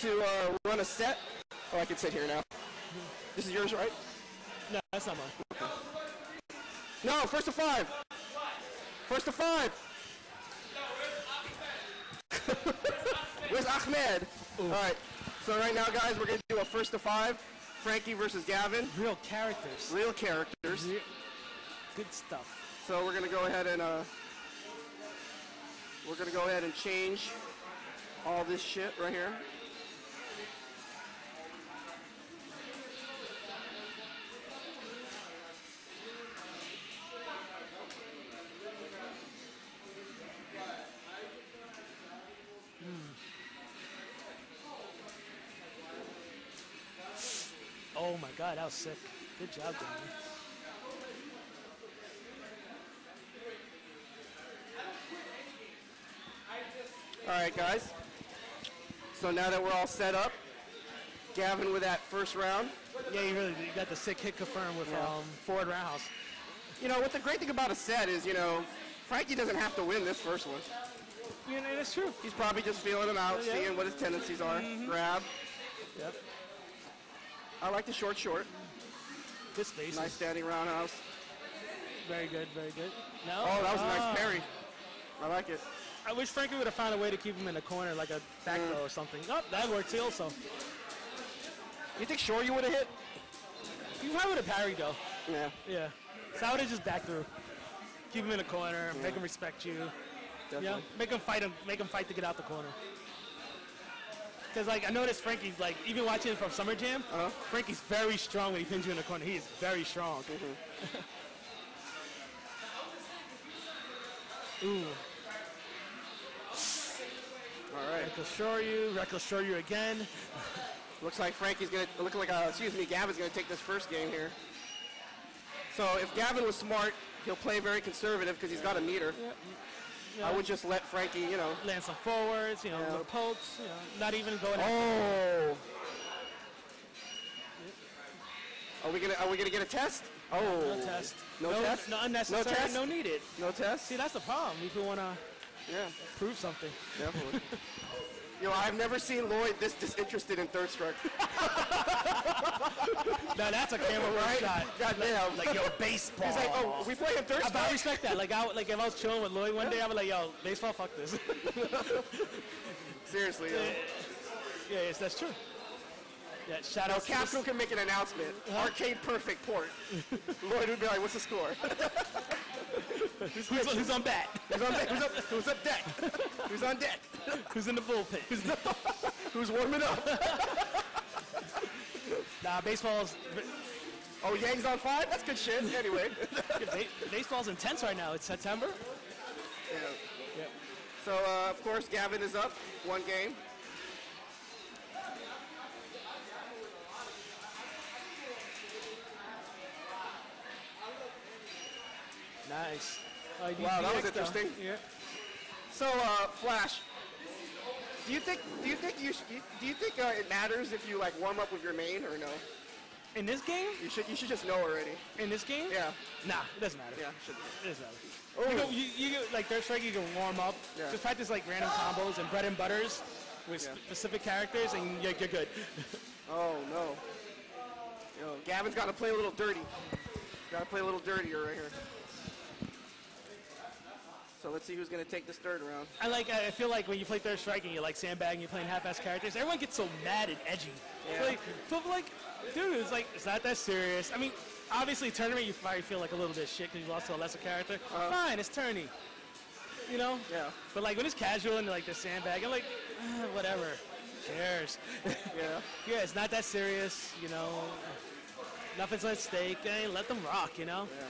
to uh, run a set. Oh, I can sit here now. This is yours, right? No, that's not mine. No, first to five. First to five. Where's Ahmed? All right. So right now, guys, we're gonna do a first to five. Frankie versus Gavin. Real characters. Real characters. Re- Good stuff. So we're gonna go ahead and uh, we're gonna go ahead and change all this shit right here. God, that was sick. Good job, Danny. All right, guys. So now that we're all set up, Gavin with that first round. Yeah, you really you got the sick hit confirmed with Yeah. um, forward roundhouse. You know what the great thing about a set is, you know, Frankie doesn't have to win this first one. You know, that's true. He's probably just feeling him out, Yeah. seeing what his tendencies are. Grab. Yep. I like the short short. Good space. Nice standing roundhouse. Very good, very good. No. Oh, that was a Ah. nice parry. I like it. I wish Frankie would have found a way to keep him in the corner, like a back Mm. throw or something. Oh, that worked too, also. You think Shoryu would have hit? You probably would have parried, though. Yeah, Yeah. So I would have just back through. Keep him in the corner, make him respect you. definitely. Yeah, make him fight him, make him fight to get out the corner. Because like I noticed Frankie's like even watching from Summer Jam, Uh-huh. Frankie's very strong when he pins you in the corner. He is very strong. Mm-hmm. Ooh, All right. You, reckless shoryu again. Looks like Frankie's gonna look like uh, excuse me, Gavin's gonna take this first game here. So if Gavin was smart, he'll play very conservative because he's got a meter. I would just let Frankie, you know. Land some forwards, you know, Yeah. pokes, you know, not even going. Oh. Are we gonna Are we gonna get a test? Oh. No test. No test? No unnecessary. No test? No needed. No test? See, that's the problem. People want to Yeah, prove something. definitely. Yo, I've never seen Lloyd this disinterested in third strike. Now that's a camera Right? shot. Goddamn. Like yo, baseball. He's like, oh, we play in third but I strike. respect that. Like, I, like if I was chilling with Lloyd one day, I'd be like, yo, baseball, fuck this. Seriously, yo. yeah, yes, that's true. Yeah, shout Now, out Capcom can make an announcement. Arcade perfect port. Lloyd would be like, what's the score? who's, who's on bat? Who's on deck? Who's up, who's up deck? Who's on deck? Who's in the bullpen? Who's warming up? nah, baseball's Oh, Yang's on five? That's good shit. Anyway. ba- baseball's intense right now. It's September. Yeah. Yep. So, uh, of course, Gavin is up. One game. Nice. Oh, Wow, that was interesting. Yeah. So, uh, Flash, do you think do you think you sh- do you think uh, it matters if you like warm up with your main or no? In this game? You should you should just know already. In this game? Yeah. Nah, it doesn't matter. Yeah. Should. It doesn't matter. Oh. You, go, you, you go, like third strike, you can warm up. Yeah. Just practice like random combos and bread and butters with Yeah. specific characters, and you're, you're good. Oh no. Yo, Gavin's got to play a little dirty. Got to play a little dirtier right here. So let's see who's gonna take this third round. I like. I feel like when you play third strike and you're like sandbagging, you're playing half-ass characters. Everyone gets so mad and edgy. Yeah. Like, so like, dude, it's like it's not that serious. I mean, obviously tournament you probably feel like a little bit shit because you lost to a lesser character. Fine, it's tourney. You know. Yeah. But like when it's casual and like the sandbag, I'm like, "Ah, whatever. Who Cares. Yeah. yeah, it's not that serious. You know. Nothing's at stake. Hey, let them rock. You know. Yeah.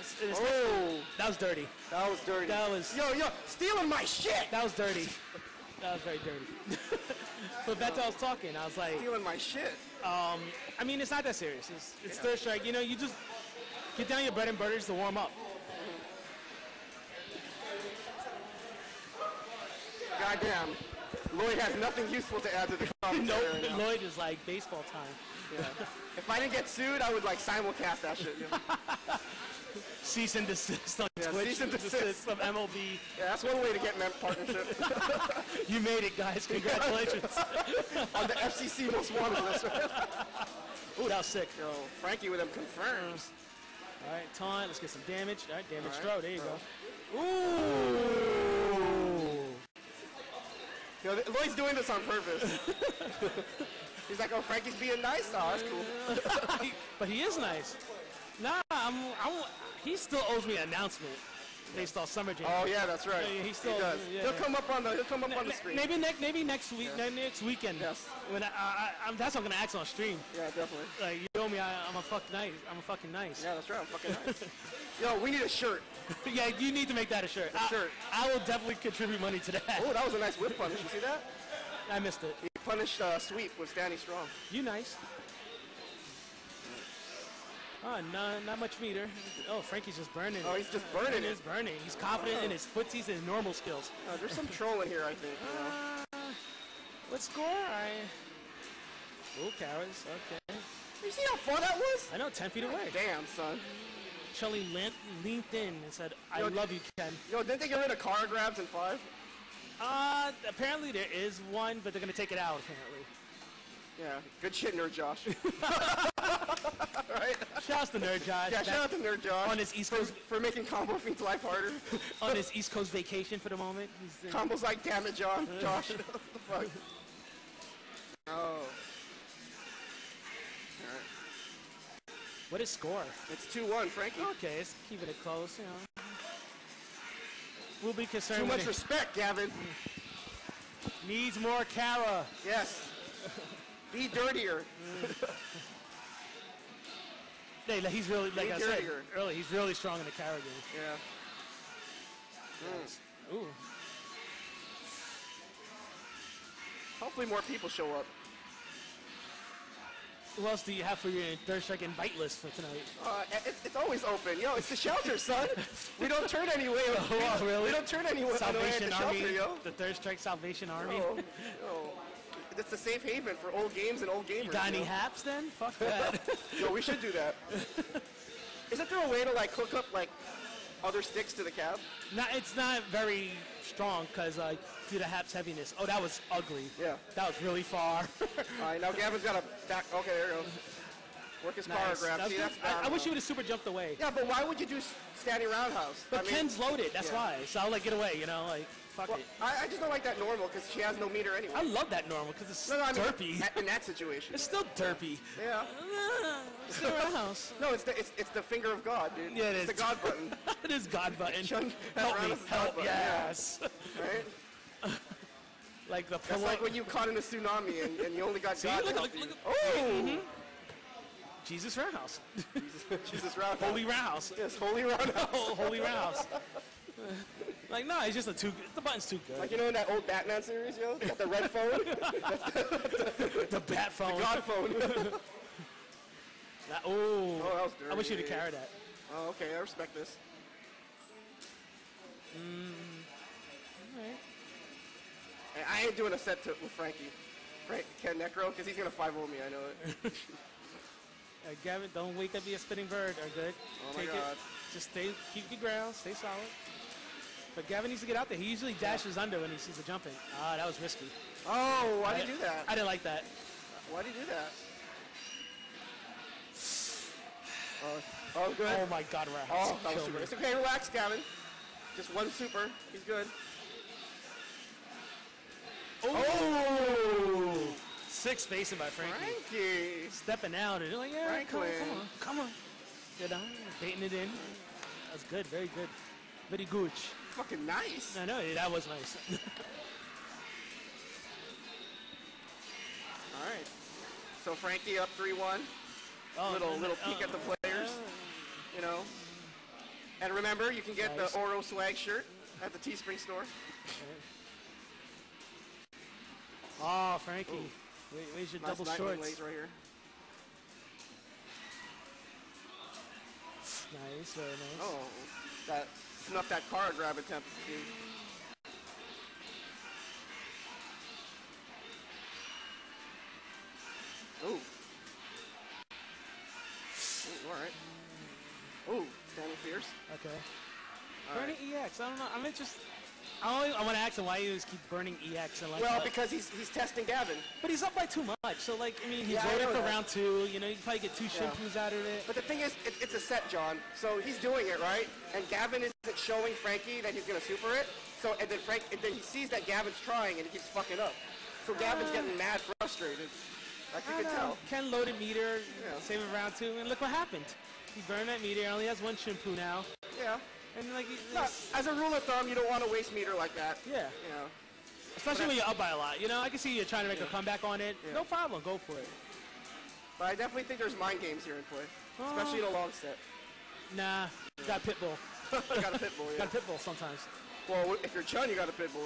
It's, it's Oh, That was dirty. that was dirty. That was- Yo, yo, stealing my shit. That was dirty. That was very dirty. but that's what I was talking. I was like, Stealing my shit. Um, I mean, it's not that serious. It's, it's third strike. You know, you just get down your bread and butters to warm up. Goddamn. Lloyd has nothing useful to add to the commentary. Nope. Lloyd is like baseball time. Yeah. If I didn't get sued, I would like simulcast that shit. you know? cease and desist on Yeah, Twitch. cease and desist. from MLB. Yeah, that's one way to get mem partnership You made it, guys. Congratulations. on the FCC most wanted list. Ooh, that was sick. Yo, Frankie with him confirms. All right, taunt. Let's get some damage. All right, damage All right, throw. There you go. Ooh. Yo, Lloyd's doing this on purpose. He's like, oh, Frankie's being nice. Oh, that's cool. but he is nice. Nah, I'm, I'm, he still owes me an announcement based off Summer Jam. Oh yeah, that's right. Yeah, yeah, he still- does. yeah, he'll yeah. come up on the he'll come up on the screen. Maybe next, maybe next week, ne- next weekend. Yes. When I, I, I, that's what I'm gonna ask on stream. Yeah, definitely. Like you know me, I, I'm a fuck nice. I'm a fucking nice. Yeah, that's right. I'm fucking nice. Yo, we need a shirt. Yeah, you need to make that a shirt. I, shirt. I will definitely contribute money to that. Oh, that was a nice whip punish. You see that? I missed it. He punished uh, sweep with Danny Strong. You nice. Oh, not, not much meter. Oh, Frankie's just burning. Oh, he's just burning He's burning. He's confident in his footsies and normal skills. Uh, there's some trolling here, I think. You know? What score? I. Oh, carrots. Okay. You see how far that was? I know, 10 feet away. Damn, son. Charlie leant, leaned in and said, I Yo, love you, Ken. Yo, didn't they get rid of Kara grabs in five? Uh, apparently there is one, but they're going to take it out, apparently. Yeah, good shit, Nerd Josh. right? Shouts to Nerd Josh. Yeah, shout out to Nerd Josh on his East for, Coast for making Combo Fiend's life harder. on his East Coast vacation for the moment. He's, uh, Combo's like, damn it, John. Josh. what the fuck? Oh. what is score? It's 2-1, Frankie. Okay, let's keep it close, you know. We'll be concerned Too much it respect, Gavin. needs more Kara. Yes. Be dirtier. Hey, he's really, like Be I said dirtier. earlier, he's really strong in the game. Yeah. Ooh. Hopefully more people show up. Who else do you have for your third strike invite list for tonight? Uh, it's, it's always open. Yo, it's the shelter, son. we don't turn anyway. Oh, really? We don't turn anyone away at Salvation the Army, shelter, yo. the third strike Salvation Army. Yo, yo. It's a safe haven for old games and old gamers. You got any yo. haps then? Fuck that. Yo, we should do that. Isn't there a way to like hook up like other sticks to the cab? not, it's not very strong because uh, due to haps heaviness. Oh, that was ugly. Yeah. That was really far. All right, now Gavin's got a back. Okay, there you go. Work his car Nice. grab. That See, that's I, I wish you would have super jumped away. Yeah, but why would you do standing roundhouse? But I mean, Ken's loaded. That's yeah. why. So I'll like get away. You know, like fuck well, it. I, I just don't like that normal because she has no meter anyway. I love that normal because it's no, no, I mean, derpy. at- in that situation. It's still derpy. Yeah. It's still a house. No, it's the it's, it's the finger of God, dude. Yeah, it it's is. the God button, it is God button. Shun- help me, Paralysis God help, button, yeah. yes. right? like the That's like when you caught in a tsunami and, and you only got See, God look, to look, help you. look, Oh, mm-hmm. Jesus Roundhouse. Jesus, Jesus roundhouse. Holy Roundhouse. Yes, holy roundhouse. Holy Roundhouse. Like, no, it's just a too The button's too good. Like you know in that old Batman series, yo, they got the red phone, the bat phone. The God phone. That- oh, Oh, that was I wish you'd have carried that. oh, okay, I respect this. Alright. And I ain't doing a set to, with Frankie, Frank Ken Necro, because he's gonna five me. I know it. Uh, Gavin, don't wake up be a spinning bird. Are good. Oh my Take God. it. Just stay, keep your ground, stay solid. But Gavin needs to get out there. He usually dashes under when he sees the jumping. Ah, that was risky. Oh, why I- did you do that? I didn't like that. Why did you do that? Oh, oh good. Oh my God, Oh, Roundhouse. that was super. me. It's okay, relax, Gavin. Just one super. He's good. Oh! Six facing by Frankie. Frankie. Stepping out and you're like, yeah, come, Franklin. come on, come on. Get on, baiting it in. That's good, very good. Very good. Fucking nice. I know, that was nice. All right. So Frankie up 3-1. Oh, Little and- little peek uh, at the players. You know. And remember, you can get Nice. the Oro swag shirt at the Teespring store. Oh, Frankie. Wait, where's your Nice double shorts? right here. Nice, very nice. Oh, that snuff that Kara grab attempt. dude. Ooh. Ooh, all right. Ooh, Standing fierce. Okay. All Burning EX. I don't know. I'm just. I, I want to ask him why he just keep burning EX and like. Well, because he's he's testing Gavin. but he's up by too much. So like, I mean, he's Yeah, waiting for that. round two. You know, you can probably get two Yeah. shampoos out of it. But the thing is, it, it's a set, John. So he's doing it right, and Gavin isn't showing Frankie that he's gonna super it. So and then Frank, and then he sees that Gavin's trying, and he keeps fucking up. So Gavin's Uh, getting mad, frustrated. Like you I can know. tell. Ken loaded meter, Yeah. save it round two, and look what happened. He burned that meter. Only has one shampoo now, Yeah. And like, he- No, as a rule of thumb, you don't want to waste meter like that. yeah. You know. Especially when you're up by a lot. You know, I can see you trying to make a comeback on it. Yeah. No problem, go for it. But I definitely think there's mind games here in play, especially in a long set. Nah, got Pitbull. got a pit bull, yeah. Got Pitbull sometimes. Well, if you're Chun, you got a pit bull.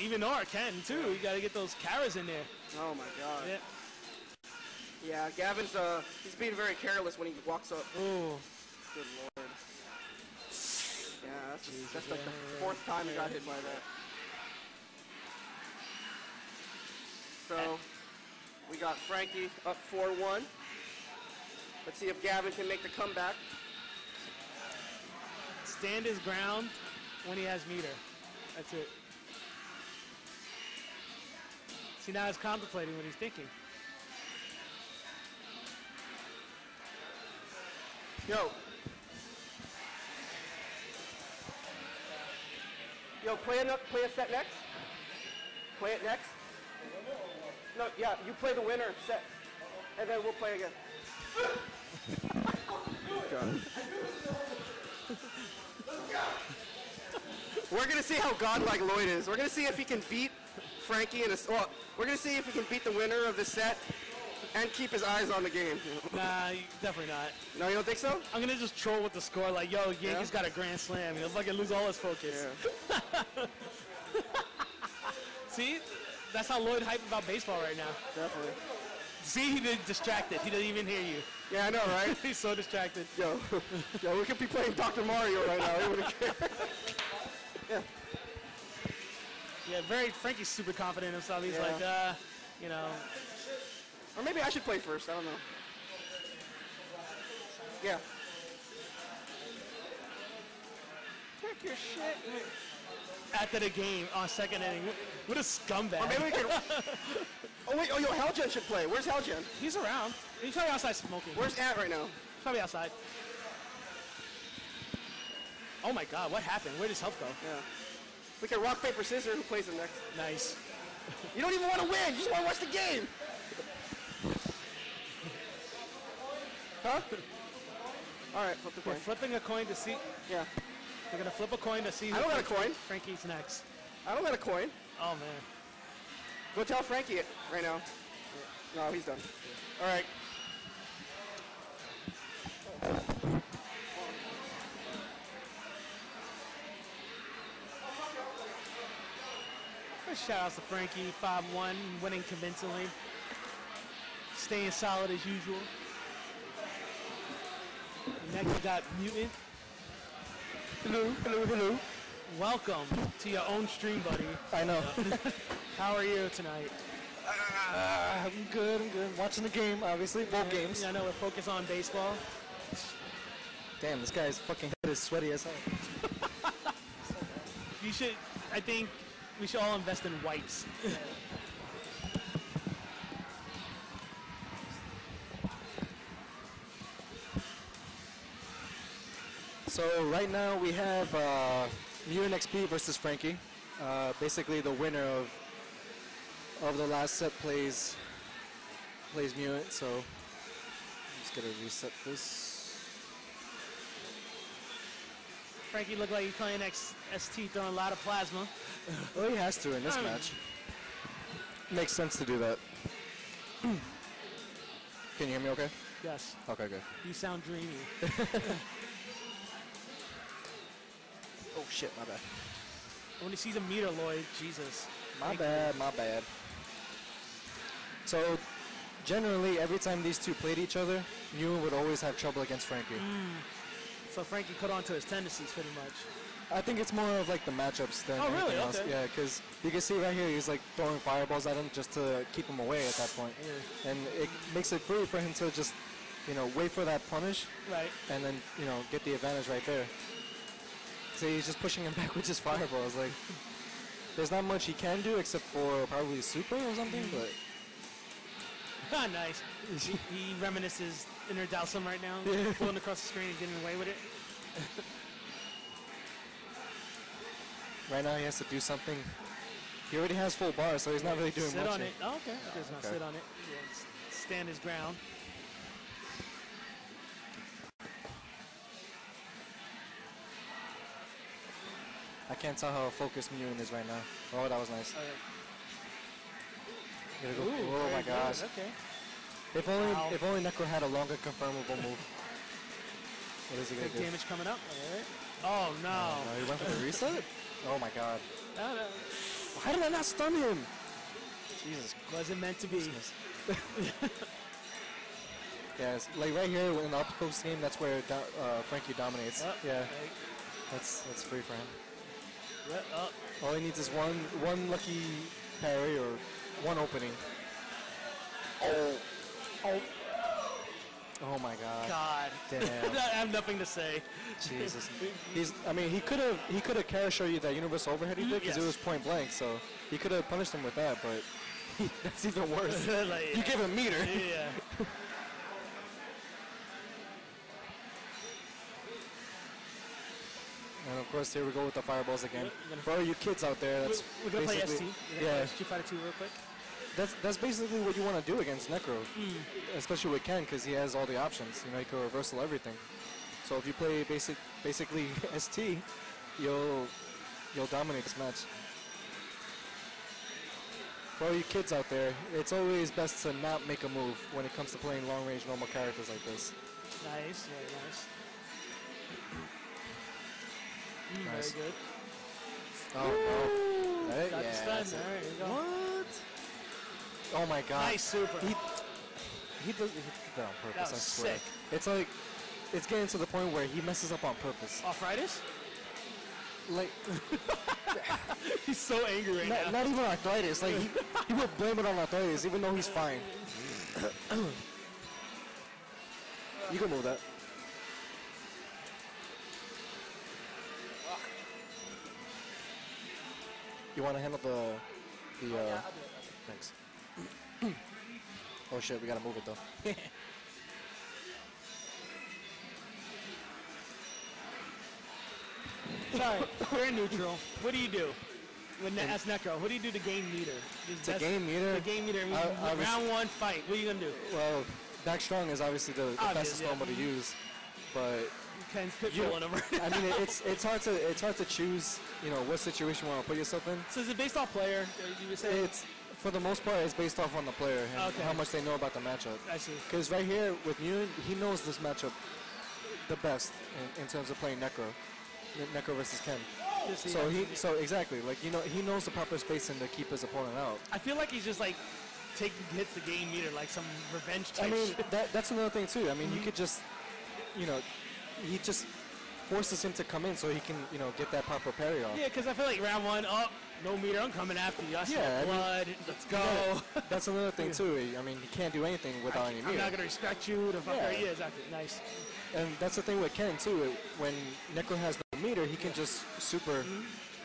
Even Nora can too. You got to get those carrots in there. Oh my god. Yeah. Yeah, Gavin's uh, he's being very careless when he walks up. Ooh. Good lord. That's, just, that's like the fourth time he got hit by that. So, we got Frankie up 4-1. Let's see if Gavin can make the comeback. Stand his ground when he has meter. That's it. See now he's contemplating what he's thinking. Yo. Yo, play a, play a set next. Play it next. No, yeah, you play the winner set, and then we'll play again. We're gonna see how godlike Lloyd is. We're gonna see if he can beat Frankie in a. Well, we're gonna see if he can beat the winner of the set and keep his eyes on the game. Nah, definitely not. No, you don't think so? I'm gonna just troll with the score like, yo, Yankees got a grand slam. He'll fucking lose all his focus. See? That's how Lloyd hype about baseball right now. definitely. See, he did distracted. He doesn't even hear you. Yeah, I know, right? He's so distracted. Yo, yo, we could be playing Dr. Mario right now. He wouldn't care. yeah. Yeah, very. Frankie's super confident in himself. He's Yeah. like, uh, you know, Or maybe I should play first. I don't know. Yeah. Check your shit. after the game on second inning. What a scumbag. Or maybe we could. oh wait, oh yo, Helgen should play. Where's Helgen? He's around. He's probably outside smoking. Where's Ant right now? He's probably outside. Oh my God, what happened? Where does health go? Yeah. We can rock paper scissors. Who plays him next? Nice. You don't even want to win. You just want to watch the game. Huh? All right, flip the We're flipping a coin to see. Yeah. We're gonna flip a coin to see. I don't got a coin. Frankie's next. I don't got a coin. Oh man. Go tell Frankie it right now. No, he's done. All right. Shout outs to Frankie, 5-1, winning convincingly. Staying solid as usual. Next we got Mutant. Hello, hello, hello. Welcome to your own stream, buddy. I know. How are you tonight? Ah, I'm good, I'm good. Watching the game, obviously. Both games. Yeah, I know we're focused on baseball. Damn, this guy's fucking head is sweaty as hell. You should, I think, we should all invest in wipes. So right now we have uh, Mutant XP versus Frankie. Uh, basically, the winner of of the last set plays plays Mutant. So I'm just gonna reset this. Frankie looked like he's playing X- ST, throwing a lot of plasma. Well, he has to in this I match. Makes sense to do that. Can you hear me okay? Yes, Okay, good. you sound dreamy. Oh shit, my bad. When he sees a meter, Lloyd, Jesus. My Thank you. bad, my bad. So, generally, every time these two played each other, Newman would always have trouble against Frankie. Mm. So Frankie caught on to his tendencies pretty much. I think it's more of like the matchups than Oh, really? anything else. Okay. Yeah, because you can see right here, he's like throwing fireballs at him just to keep him away at that point. Yeah. And it makes it free for him to just you know, wait for that punish Right. and then, you know, get the advantage right there. So he's just pushing him back with just fireballs. Like, there's not much he can do except for probably super or something, but Ah, nice. he, he reminisces inner Dhalsim right now, pulling across the screen and getting away with it. right now he has to do something. He already has full bar, so he's not really doing sit much. on here. it. Oh, okay. Okay. sit on it. Yeah, stand his ground. I can't tell how focused Mewin is right now. Oh, that was nice. Gotta go. Ooh, oh very my good. gosh. Okay. If only Wow. if only Necro had a longer confirmable move. What is he gonna Big do? damage coming up. All right. Oh no. Oh, he went for the reset? Oh my god. No, no. How did I not stun him? Jesus Wasn't meant to be. Christmas. yeah, like right here in the up close game, that's where do, uh, Frankie dominates. Up, yeah, right. that's that's free for him. Yeah, up. All he needs is one one lucky parry or one opening. Oh. Oh. Oh my god. God. Damn. I have nothing to say. Jesus. He's. I mean, he could have. He could have carry show you that universal overhead he did mm-hmm. because Yes. it was point blank. So he could have punished him with that, but that's even worse. Like, You give him a meter. yeah. And of course, here we go with the fireballs again. For all you kids out there, that's We're gonna play ST. basically- We're gonna Yeah, Street Fighter 2 real quick. that's that's basically what you want to do against Necro, Hmm. especially with Ken because he has all the options. You know, he can reversal everything. So if you play basic, basically ST, you'll you'll dominate this match. For all you kids out there, it's always best to not make a move when it comes to playing long-range normal characters like this. Nice, very nice. Mm, Nice. Very good. Oh, oh. Got the stun. that's it. All right, here you go. What? Oh my god. Nice super. He, he does he did that on purpose, That I swear. sick. It's like, it's getting to the point where he messes up on purpose. Arthritis? Like, He's so angry right not, now. not even arthritis. Like, he, he would blame it on arthritis, even though he's fine. you can move that. You want to handle the, the, uh, thanks. oh shit, we gotta move it though. Sorry, we're in neutral. What do you do? When ne- as Necro, what do you do to game meter? Just To best- gain meter? To game meter. I I- I was- round one fight. What are you gonna do? Well, back strong is obviously the, the Obvious, fastest yeah. normal to use, but Ken's you, pitbulling him. I mean, it's it's hard to it's hard to choose, you know, what situation you want to put yourself in. so is it based off player? uh, You would say? It's for the most part, it's based off on the player and Okay. how much they know about the matchup. I see. Because right here with Ewan, he knows this matchup the best in, in terms of playing Necro, Ne- Necro versus Ken. Just, So he so exactly like you know he knows the proper spacing to keep his opponent out. I feel like he's just like taking hits the game meter, like some revenge I mean, that, that's another thing too. I mean, you could just, you know, he just forces him to come in so he can, you know, get that proper parry off. Yeah, because I feel like round one, oh, no meter, I'm coming after you. I Yeah, I mean- blood. Let's go. Yeah, that's another thing too. I mean, he can't do anything without any meter. I'm not gonna respect you. The fucker. Yeah. Yeah. exactly. Nice. And that's the thing with Ken too. it- When Necro has no meter, he can just super,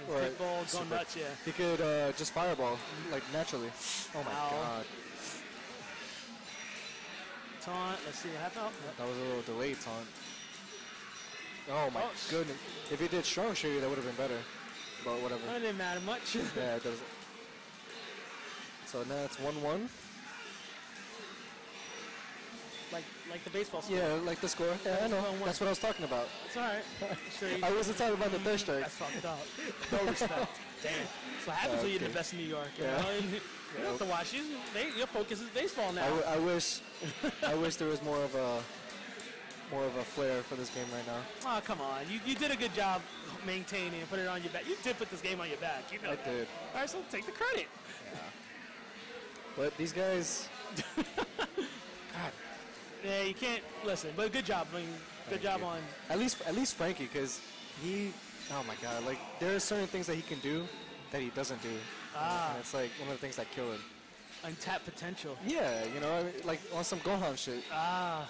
or Pitbull, super- nuts. Yeah. he could uh, just fireball like naturally. Oh my Ow. god, Taunt. Let's see what happens. Oh, yep. that was a little delayed taunt. Oh my Oh. goodness! If he did strong Shoryu, that would have been better. But whatever. That didn't matter much. Yeah, it doesn't. So now it's one-one. like like the baseball score. Yeah, like the score. Yeah, I know. That's what I was talking about. It's all right. Sure. I wasn't talking about the third strike. That's fucked up. No respect. Damn. That's what happens when you're the best in New York. You, Yeah. know? You don't have to watch. You, they, your focus is baseball now. I, w- I wish, I wish there was more of a, more of a flair for this game right now. oh, come on. You, you did a good job maintaining and put it on your back. You did put this game on your back. You know I that. did, All right, so take the credit. but these guys, God, Yeah, you can't listen. But good job. I mean, good Thank job you. on. at least, at least Frankie, because he, oh my God, like there are certain things that he can do that he doesn't do. Ah. And it's like one of the things that kill him. untapped potential. Yeah, you know, like on some Gohan shit. Ah,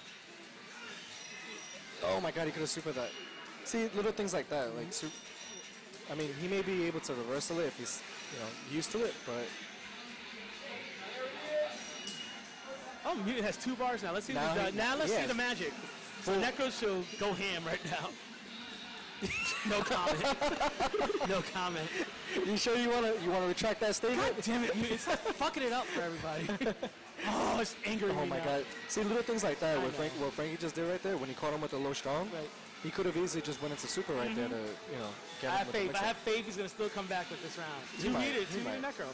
Oh my god, he could have super that. See, little things like that, like. I mean, he may be able to reversal it if he's, you know, used to it, but Oh, Mutant has two bars now. Let's see. Now the, he- now let's yeah. see the magic. So Necro should go ham right now. no comment. no comment. you sure you wanna you wanna retract that statement? God damn it. Stop fucking it up for everybody. oh, it's angering Oh my now. god. See little things like that, I what, know. Frank, what Frankie just did right there, when he caught him with the low strong, Right. he could have easily just went into super right there to, you know, get I him have faith. I have faith he's gonna still come back with this round. He might, needed, he two needed might. Necro.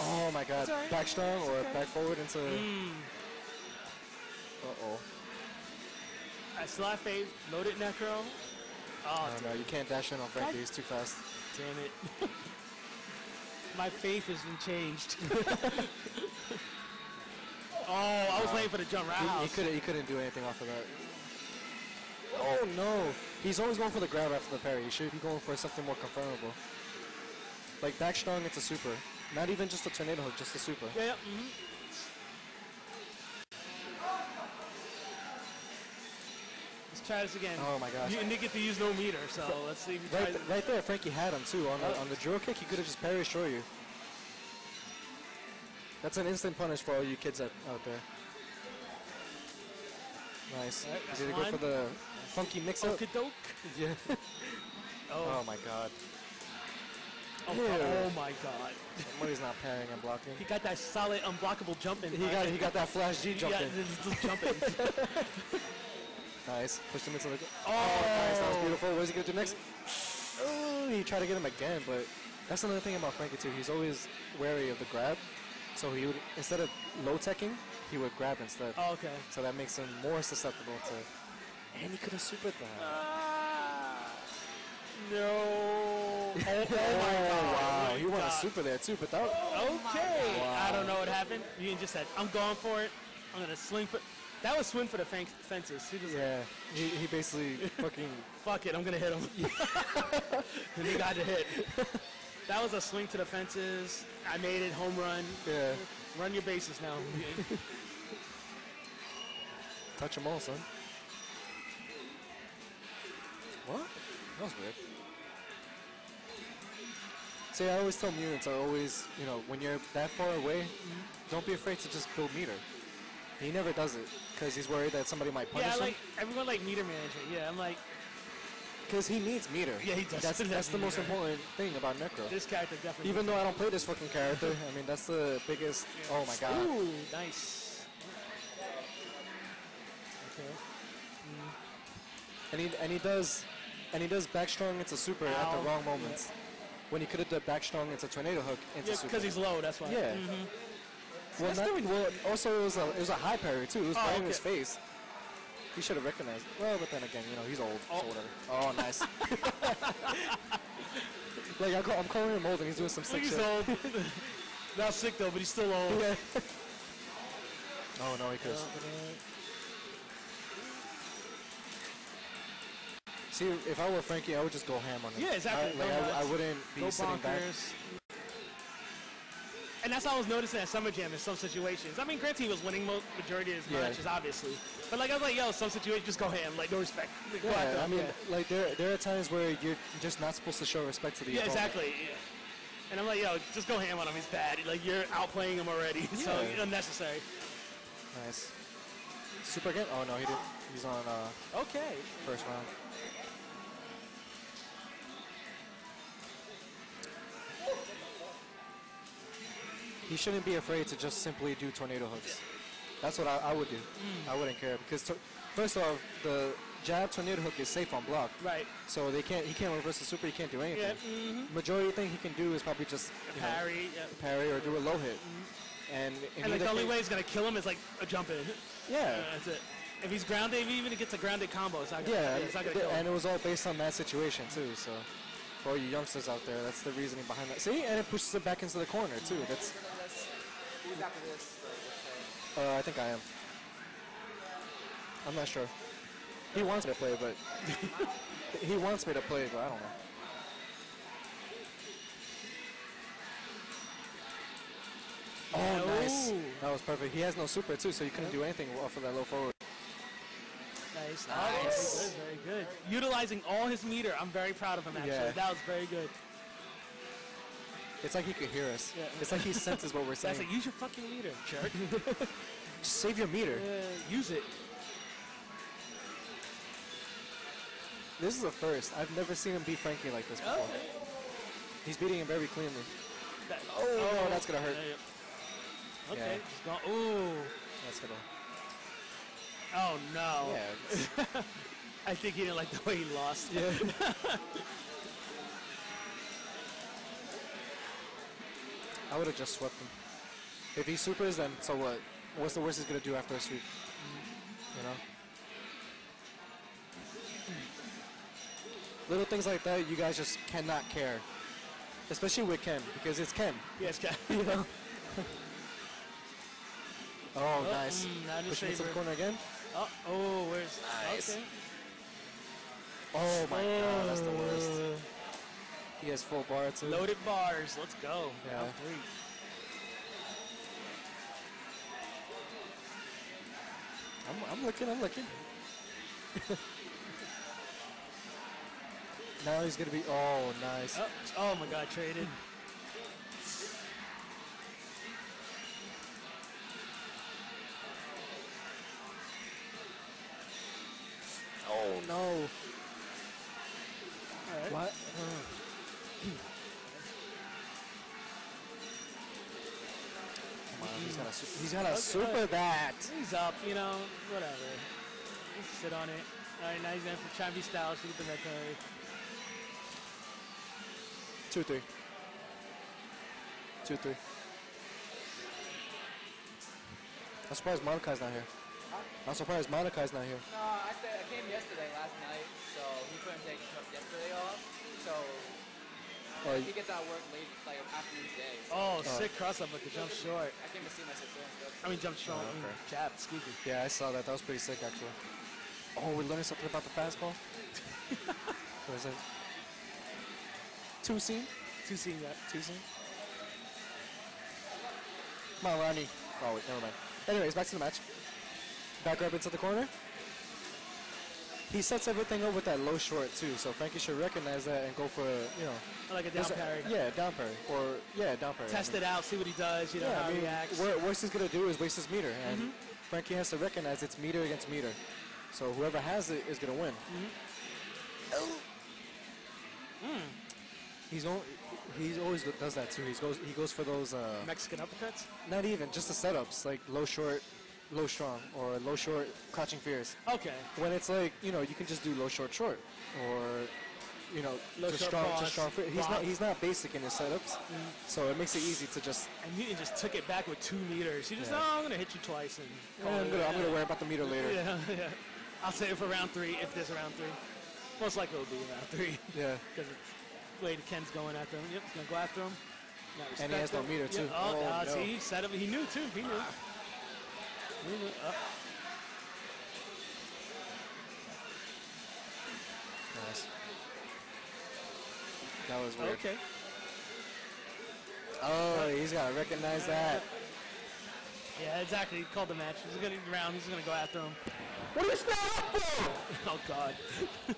Oh my god. right. Back strong or okay. back forward into. Mm. Uh-oh. I still have faith. Loaded Necro. Oh, Oh no, you can't dash in on Frankie, he's too fast. damn it. My faith has been changed. oh, I was waiting for the jump He, he couldn't he couldn't do anything off of that. Oh no! He's always going for the grab after the parry. He should be going for something more confirmable. Like back strong it's a super. Not even just a tornado hook, just a super. Yeah, yeah. mhm. Let's try this again. Oh my gosh. You didn't get to use no meter, so let's see if you. Right, th- right there, Frankie had him too. On the, on the drill kick, he could have just parry short you. That's an instant punish for all you kids out, out there. Nice. Alright, Did he that's go for the funky mix-up? Okadoke. Yeah. Oh, oh my god. oh, oh my god. Somebody's not parrying and blocking. He got that solid unblockable jump in. He got he got that flash G jump in. jumping. Nice. Pushed him into the. oh, Nice. That was oh. beautiful. What is he gonna do next? Oh, he tried to get him again, but that's another thing about Frankie too. He's always wary of the grab, so he would instead of low teching, he would grab instead. Oh, okay. So that makes him more susceptible to. And he could have supered that. Ah, no. Oh, oh my Oh, god. wow. Oh He my won a super there too, but that. Okay. Wow. I don't know what happened. You just said, I'm going for it. I'm going to swing for That was swing for the fen- fences. He just Yeah. He, he basically fucking. fuck it, I'm going to hit him. and he got the hit. That was a swing to the fences. I made it home run. Yeah. Run your bases now. Touch them all, son. What? That was weird. See, I always tell mutants, I always, you know, when you're that far away, don't be afraid to just build meter. He never does it because he's worried that somebody might punish him. yeah, I him. like everyone like meter management. Yeah, I'm like Because he needs meter. Yeah, he does. That's, that's the most meter. important thing about Necro. this character definitely. Even though I don't play this fucking character, I mean, that's the biggest. Oh my god. Ooh, nice. Okay. And he and he does, and he does back strong into super at the wrong moments. When he could have done back strong into tornado hook into Yeah, super. because he's low. That's why. Yeah. Mm-hmm. Well, That's not, doing- well, also it was a it was a high parry too. It was Oh, right in his face. He should have recognized. Well, but then again, you know, he's old. Oh. So whatever. Oh, nice. like I I'm calling him old, and he's doing some sick he's shit. old. Not sick though, but he's still old. Yeah. oh no, he could. See, if I were Frankie, I would just go ham on him. Yeah, exactly. I, like, I, I wouldn't be Go sitting back. And that's how I was noticing at Summer Jam in some situations. I mean, granted, he was winning mo- majority of his Yeah. matches, obviously. But like I was like, yo, some situations just go ham, like no respect. Like, Yeah, I mean, yeah. like there there are times where you're just not supposed to show respect to the Yeah, opponent. exactly. Yeah. And I'm like, yo, just go ham on him. He's bad. Like you're outplaying him already, so Yeah. unnecessary. Nice. Super good. Oh no, he did. He's on uh, Okay. first round. He shouldn't be afraid to just simply do tornado hooks. That's what I, I would do. Mm. I wouldn't care because tor- first off, the jab tornado hook is safe on block, Right. so they can't. He can't reverse the super. He can't do anything. Yeah. Mm-hmm. Majority thing he can do is probably just you know, Parry. Yeah. parry or do a low hit. And, Mm-hmm. And like the only way he's gonna kill him is like a jump in. yeah, Yeah, that's it. If he's grounded, if he even gets a grounded combo, it's not gonna, Yeah, it's not gonna kill him. and it was all based on that situation too. So, for all you youngsters out there, that's the reasoning behind that. See, and it pushes it back into the corner too. That's. Uh, I think I am. I'm not sure. He wants me to play, but he wants me to play, but I don't know. Oh, nice. Ooh. That was perfect. He has no super too, so you couldn't do anything off of that low forward. Nice. Nice. very good, very good. Utilizing all his meter. I'm very proud of him, actually. Yeah. That was very good. It's like he could hear us. Yeah. It's like he senses what we're saying. That's like, use your fucking meter, jerk. Just save your meter. Uh, use it. This is a first. I've never seen him beat Frankie like this before. Okay. He's beating him very cleanly. That- Oh, no, that's gonna hurt. Yeah, yeah. Okay, Yeah. just go. Ooh. That's gonna. Oh no. Yeah. I think he didn't like the way he lost. yeah. I would have just swept him. If he supers, then so what? What's the worst he's gonna do after a sweep? You know. Little things like that, you guys just cannot care. Especially with Ken, because it's Ken. Yes, guy. You know. oh, Oh, nice. mm, not in Push into the corner again. Oh, oh, where's Nice. Okay. Oh my god, that's the worst. He has full bar too. Loaded bars. Let's go. Yeah. Round three. I'm, I'm looking, I'm looking. now he's gonna be. Oh, nice. Oh, oh my God, traded. Oh no. All right. What? Come on, he's gotta, su- he's gotta Okay. super that. He's up, you know, whatever. Just sit on it. All right, now he's going for try and be stylish to get the red card. Two, three. Two, three. I'm surprised Mordecai's not here. I'm surprised Mordecai's not here. No, I said I came yesterday last night, so he couldn't take yesterday off. So Oh, he gets out of work late, like afternoon today. So oh, oh, sick cross up with the jump short. I came to see my sister and. I mean, jump short. I mean, okay. jab, excuse me. yeah, I saw that. That was pretty sick, actually. Oh, we're learning something about the fastball. what is it? Two seam? Two seeing yeah. Two seam? Come on, Ronnie. Oh, wait, never mind. Anyways, back to the match. Back up into the corner. He sets everything up with that low short too, so Frankie should recognize that and go for a, you know, I like a down parry. Yeah, down parry. Or, yeah, down parry. Test it out, see what he does, you know, Yeah, how I he mean, reacts. wor- worst he's going to do is waste his meter. And mm-hmm. Frankie has to recognize it's meter against meter. So whoever has it is going to win. Mm-hmm. Mm. He's, o- he's always does that too. He goes, he goes for those, uh, Mexican uppercuts? not even, just the setups, like low short, low strong, or low short, crouching fierce. Okay. When it's like, you know, you can just do low short short, or you know, Low just short strong, cross, just strong. Fierce. He's not, he's not basic in his setups, so it makes it easy to just. And Newton just took it back with two meters. He just, Yeah. oh, I'm going to hit you twice. and "Eh, call I'm gonna, I'm gonna worry about the meter later. Yeah, yeah. I'll save it for round three if there's a round three. Most likely it'll be round three Yeah. because Lady Ken's going after him. Yep, he's going to go after him. And he has respect no him. meter, Yep. too. Oh, Oh, uh, no. see, he set up. He knew too. He knew. Uh, Nice. That was weird. okay. Oh, he's gotta recognize that. Yeah, exactly. He called the match. He's going to round. He's going to go after him. What are you standing up for? Oh God.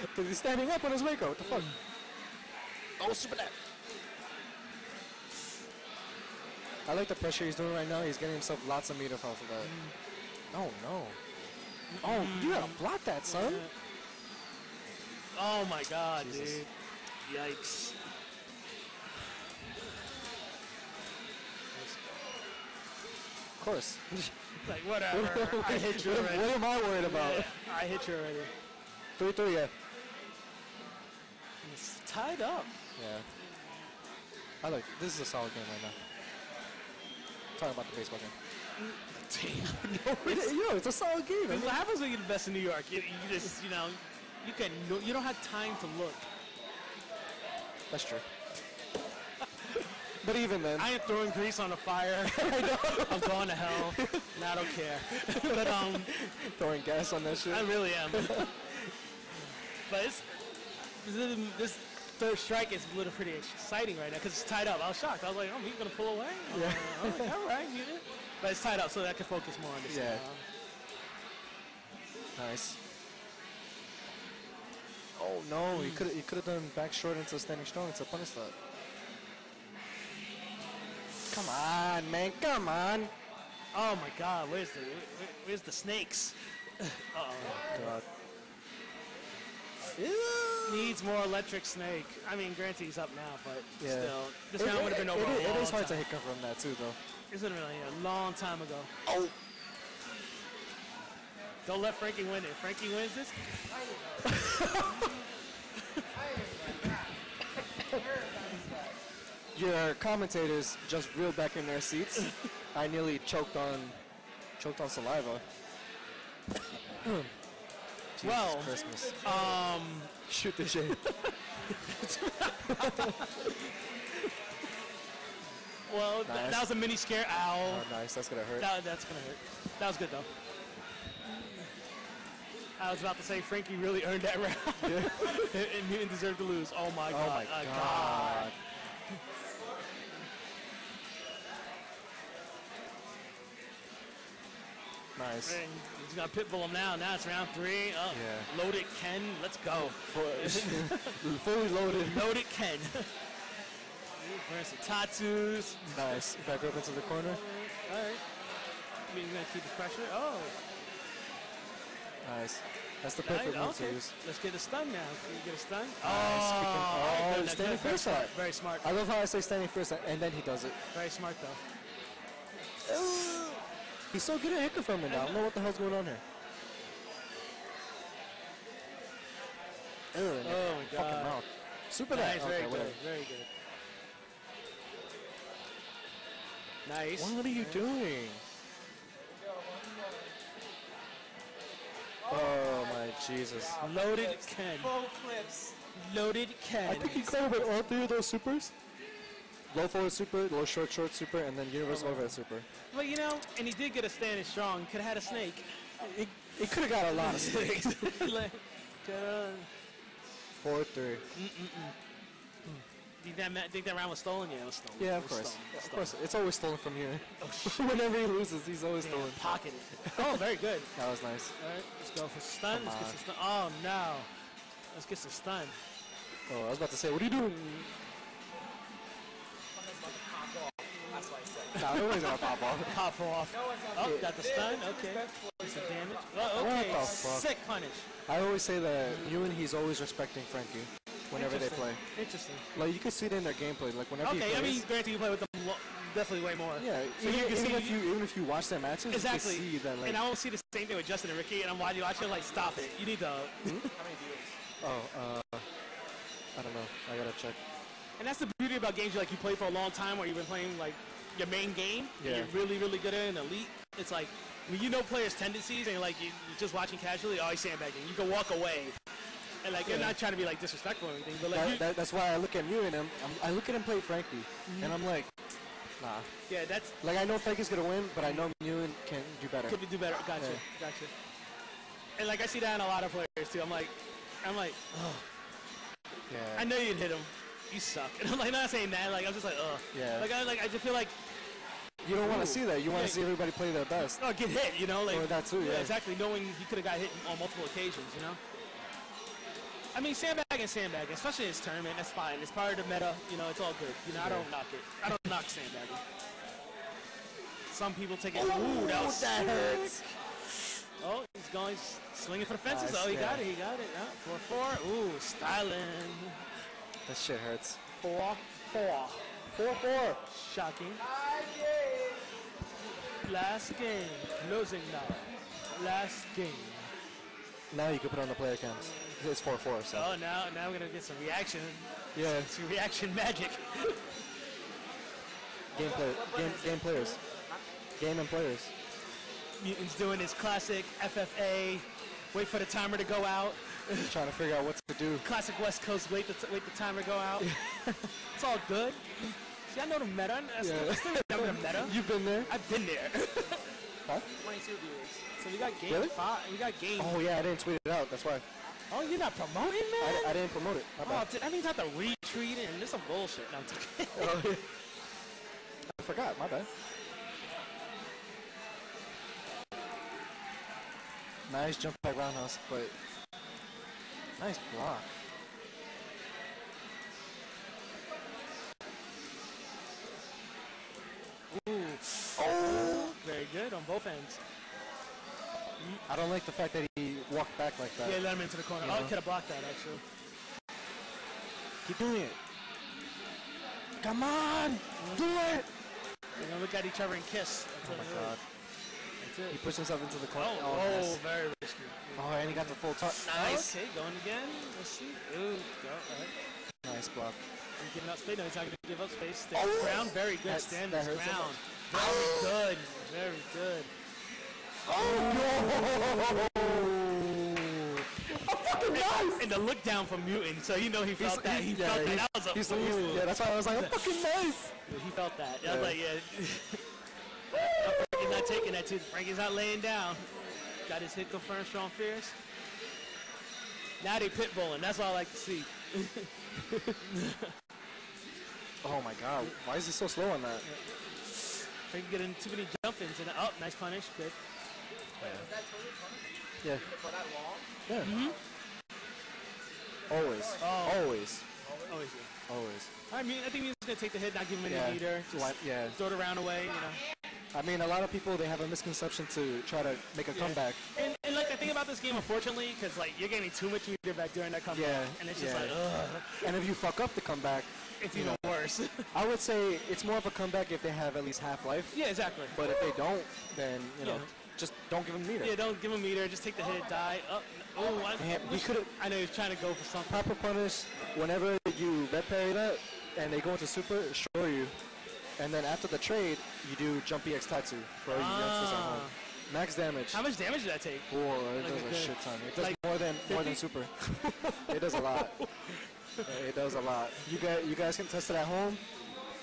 Because he's standing up on his Waco. What the fuck? Oh, super that. I like the pressure he's doing right now. He's getting himself lots of meter off of that. Mm. Oh no. Oh, you gotta mm. block that, son. Oh my God, Jesus. dude. Yikes. Of course. Like whatever. I hit you what, already. what am I worried about? Yeah, I hit you already. Three, three, yeah. It's tied up. Yeah. I like. This is a solid game right now. Talking about the baseball game. Damn. No, It, it's, yo, it's a solid game. I Because mean, what happens when you invest in New York? You, you just, you know, you can, you don't have time to look. that's true. but even then, I am throwing grease on the fire. I'm going to hell. and I don't care. but um, throwing gas on that shit. I really am. but it's this, this third strike is a little pretty exciting right now because it's tied up. I was shocked. I was like, oh, he's gonna pull away. Yeah. Uh, like, all right, did. But it's tied up, so that I can focus more on this. Yeah. uh, Nice. Oh no, he could he could have done back short into standing strong to punish that. Come on, man, come on. Oh my God, where's the where, where's the snakes? Uh-oh. God. Needs more electric snake. I mean, granted he's up now, but Yeah. still, this It- round would have been over. it- it is hard to time. hit from that too, though. Have been a long time ago. Oh. Don't let Frankie win it. Frankie wins this, Your commentators just reeled back in their seats. I nearly choked on choked on saliva. Jesus Well, Christmas. um, Shoot the shit. well, th- that was a mini scare. Ow. Oh, nice. That's gonna hurt. That, that's gonna hurt. That was good though. I was about to say Frankie really earned that round, and Mutant deserved to lose. Oh my Oh god! my Uh, god. Nice. And he's gonna pitbull him now. Now it's round three. Oh, Yeah. Loaded Ken. Let's go. Fully loaded. Loaded Ken. Burn some tattoos. Nice. Back up into the corner. All right. I mean, he's gonna keep the pressure. Oh, Nice. That's the nice. perfect to okay. use. Let's get a stun now. Can you get a stun? Nice. Oh, Oh, standing first side. Very smart. I love how I say standing first and then he does it. Very smart though. He's so good at hiccup from it now. I don't know what the hell's going on here. Ew, Oh my fucking god. mouth. Super Nice, that. very Okay, good, very good. Nice. What are you doing? Oh my Jesus. Loaded Ken. Full clips. Loaded Ken. I think he called it all three of those supers. Low forward super, low short short super, and then universal overhead super. Well, you know, and he did get a standing strong. Could have had a snake. He, he could have got a lot of like, uh, Four three. think that think that round was stolen? Yeah, it was stolen. Yeah, of course. stolen. Of Stolen. course. It's always stolen from you. Oh, Whenever he loses, he's always stolen. pocketed. Oh, very good. That was nice. All right, let's go for stun. Come Let's get some stun. Oh no, let's get some stun. Oh, I was about to say, what are you doing? Why I said. Nah, gonna pop off. Pop off. Oh, got the stun. Okay. Some damage. Oh, What the fuck? Sick punish. I always say that you and he's always respecting Frankie whenever they play. Interesting. Like you can see it in their gameplay. Like whenever Okay, he I plays, mean, granted, you play with them lo- definitely way more. yeah. So even, you can even see if you even if you watch their matches, exactly. you can see that like and I will see the same thing with Justin and Ricky, and I'm watching, watching, like, stop it. You need to. How many viewers? oh uh, I don't know. I gotta check. And that's the beauty about games you like you play for a long time, where you've been playing like your main game, Yeah. you're really, really good at and elite. It's like when you know players' tendencies, and you're like you, you're just watching casually. Oh, he's sandbagging. You can walk away, and like you're not trying to be like disrespectful or anything, but like That, that, that's why I look at you and him. I'm, I look at him play Frankie, and I'm like, nah. yeah, that's Like I know Frankie's gonna win, but I know Ewan can do better. could do better. Gotcha, Yeah. gotcha. And like I see that in a lot of players too. I'm like, I'm like, oh, Yeah. I know you'd hit him. You suck. And I'm like not saying that. Like I'm just like, oh, Yeah. Like I like I just feel like you don't want to see that. You want Yeah. to see everybody play their best. oh get hit. You know, like Or that too, yeah. exactly. Knowing he could have got hit on multiple occasions. You know. I mean, sandbagging, sandbagging, especially in this tournament, that's fine. It's part of the meta. You know, it's all good. You know, I don't knock it. I don't knock sandbagging. Some people take it. Ooh, that was that hurts. Oh, he's going swinging for the fences. Nice, oh, he yeah. got it. He got it. Yeah, four four. Ooh, styling. That shit hurts. Four four. Four four. Shocking. Last game. Losing now. Last game. Now you can put on the player cams. It's 4-4, so. Oh, now now we're gonna get some reaction. Yeah, Some reaction magic. game, play, game, game players. Game and players. Mutants doing his classic FFA. Wait for the timer to go out. Trying to figure out what to do. Classic West Coast. Wait the t- wait the timer go out. it's all good. See, I know the meta. I still, I still remember the meta. You've been there? I've been there. Huh? 22 viewers. so we got game Really? five. We got game. Oh yeah, I didn't tweet it out. That's why. Oh, you're not promoting, man. I, I didn't promote it. My oh, bad. dude, that means I have to retweet it, and this is some bullshit. No, I'm talking. Oh, yeah. I forgot. My bad. Nice jump back roundhouse, but nice block. Ooh. Oh. Very good on both ends. I don't like the fact that he walked back like that. Yeah, let him into the corner. I could have blocked that actually. Keep doing it. Come on, mm-hmm. do it. They're gonna look at each other and kiss. That's Oh my god. That's He pushed himself into the corner. Oh, Oh, oh, nice. very. Oh, and he got the full touch. Nice. Okay, going again. Let's see. Ooh, go. All right. Nice block. He's giving up space. No, he's not going to give up space. Stay Oh. ground. Very good. That's- Stand that his hurts him. ground. Very oh! good. Very good. Oh, and the look down from Mutant, so you know he felt that. He yeah, felt that. he's- That was a he's- he's- Yeah, that's why I was like, oh, fucking nice. He felt that. I was like, yeah. Frankie's not taking that too. Frankie's not laying down. Got his hit confirmed, strong fierce. Now they pit bowling. That's all I like to see. Oh my god, why is he so slow on that? Frankie getting too many jump ins and up. nice punish. Good. Yeah. For that long? Yeah. Mm-hmm. Always. Oh. Always. Always good. Always. I mean, I think he's gonna take the hit, not give him any Yeah. meter. Just Why- yeah. throw it around away, you know. I mean, a lot of people they have a misconception to try to make a Yeah. comeback. And, and like I think about this game, unfortunately, because like you're getting too much meter back during that comeback, Yeah, and it's just yeah. like, ugh, And if you fuck up the comeback, it's You even worse. I would say it's more of a comeback if they have at least half life. yeah, exactly. But if they don't, then you know, just don't give them meter. Yeah, don't give him meter. Just take the hit, die. Up. Oh, I, Damn, he could've- I know he was trying to go for something. Proper punish. Whenever you red parry that, and they go into super, show you, and then after the trade, you do jumpy X Tatsu for all youngsters at Ah. home. Max damage. How much damage did that take? Oh, it Like does a shit ton. It does like more than more than super. it does a lot. It does a lot. You guys, you guys can test it at home.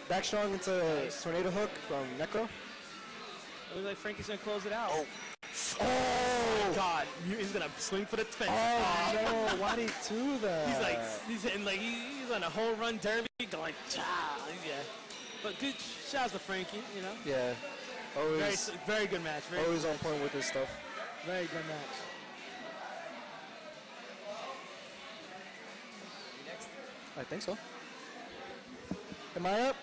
Back strong into Nice. tornado hook from Necro. It was like Frankie's gonna close it out. Oh! God, he's gonna swing for the fence. Oh no! Why did he do that? He's like, he's hitting like he's on a whole run derby, going cha, yeah. But good shouts to Frankie, you know. yeah. Very, Always, very good match. Very, always on point with this stuff. very good match. I think so. Am I up?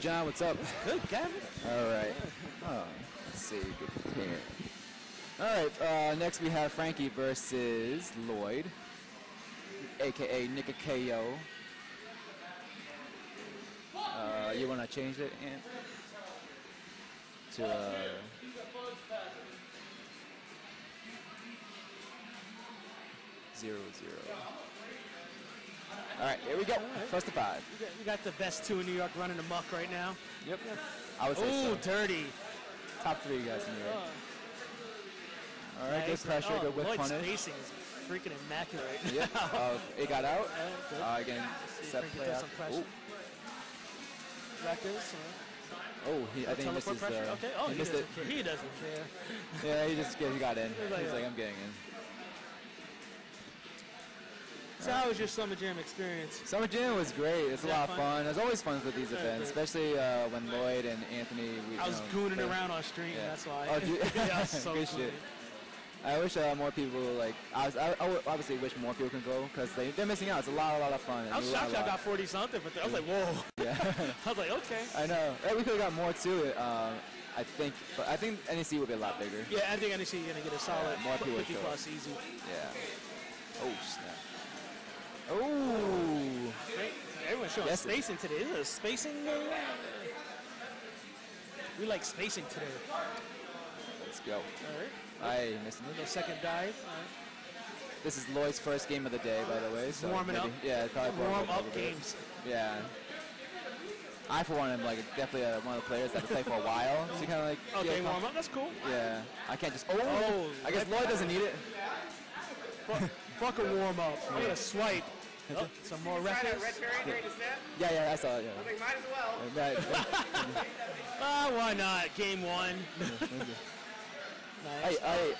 John, what's up? Good, Gavin. All right. Oh, let's see. Good here. All right. Uh, next we have Frankie versus Lloyd, aka Nica KO. Uh, you want to change it, Ant? To uh, zero zero. All right, here we go. First to five. We got, the best two in New York running amok right now. Yep. I would say Oh, so. dirty. Top three guys in New York. All right, Nice. good pressure, oh, good whip Lloyd's punish. spacing is freaking immaculate. Yeah, uh, it got out. Uh, again, set play out. Ooh. Records. Oh, he, I think he his, pressure. uh, okay. Oh, he he, missed doesn't it. care. He doesn't care. Yeah, he just he got in. like, He's uh, like, I'm getting in. So how was your summer jam experience? Summer Jam was great. It's a lot of fun. fun. There's always fun with these events, especially uh, when Lloyd and Anthony. We, I was know, gooning around on stream. Yeah. That's why. Oh, yeah, so Good funny. shit. I wish uh, more people like. I was. I, I obviously wish more people can go because they they're missing out. It's a lot, a lot of fun. I was shocked I got 40 something, but I was like, whoa. Yeah. I was like, okay. I know. Yeah, we could have got more to it. Um, I think, but I think NEC would be a lot bigger. Yeah, I think NEC you're gonna get a solid more people 50 show up. plus easy. Yeah. Oh snap. Oh. Everyone's showing Yes. spacing today. Is it a spacing? We like spacing today. Let's go. All right. I missed No it. second dive. All right. This is Lloyd's first game of the day, by the way. So Warming maybe- up. Yeah, probably warm up, a up bit. games. Yeah. I, for one, am like definitely uh, one of the players that played for a while. So kind of like. Okay, get warm up. That's cool. Yeah. I can't just. Oh. Oh, I guess Lloyd doesn't need it. Fuck, fuck a warm up. I'm gonna swipe. Oh, some more records. Yeah, yeah, I saw it. Yeah. Might as well. That- Ah, why not? Game one. I, Nice. I, Right.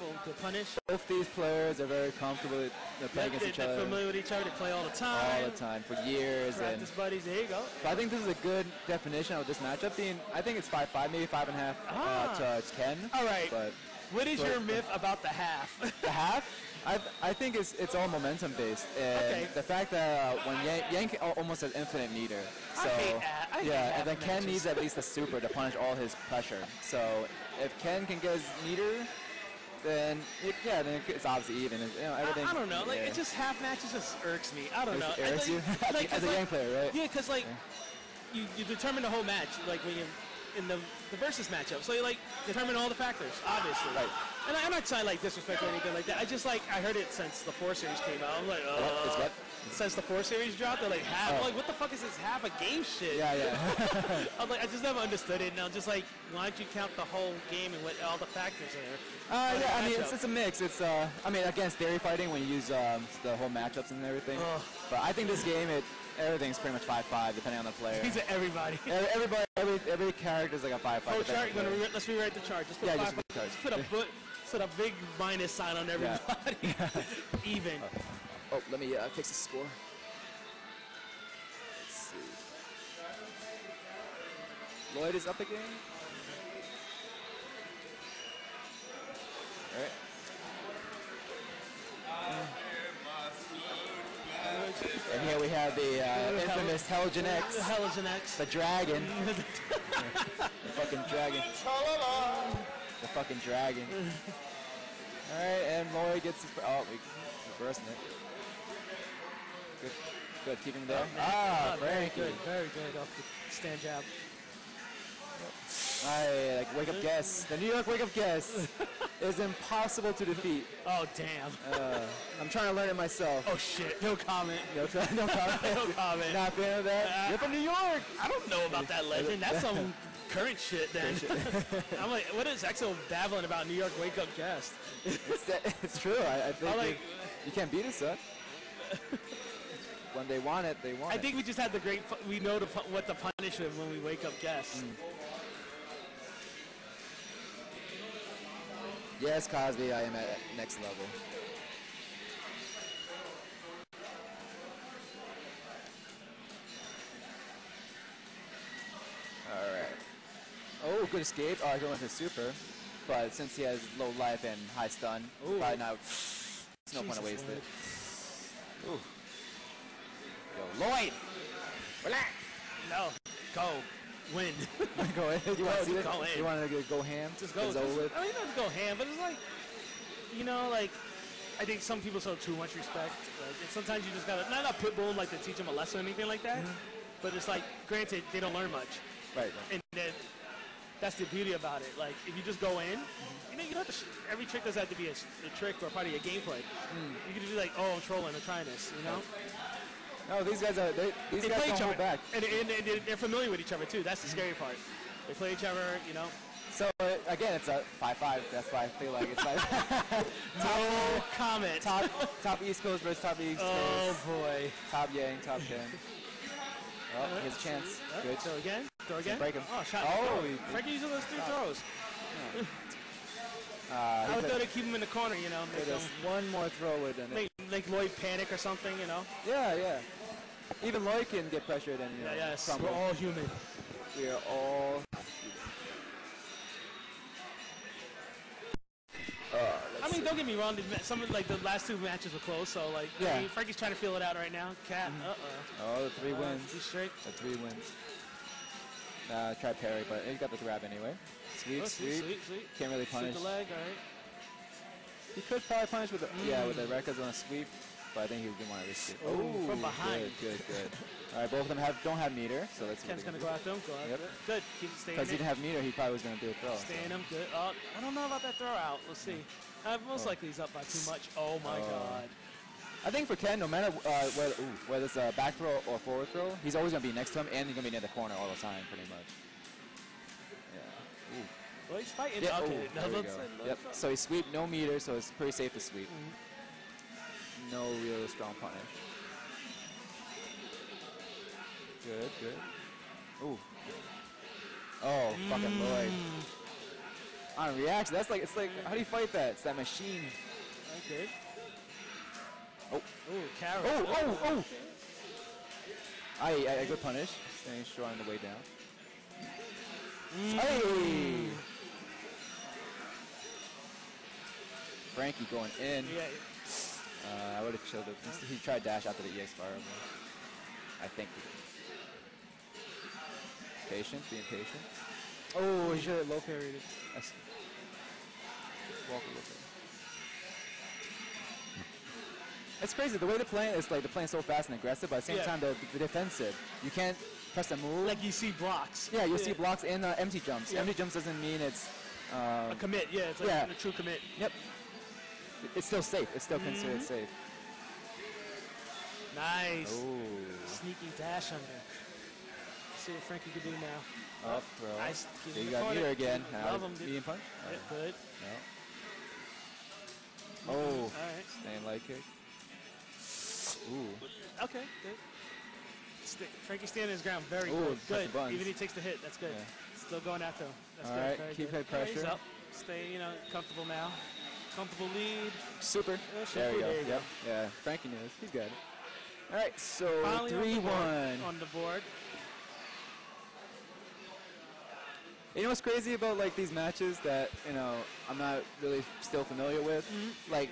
Full good punish. both these players are very comfortable with they're playing They're, against each they're familiar with each other. They play all the time. all the time for years. And buddies. There you go. but I think this is a good definition of this matchup being. I think it's five five, maybe five and a half Ah. uh, to Ken. All right. But What is but- your myth about the half? the half, I, I think it's it's all momentum based, and Okay. the fact that uh, when Yang, Yang almost has infinite meter, I so hate that. I yeah, and then Ken matches. needs at least a super to punish all his pressure. So if Ken can get his meter, then it, yeah, then it's obviously even. It's, you know, I, everything. I don't know. Like yeah. it just half matches just irks me. I don't It know. I irks think- you? like, As a like- player, right? Yeah, because like you, you determine the whole match, like when you in the the versus matchup. So you like determine all the factors, obviously. Right. And I, I'm not trying like disrespect or anything like that. I just like I heard it since the four series came out. I'm like, uh, What? It's what? Since the four series dropped, they're like half. Oh. like, what the fuck is this half a game shit? Yeah, yeah. I'm like, I just never understood it. And I'm just like, why don't you count the whole game and what all the factors are? Uh, yeah, I mean, it's, it's a mix. It's, uh, I mean, against theory fighting when you use um, the whole matchups and everything. Ugh. But I think this game, it everything's pretty much 5-5 depending on the player. He's at everybody. Every- Everybody, every, every character is like a 5-5. Oh, depending chart. on You're the gonna re- let's rewrite the chart. Just put Yeah, five, just rewrite the put a put, put a big minus sign on Yeah. everybody. Even. Oh, let me uh, fix the score. Let's see. Lloyd is up again. All right. And here we have the uh, infamous Helgen X, The hell is an X? the dragon. the fucking dragon. The fucking dragon. All right, and Lloyd gets his. Oh, we reversing it. Good, good. Keep him there. Ah, very good, very good off the stand jab. I like wake up guess. The New York wake up guess is impossible to defeat. Oh damn. Uh, I'm trying to learn it myself. Oh shit. No comment. No, no comment. No comment. Not a fan of that. Uh, You're from New York. I don't know about that legend. That's some current shit then. I'm like, what is Exo babbling about New York wake up guest? It's, that- it's true. I, I think I like- you, can't beat us, son. when they want it, they want I it. think we just had the great. pu- We know the, pu- what the punishment when we wake up guests. Mm. Yes, Cosby, I am at next level. Alright. Oh, good escape. Oh, I go into super. But since he has low life and high stun, Ooh. probably not. There's no point to waste it. Lloyd. Yo, Lloyd! Relax! No. Go. Win. go ahead. You want to Go, see it? You want to go ham? just go. Just? I mean, not to go ham, but it's like, you know, like, I think some people show too much respect. Like, sometimes you just gotta not not pitbull 'em, like to teach them a lesson or anything like that. Mm-hmm. But it's like, granted, they don't learn much, Right. right. and then that's the beauty about it. Like, if you just go in, mm-hmm. you know, you don't have to. Sh- every trick doesn't have to be a trick or part of your gameplay. Mm. You can just be like, oh, I'm trolling, I'm trying this, you know. No, these guys are. They, these They guys play each other, back. and, and, and they're- familiar with each other too. That's the scary part. They play each other, you know. So uh, again, it's a five-five. That's why I feel like it's like No comment. top top East Coast versus top East Coast. Oh boy. Top Yang, top Ken. Oh, here's a chance. Uh, Good. Throw again. Throw again. break him. Oh, shot. Oh, Oh, Frankie using those three throws. Uh, I would throw to keep him in the corner, you know, could him, one more throw would done it. Make, make Lloyd panic or something, you know. Yeah, yeah. Even Lloyd can get pressured and you know Yeah, yes. crumble. We're all human. We are all. Uh, I mean, see. don't get me wrong. Some of like the last two matches were close, so like, Yeah. I mean, Frankie's trying to feel it out right now. Cat. Uh oh. Oh, the three wins. Two straight. The three wins. Uh, try parry, but he got the grab anyway. Sweet, Oh, sweet. sweet, sweet. Can't really Shoot punish. the leg. All right. He could probably punish with the yeah with the Mm. records on a sweep, but I think he didn't want to risk it. Ooh, from behind. Good, good, good. All right, both of them have don't have meter, so let's see what Ken's gonna go do. after him. Go after Yep. him. Good. Keep it staying Because he in. didn't have meter, he probably was gonna do a throw. so. Him. Good. Oh, I don't know about that throw out. Let's see. Uh, most Oh. likely he's up by too much. Oh my Oh. God. I think for Ken, no matter uh, whether ooh, whether it's a back throw or forward throw, he's always gonna be next to him, and he's gonna be near the corner all the time, pretty much. Well, he's fighting. Yeah, okay. oh, there we go. Yep. So he sweep no meter, so it's pretty safe to sweep. Mm-hmm. No real strong punish. Good, good. Ooh. Oh, fucking Lloyd. Mm. on reaction. That's like it's like how do you fight that? It's that machine. Okay. Oh. Ooh, carrot. Oh, oh, oh! I, I, I good punish. Staying strong on the way down. Hey! Frankie going in. Yeah. Uh, I would have chilled it. He tried to dash after the EX fire. I think. Patient, being patient. Oh, he should have low parried it. That's walk a little bit. It's crazy the way they're playing. It's like they're playing so fast and aggressive, but at the same Yeah. time they're, they're defensive. You can't press a move. Like you see blocks. yeah, you'll see blocks and uh, empty jumps. Yeah. Empty jumps doesn't mean it's. A Um, commit, yeah, it's like Yeah. a true commit. yep. It's still safe. It's still considered Mm-hmm. safe. Nice. Oh. Sneaky dash under. See what Frankie can do now. Up throw. Nice. There you got meter again. Love him, dude. medium punch. Yeah, good. No. Oh. All right. Staying light kick. Ooh. Okay, good. St- Frankie standing his ground. Very Ooh, good. Good. Even he takes the hit. That's good. Yeah. Still going after him. That's All good. right, keep good. head Yeah, he's pressure. up. Stay, you know, comfortable now. Comfortable lead. Super. Yeah, there you go. there yep. Yeah. Frankie knows. He's got it. All right. So Finally three the board. one. On the board. You know what's crazy about like these matches that you know I'm not really still familiar with? Mm-hmm. Like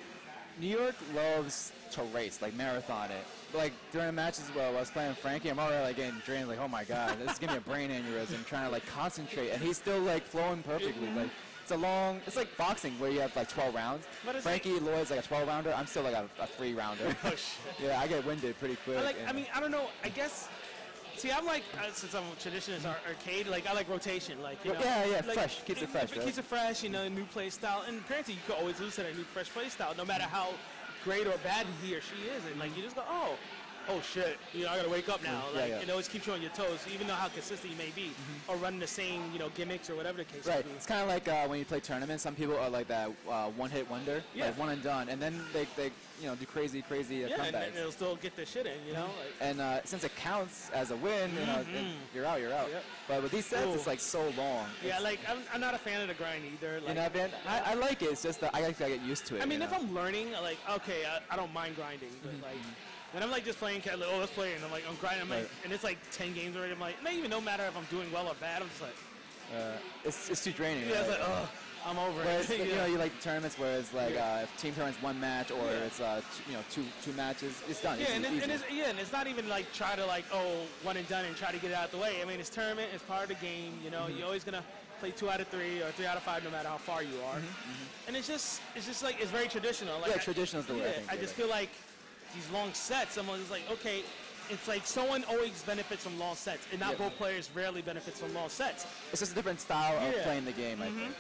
New York loves to race, like marathon it. Like during the matches, well, I was playing Frankie, I'm already like getting drained. Like, oh my god, this is giving me a brain aneurysm. Trying to like concentrate, and he's still like flowing perfectly. Like a long, it's like boxing where you have like 12 rounds. Frankie Lloyd's like a 12 rounder. I'm still like a, a three rounder. Oh, yeah, I get winded pretty quick. I like. I mean, I don't know. I guess. See, I'm like uh, since I'm traditionalist ar- arcade. Like I like rotation. Like you know. Yeah, yeah, like, fresh. Keeps it fresh, right? keeps it fresh. You know, new play style. And granted, you could always lose to that new fresh play style, no matter how great or bad he or she is. And like you just go, oh. Oh shit! You know I gotta wake up now. Yeah, Like yeah. it always keeps you on your toes, even though how consistent you may be, or running the same you know gimmicks or whatever the case Right. may be. It's kind of like uh, when you play tournaments. Some people are like that uh, one-hit wonder, Yeah. like one and done, and then they, they you know do crazy, crazy uh, Yeah, and, comebacks. and it'll still get the shit in, you know. Like, And uh, since it counts as a win, you know, then you're out, you're out. Yep. But with these sets, it's like so long. yeah, It's- like I'm, I'm not a fan of the grind either. Like, you know, man, I, I like it. It's just that I to get used to it. I mean, you if know? I'm learning, like, okay, I, I don't mind grinding, but Mm-hmm. like, when I'm like just playing, ca- like, oh, let's play, and I'm like, I'm grinding, I'm like, Right. and it's like 10 games already. I'm like, not even no matter if I'm doing well or bad, I'm just like, uh, it's, it's too draining. yeah, it's right? like, I'm over Whereas, it. you know, you like tournaments where it's like uh, if team tournaments one match or Yeah. it's uh, t- you know two two matches. It's done. Yeah, it's and, it, and it's, yeah, and it's not even like try to like oh one and done and try to get it out the way. I mean, it's tournament, it's part of the game. You know, Mm-hmm. you're always gonna play two out of three or three out of five, no matter how far you are. And it's just it's just like it's very traditional. Like yeah, I- traditional's the word. yeah, I, think, I just feel like these long sets, someone's like, okay, it's like someone always benefits from long sets, and not Yeah. both players rarely benefits from long sets. It's just a different style of Yeah. Mm-hmm. playing the game. I think.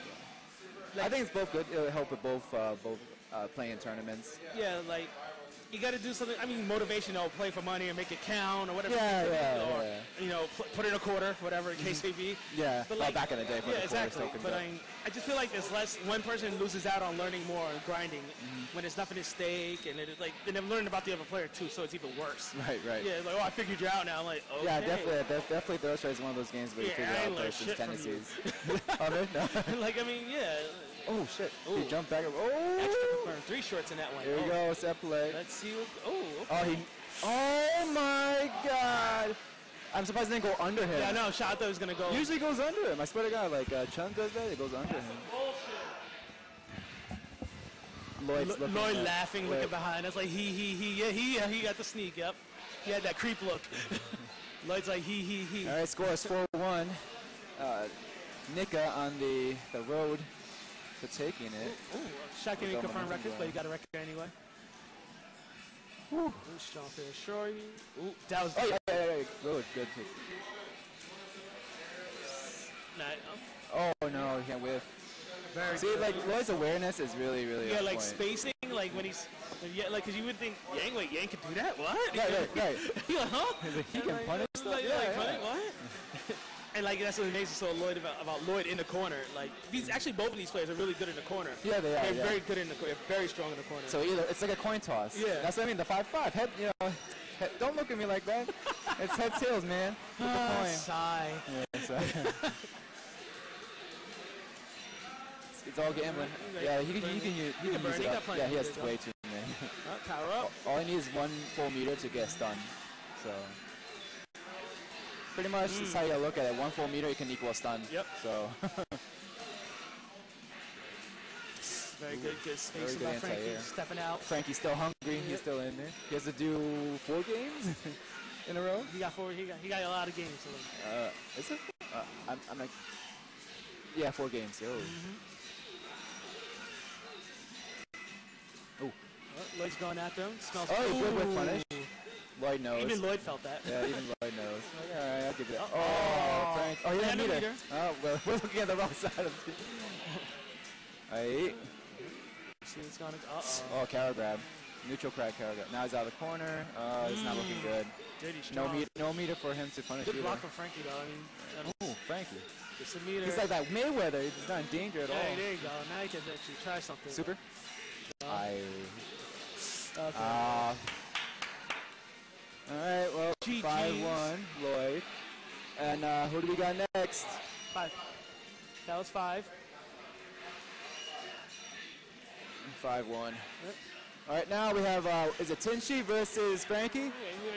I think it's both good. It'll help with both uh, both uh, playing tournaments. Yeah, like you got to do something. I mean, motivation motivational, play for money or make it count or whatever. Yeah, yeah, or, yeah. Mm-hmm. You know, put, put in a quarter, whatever the case may be. Yeah, But well, back in the day, yeah, exactly. But. I, mean, I just feel like there's less. One person loses out on learning more and grinding Mm-hmm. when there's nothing at stake, and it like then they're learning about the other player too, so it's even worse. Right, right. Yeah, like oh, I figured you out now. I'm like, okay. Yeah, definitely. Def- definitely, Strike is one of those games where you figure I out person's shit from you. tendencies. oh, no? no. like I mean, yeah. Oh shit! He jumped back. Oh. Three shorts in that one. here we oh, go. Set play. Let's see what. Oh, okay. Oh, he. Oh my God! I'm surprised it didn't go under him. yeah, no. Shot it was gonna go. Usually goes under him. I swear to God, like uh, Chun does that, it goes under him. Lloyd's Lo- looking Lloyd laughing, looking behind. That's like he, he, he, yeah, he, yeah, he got the sneak. Yep, he had that creep look. Lloyd's like he, he, he. All right, score is 4-1. Uh, Nica on the the road to taking it. Ooh, shot can't confirm nothing records, but he got a record anyway. Ooh, strong shorty. Ooh, that was Oh yeah, yeah, yeah, yeah. Good, good. pick. Nah, um, Oh no, he can't whiff. very See, good. like Lloyd's awareness is really, really. yeah, like point. spacing, like when he's, yeah, like because you would think Yang, wait, Yang could do that? What? Right, right, right. Like, huh? He can like, punish like, stuff. like, Yeah, yeah. punish- what? And like that's what makes it so Lloyd about, about Lloyd in the corner. Like these, actually, both of these players are really good in the corner. Yeah, they are, They're yeah. very good in the corner. They're Very strong in the corner. So either it's like a coin toss. Yeah. That's what I mean. The five five head. You know, head, don't look at me like that. it's head tails, man. Flip the Ah, coin. sigh. Yeah, it's all gambling. Yeah, he can, he can, He can use it up. Yeah, he has way too many. Uh, power up. All he needs is one full meter to get stunned. So pretty much that's how you look at it. One full meter you can equal a stun. Hmm. Yep. So Very good, good Very good by Frankie. anti-air. Stepping out. Frankie's still hungry. He's still in there. He has to do four games in a row. He got four. He got he got a lot of games. So Uh, is it? Uh, I'm, I'm like, yeah, four games. Oh. oh, Lloyd's going after him. Smells. Oh, good with punish. Lloyd knows. Even Lloyd felt that. Yeah, even Lloyd knows. Like, all right, I'll give it. Uh-oh. Oh, Frank. Oh, yeah, And a meter. Oh, well, we're looking at the wrong side of it. Aight. See what's going. Uh oh. Oh, Kara grab. Neutral crack Kara grab. Now he's out of the corner. Uh, it's not looking good. Dirty No meter, no meter for him to punish Good either. block from Frankie though. I mean, Ooh, Frankie. just a meter. He's like that Mayweather. He's not in danger at all. Hey, there you go. Now you can actually try something. Super. I. Okay. Ah. All right. Well, GGs. five one Lloyd. And uh, who do we got next? five. That was five. Five one. Yep. All right. Now we have uh, is it Tinshi versus Frankie? Yeah,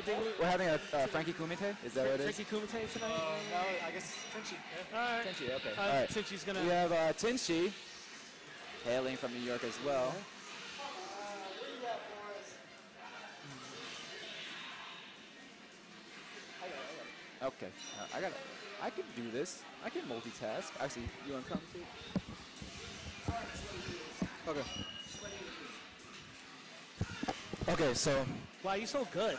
we- We're having a uh, Frankie Kumite. Is that what it is? Frankie Kumite tonight? no, I guess Finchie. All right. Tinshi. Okay. Uh, All right. Since she's gonna. We have uh, Tinshi, hailing from New York as well. Okay, uh, I got it. I can do this. I can multitask. Actually, you want to come too? Okay. Okay, so Wow, you so good.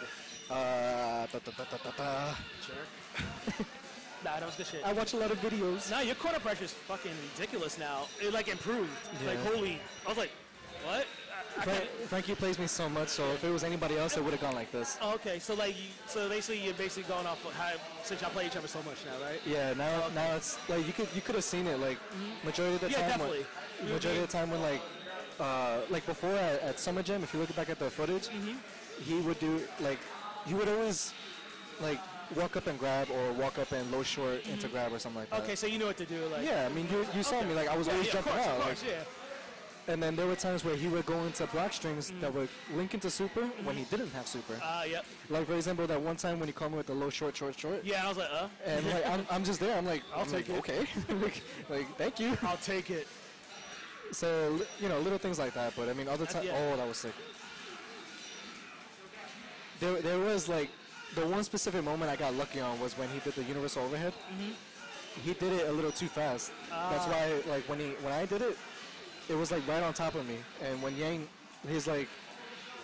uh, da, da, da, da, da, da. Jerk. nah, that was good shit. I watch a lot of videos. Now your corner pressure is fucking ridiculous now. It like improved. Yeah. Like holy, I was like, what? I, I Fra- Frankie plays me so much, so if it was anybody else, it would have gone like this. okay, so like, you, so basically you're basically going off of how since y'all play each other so much now, right? Yeah, now now it's like you could you could have seen it like majority of the Yeah, time. definitely. When, majority of the time when like uh, like before at, at Summer Jam, if you look back at the footage, Mm-hmm. he would do like he would always like walk up and grab or walk up and low short into grab or something like that. Mm-hmm. Okay, so you know what to do, like. Yeah, I mean you you saw Okay. me like I was Yeah, always yeah, jumping course, out. Of course, like, yeah. And then there were times where he would go into block strings that would link into super when he didn't have super. Uh, yep. Like for example, that one time when he called me with the low short short short. Yeah, I was like, uh, And like I'm, I'm just there. I'm like, I'll I'm take like, it. Okay, like, like thank you. I'll take it. So you know, little things like that. But I mean, other times, yeah. oh, that was sick. There, there was like the one specific moment I got lucky on was when he did the universal overhead. Mm -hmm. He did it a little too fast. That's why, like when he when I did it, it was like right on top of me. And when Yang, his like,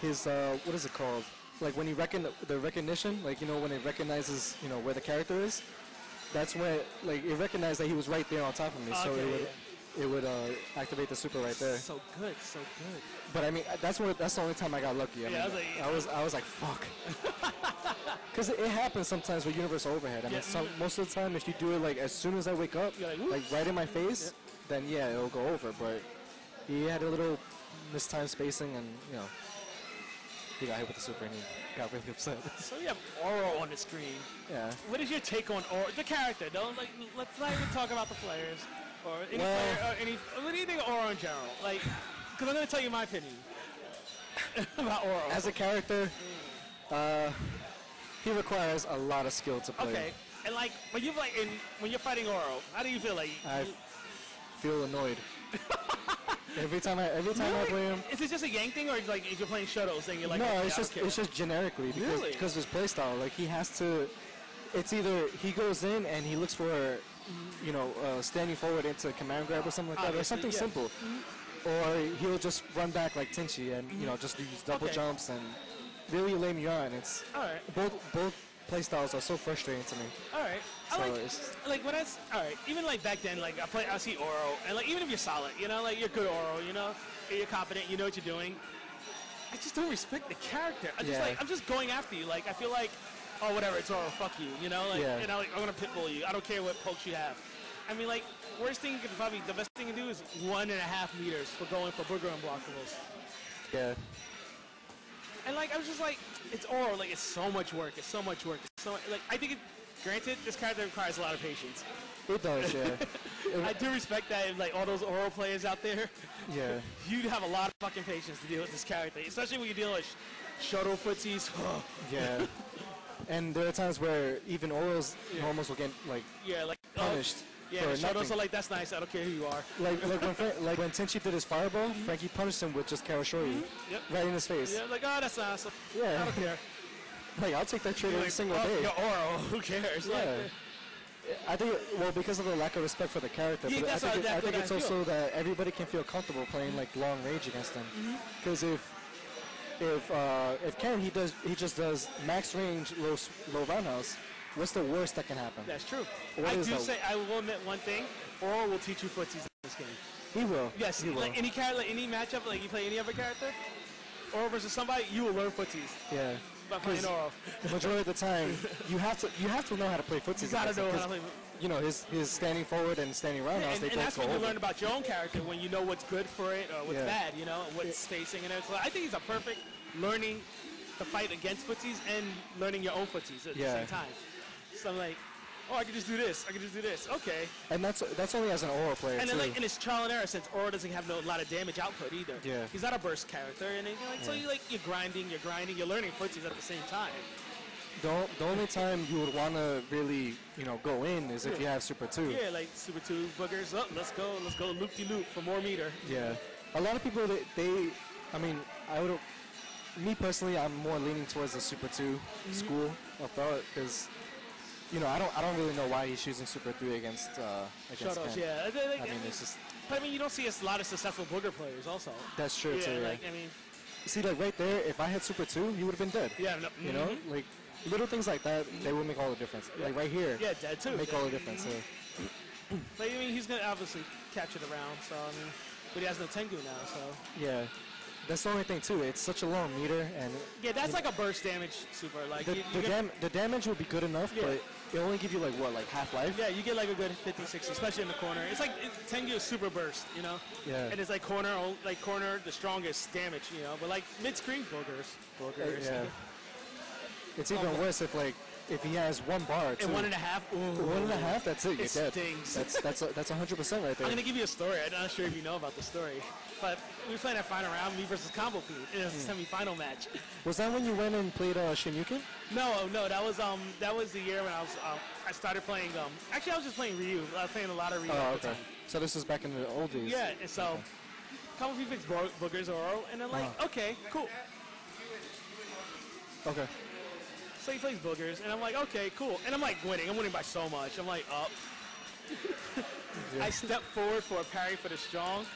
his uh, what is it called? Like when he reckon the recognition, like you know when it recognizes you know where the character is. That's when like it recognized that he was right there on top of me, so it would it would uh, activate the super right there. So good, so good. But I mean, that's what that's the only time I got lucky. I, Yeah, I was like- I was I was like fuck, because it, it happens sometimes with universal overhead. I mean, Yeah. some, most of the time if you do it like as soon as I wake up, like, like, right in my face, then yeah, it'll go over. But he had a little mistimed spacing, and you know, he got hit with the super, and he got really upset. So you have Oro on the screen. yeah. What is your take on Oro, the character? Don't like. Let's not even talk about the players or any Well- player or any. What do you think of Oro in general? Like, because I'm gonna tell you my opinion about Oro. As a character, uh, he requires a lot of skill to play. okay, and like when you like in when you're fighting Oro, how do you feel like? I feel annoyed. every time I every time I play him. Is it just a Yang thing, or is like if you're playing shotos then you're like, no, it's just it's just generically because Really? because of his playstyle. Like he has to. It's either he goes in and he looks for, you know, uh, standing forward into command grab or something like that, or something yeah. simple, or he'll just run back like Tinshi and you know just use double Okay. jumps and really lay me on. It's All right, both both playstyles are so frustrating to me. all right. I So like it's- like when I all right. Even like back then, like I play, I see Oro, and like even if you're solid, you know, like you're good Oro, you know, you're competent, you know what you're doing. I just don't respect the character. I just Yeah. like I'm just going after you. Like I feel like, oh whatever, it's Oro, fuck you, you know, like Yeah. you know, like, I'm gonna pitbull you. I don't care what pokes you have. I mean, like worst thing you could probably the best thing to do is one and a half meters for going for booger unblockables. Yeah, And like I was just like, it's Oro. Like it's so much work. It's so much work. It's so like I think it. Granted, this character requires a lot of patience. It does, yeah. I do respect that. Like all those Oro players out there, yeah. you have a lot of fucking patience to deal with this character, especially when you deal with sh- shoto footsies. Yeah. and there are times where even Oro's normals will get like yeah, like oh, punished yeah, the nothing. are like that's nice. I don't care who you are. like like when Fra- like when Tinshi did his fireball, Frankie punished him with just Kara Shoryu Yep. right in his face. Yeah, like oh that's awesome. Yeah. I don't care. Like I'll take that trade every Like, single oh, day. You're Oro. Who cares? Like, Yeah. I think, well, because of the lack of respect for the character, Yeah, but I think, it- I think it's I also that everybody can feel comfortable playing like long range against him. Mm-hmm. Because if if uh, if Ken he does he just does max range low low roundhouse, what's the worst that can happen? That's true. What I do say I will admit one thing. Oro will teach you footsies in this game. He will. Yes, he will. like any character, like any matchup, like you play any other character, Oro versus somebody, you will learn footsies yeah. by playing Oro. Majority of the time, you have to you have to know how to play footsies. You gotta know how to play. You know his his standing forward and standing roundhouse. And, they and both that's when you over. learn about your own character when you know what's good for it or what's Yeah. bad, you know, what's spacing and everything. So I think he's a perfect learning to fight against footsies and learning your own footsies at the same time. I'm like, oh, I can just do this. I can just do this. Okay. And that's that's only as an Oro player And too. then like, and it's trial and error since Oro doesn't have no, a lot of damage output either. Yeah. He's not a burst character, and then, like, so you like you're grinding, you're grinding, you're learning footsies at the same time. the, o- the only time you would want to really you know go in is if you have super two. Yeah, like Super Two boogers. Oh, let's go, let's go loop de loop for more meter. Yeah. A lot of people, they, they I mean, I would, me personally, I'm more leaning towards the Super 2 Mm-hmm. school of thought because, you know, I don't, I don't really know why he's choosing Super 3 against, uh, against yeah. They- I mean, it's just, But I mean, you don't see a lot of successful booger players, also. that's true yeah, too, yeah. like I mean, See, like right there, if I had Super 2, he would have been dead. yeah, no, You know, mhm. like little things like that, they will make all the difference. Like right here, yeah, dead too. make all the difference. Yeah. But I mean, he's gonna obviously capture the round, so I mean, but he has no Tengu now, so yeah. That's the only thing too. It's such a long meter, and yeah, that's like a burst damage super. Like the, you, you get, dam- the damage will be good enough, Yeah. but it only give you like what, like half life? yeah, you get like a good 50, 60, especially in the corner. It's like it, Tengu super burst, you know. Yeah. And it's like corner, like corner, the strongest damage, you know. But like mid screen boogers, uh, boogers. Yeah. It's even worse if like if he has one bar too. And one and a half. Ooh. One and a half, that's it. You're It dead. stings. That's that's a, that's 100 percent right there. I'm gonna give you a story. I'm not sure if you know about the story, but we played that final round, me versus Combofiend. It was a semi-final match. Was that when you went and played uh? No, no, that was um that was the year when I was um I started playing um actually I was just playing Ryu. I was playing a lot of Ryu Oh, okay. time. So this is back in the old days. Yeah, and so Combofiend fixed bo- boogers Oro, and I'm like, Uh-huh. okay, cool. Okay. So he plays boogers, and I'm like, okay, cool. And I'm like winning. I'm winning by so much. I'm like up. I step forward for a parry for the strong.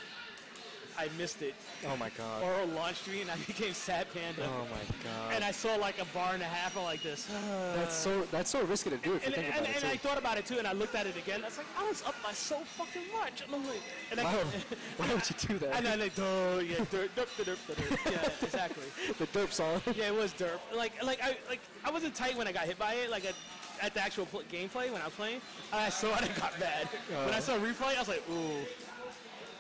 I missed it. Oh my god. Oro launched me, and I became Sad Panda. Oh my god. And I saw like a bar and a half. I'm like this. that's so that's so risky to do if you And, think and, and it. I thought about it too, and I looked at it again. I was like, I was up by so fucking much. And I'm like, and I, Why, why would you do that? and then like, duh, yeah, derp, derp, derp, derp, derp. yeah, exactly. the derp song. Yeah, it was derp. Like, like I, like I wasn't tight when I got hit by it. Like at, at the actual pl- gameplay when I was playing, and I saw it and got mad. Uh. when I saw replay, I was like, ooh.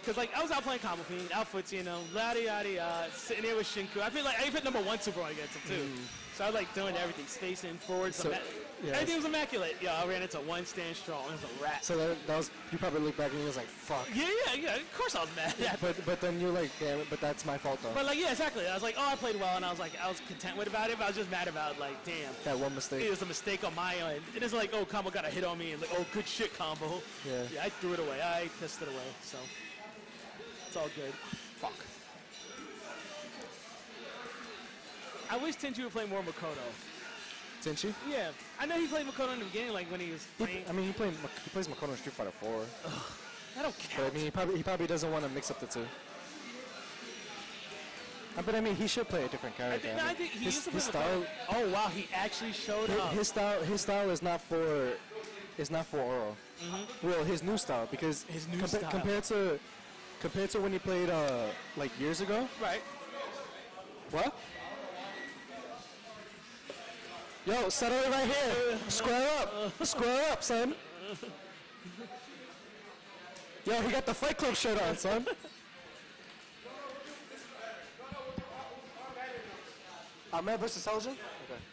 Cause like I was out playing Combofiend, out footsie, you know, yada yada yada, sitting there with Shinku. I feel like I hit number one super one against him too. Mm-hmm. So I was like doing everything, spacing, forwards, So- yeah. everything was immaculate. Yeah, I ran into one stand strong. and It was a rat. So that, that was you probably look back and you was like fuck. yeah, yeah, yeah. Of course I was mad. Yeah, But but then you're like damn it. But that's my fault though. but like yeah, exactly. I was like, oh, I played well, and I was like, I was content with about it, but I was just mad about like, damn. that one mistake. It was a mistake on my end. It is like, oh, combo got a hit on me, and like, oh, good shit, combo. Yeah. Yeah, I threw it away. I pissed it away. So it's all good. Fuck. I wish Tinshi would play more Makoto. Didn't? Yeah, I know he played Makoto in the beginning, like when he was He, playing. I mean, he, played, he plays Makoto in Street Fighter 4. I don't care. But. I mean, he probably he probably doesn't want to mix up the two. Uh, But I mean, he should play a different character. I think, no, I think he his, used to his style. Oh wow, he actually showed his, up. his style, his style is not for, is not for Oro. Well, his new style because. His new compa- style. compared to, compared to when he played uh like years ago. right. What? Yo, settle it right here. Square up. Square up, son. Yo, he got the Fight Club shirt on, son. Ahmed versus Helgen?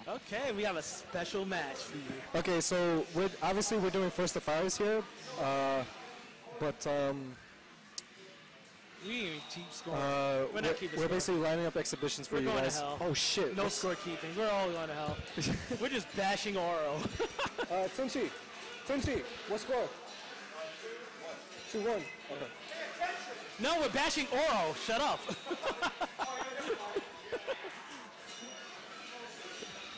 Okay, we have a special match for you. Okay, so we're, obviously we're doing first to fives here, uh, but um, We keep scoring. uh, We're we're, keeping we're basically lining up exhibitions for We're you guys. Oh shit! no what's- score keeping. We're all going to hell. We're just bashing Oro. Uh, Tinshi, what score? Two one. Okay. no, we're bashing Oro. Shut up.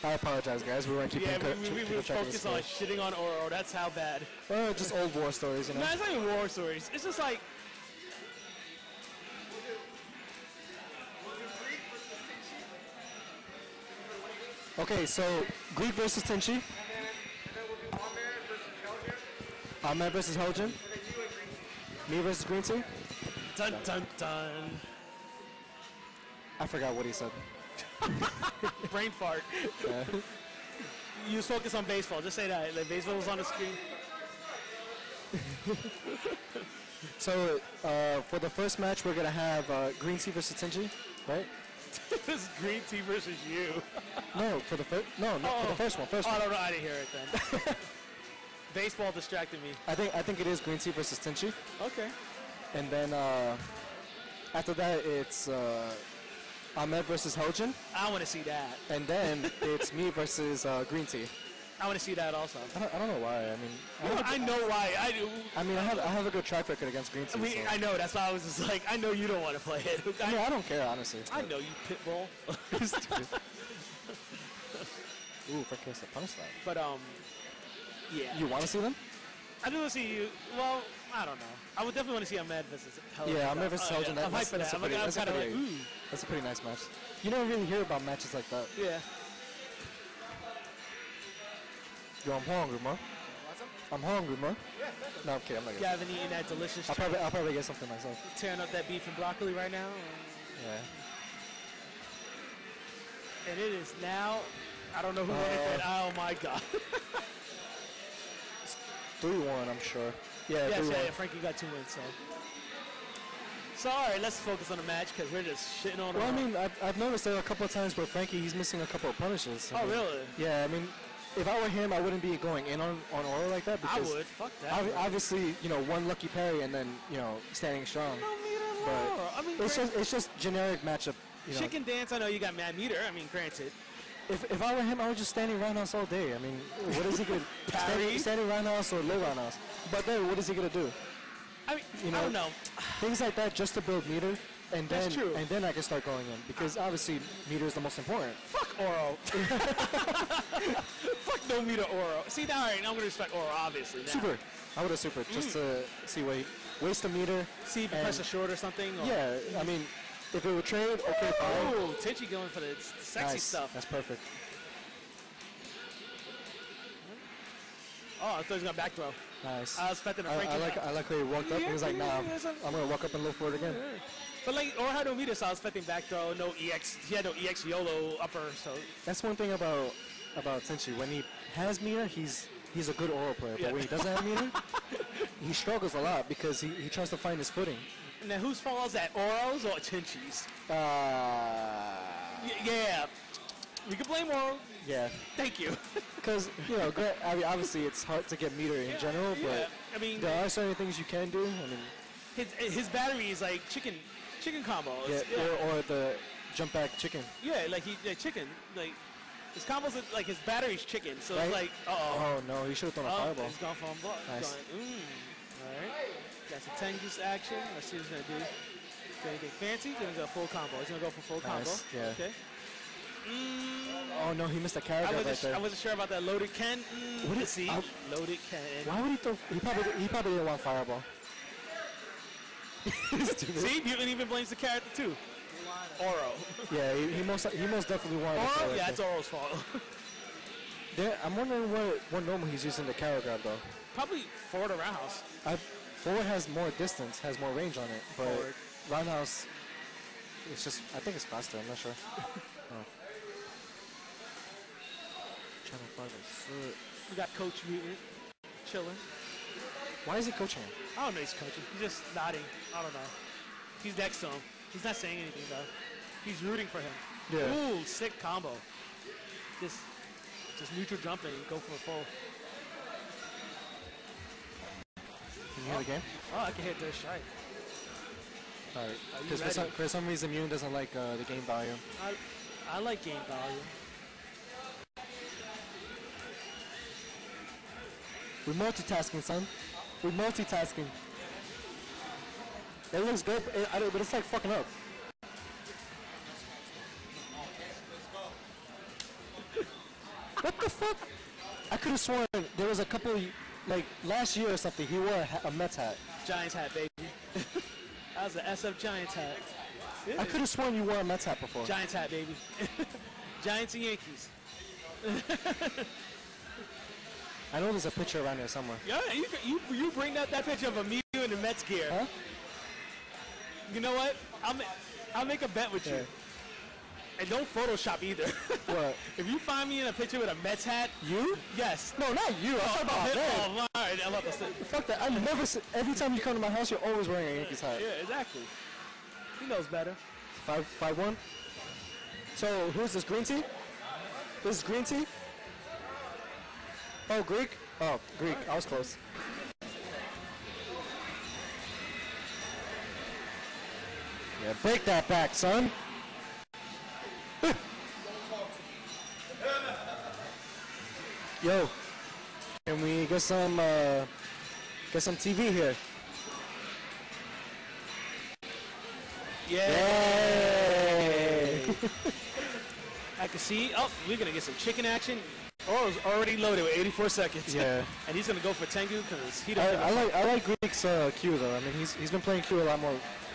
I apologize, guys. We weren't keeping, yeah, we, we, we were track of the focused on shitting on Oro. That's how bad. Uh, just old war stories, you know. No, it's not even war stories. It's just like Okay, so Greek versus Tinshi. Ahmed versus Helgen. Me versus Green Tea. dun dun dun. I forgot what he said. Brain fart. You was focused on baseball. Just say that. Like, baseball was on the screen. So uh, for the first match, we're gonna have uh, Green Tea versus Tinshi, right? this is green tea versus you. No, for the first. No, not for the first one. First Oh, one. no, no, I didn't hear it then. baseball distracted me. I think I think it is Green Tea versus Tinshi, Okay. and then uh, after that it's uh, Ahmed versus Helgen, I want to see that. and then it's me versus uh, Green Tea. I want to see that also. I don't, I don't know why. I mean, I, a- I know why. I do. I mean, I have I have a good track record against Green Tea. I mean, so- I know. That's why I was just like, I know you don't want to play it. I mean, I, don't care honestly. I know you pit bull. Ooh, Frank has to punish that. but um, yeah. You want to see them? I do want to see you. Well, I don't know. I would definitely want to see Ahmed versus Hell. Yeah, Ahmed versus that- I'm that's- hyped for that. a I'm, pretty- I'm that's a kind of like, ooh. That's a pretty nice match. You don't really hear about matches like that. Yeah. Yo, I'm hungry, man. I'm hungry, man. No, I'm kidding. I'm not. Gavin eating that delicious, I'll probably, I'll probably get something myself. tearing up that beef and broccoli right now. Yeah. And it is now. I don't know who Uh, won it, oh my god. Three one, I'm sure. Yeah, yes, yeah, yeah, Frankie got two wins, so. So, all right, let's focus on the match because we're just shitting on Well, I mean, I've, I've noticed there are a couple of times where Frankie he's missing a couple of punishes. I Oh, mean, really? Yeah, I mean, if I were him, I wouldn't be going in on on Oro like that I because would. Fuck that. ob- obviously, you know, one lucky parry and then you know standing strong. But I mean, It's just it's just generic matchup. You know. chicken dance. I know you got mad meter. I mean, granted. If, if I were him, I would just standing roundhouse all day. I mean, what is he gonna Parry? standing, standing roundhouse or low roundhouse? But then what is he gonna do? I mean, You I don't know. Things like that just to build meter, and then That's true. and then I can start going in because obviously meter is the most important. Fuck Oro. Fuck no meter Oro. See, now, all right, I'm gonna respect Oro, obviously. Now. Super. I would have super mm. just to see he, waste a meter. See if you press a short or something. Or, Yeah, I mean, if it were trade, okay, fine. Oh, Tinshi going for the sexy nice. stuff. That's perfect. Oh, I thought he was gonna back throw. Nice. I was expecting a I, Frankie. I like I like how he walked up. He was like, Yeah, Nah, yeah, I'm gonna walk up and look for it again. But like, or had no meter, so I was expecting back throw. No EX. He had no EX YOLO upper, so That's one thing about about Tinshi. When he has meter, he's he's a good Oro player. Yeah. But when he doesn't have meter, he struggles a lot because he, he tries to find his footing. And then whose fault is that? Oro's or Tinshi's? Uh, Y- yeah. We can blame Oro. yeah, Thank you. because you know, gra- I mean, obviously it's hard to get meter in general, yeah. but I mean, there are certain things you can do. I mean, his, his battery is like chicken, chicken combos. yeah, yeah. Or, or the jump back chicken. Yeah, like he, like chicken, like his combos, are- like his battery's chicken. So Right? it's like, uh oh. Oh no, he should have thrown a Oh, fireball. he's gone for a block. Nice. Going, mm. All right. Got some Tengus action. Let's see what he's gonna do. Got anything fancy? Gonna go full combo. He's gonna go for full Nice, combo. yeah. Okay. Mm, Oh no, he missed a I right wasn't, there. I wasn't sure about that loaded can. Mm, What is- see. Loaded can. Why would he throw? He probably he probably didn't want fireball. Stupid. See, Mutant even blames the character too. Oro. Yeah, he, he most he most definitely wanted. Oro? it Yeah, there. it's Oro's fault. There- I'm wondering what what normal he's using the Kara grab though. Probably forward or roundhouse. I, forward has more distance, has more range on it, but Forward. roundhouse, it's just I think it's faster. I'm not sure. oh. Channel five is sick. We got Coach Mutant chilling. Why is he coaching him? I don't know he's coaching. He's just nodding. I don't know. He's next to him. He's not saying anything though. He's rooting for him. Yeah. Ooh, sick combo. Just, just neutral jumping and go for a full. Can you hear the game? Oh, I can hit third strike. Alright. Because for some, for some reason, Mune doesn't like uh, the game volume. I, I like game volume. We're multitasking, son. We're multitasking. It looks good, but, it, I don't, but it's like fucking up. what the fuck? I could have sworn there was a couple, like last year or something, he wore a, ha- a Mets hat. Giants hat, baby. that was the SF Giants hat. I could have sworn you wore a Mets hat before. Giants hat, baby. Giants and Yankees. I know there's a picture around here somewhere. Yeah, you, you, you bring up that picture of a me in the Mets gear. Huh? You know what? I'll, ma- I'll make a bet with you. And don't Photoshop either. What? if you find me in a picture with a Mets hat, You? yes. No, not you. I'm talking about oh, them. Oh, all right, I love this. Fuck that. I never. s- Every time you come to my house, you're always wearing a Yankees hat. Yeah, exactly. He knows better. Five, five, one. So who's this green tea? This is green tea. Oh, Greek. Oh, Greek. I was close. Yeah, break that back, son. Yo, can we get some uh, get some TV here? Yeah. Yay! I can see. Oh, we're gonna get some chicken action. Oro's already loaded with 84 seconds. Yeah. and he's gonna go for Tengu because he doesn't. I like I like Greek's uh, Q though. I mean, he's he's been playing Q a lot more.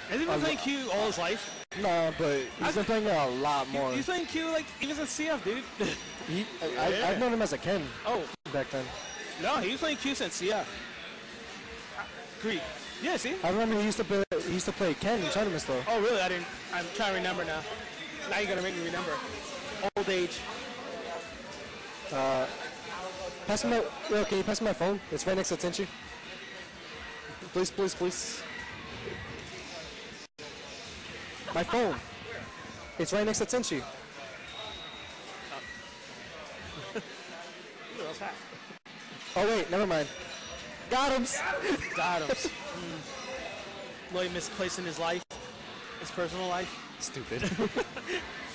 Has he been playing Q all his life? Nah, but he's I- been playing it a lot more. He's playing Q like even since CF, dude. He, I, Yeah. I, I've known him as a Ken oh back then. no, he was playing Q since CF. Greek. Yeah, see? I remember he used to play, he used to play Ken in tournaments though. Oh really? I didn't. I'm trying to remember now. Now you gotta make me remember. Old age. Pass me my, yo, can you pass me my phone? It's right next to Tinshi. Please, please, please. My phone. It's right next to Tinshi. Who else had? Oh wait, never mind. Got him. Got him. mm. Lloyd misplacing his life, his personal life. Stupid.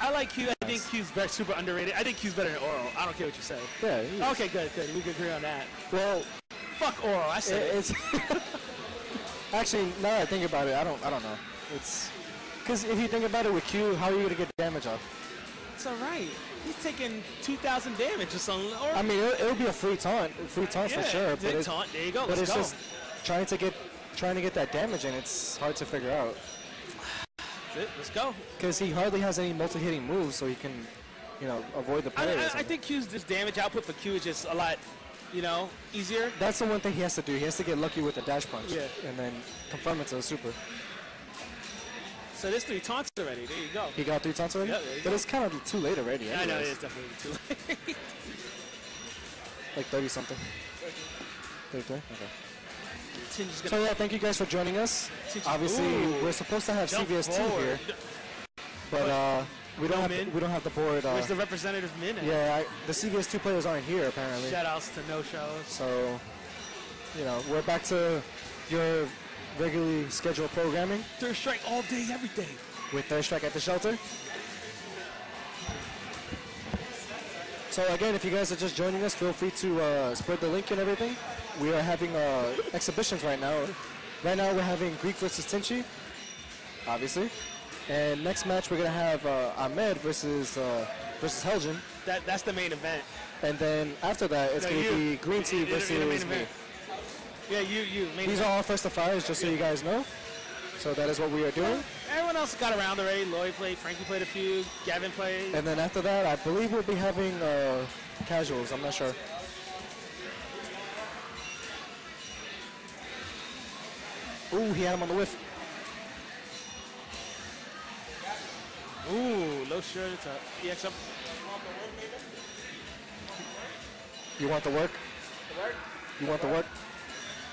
I like Q. I think Q's very super underrated. I think Q's better than Oro. I don't care what you say. yeah. he- Okay, good, good. We can agree on that. Well, Fuck Oro. I said it. it's actually now that I think about it, I don't, I don't know. It's because if you think about it with Q, how are you gonna get damage off? It's all right. He's taking 2,000 damage or something. Or, I mean, it'll, it'll be a free taunt, free taunt yeah, for sure. But, it, taunt. There you go. but Let's it's go. just trying to get trying to get that damage in. It's hard to figure out That's it. Let's go. because he hardly has any multi-hitting moves, so he can, you know, avoid the I, parry. or I, I think Q's this damage output for Q is just a lot, you know, easier. that's the one thing he has to do. He has to get lucky with the dash punch, Yeah. and then confirm it to a super. So there's three taunts already. There you go. He got three taunts already, Yeah, but go. it's kind of too late already. I know it's definitely too late. like 30 something. 33? Okay. So yeah, thank you guys for joining us. Tinge- Obviously, Ooh. we're supposed to have jump CVS2 here, but uh, we don't No have min? we don't have the board. Uh, Where's the representative min? at? yeah, I, the CVS2 players aren't here apparently. Shout outs to no shows. So, you know, we're back to your regularly scheduled programming Third strike all day, every day. with Third Strike at the Shelter. So again, if you guys are just joining us, feel free to uh, spread the link and everything. We are having uh, exhibitions right now. Right now we're having Greek versus Tinshi, obviously. And next match we're gonna have uh, Ahmed versus uh, versus Helgen. That that's the main event. And then after that, it's No, gonna you. be Green Tea versus you're the main me. event. Yeah, you you main These are all first to fires, just so you guys know. So that is what we are doing. Everyone else got around already. Lloyd played, Frankie played a few, Gavin played. And then after that, I believe we'll be having uh, casuals. I'm not sure. Ooh, he had him on the whiff. Ooh, low shirt It's to EX up. You want the work? Work. You want the work?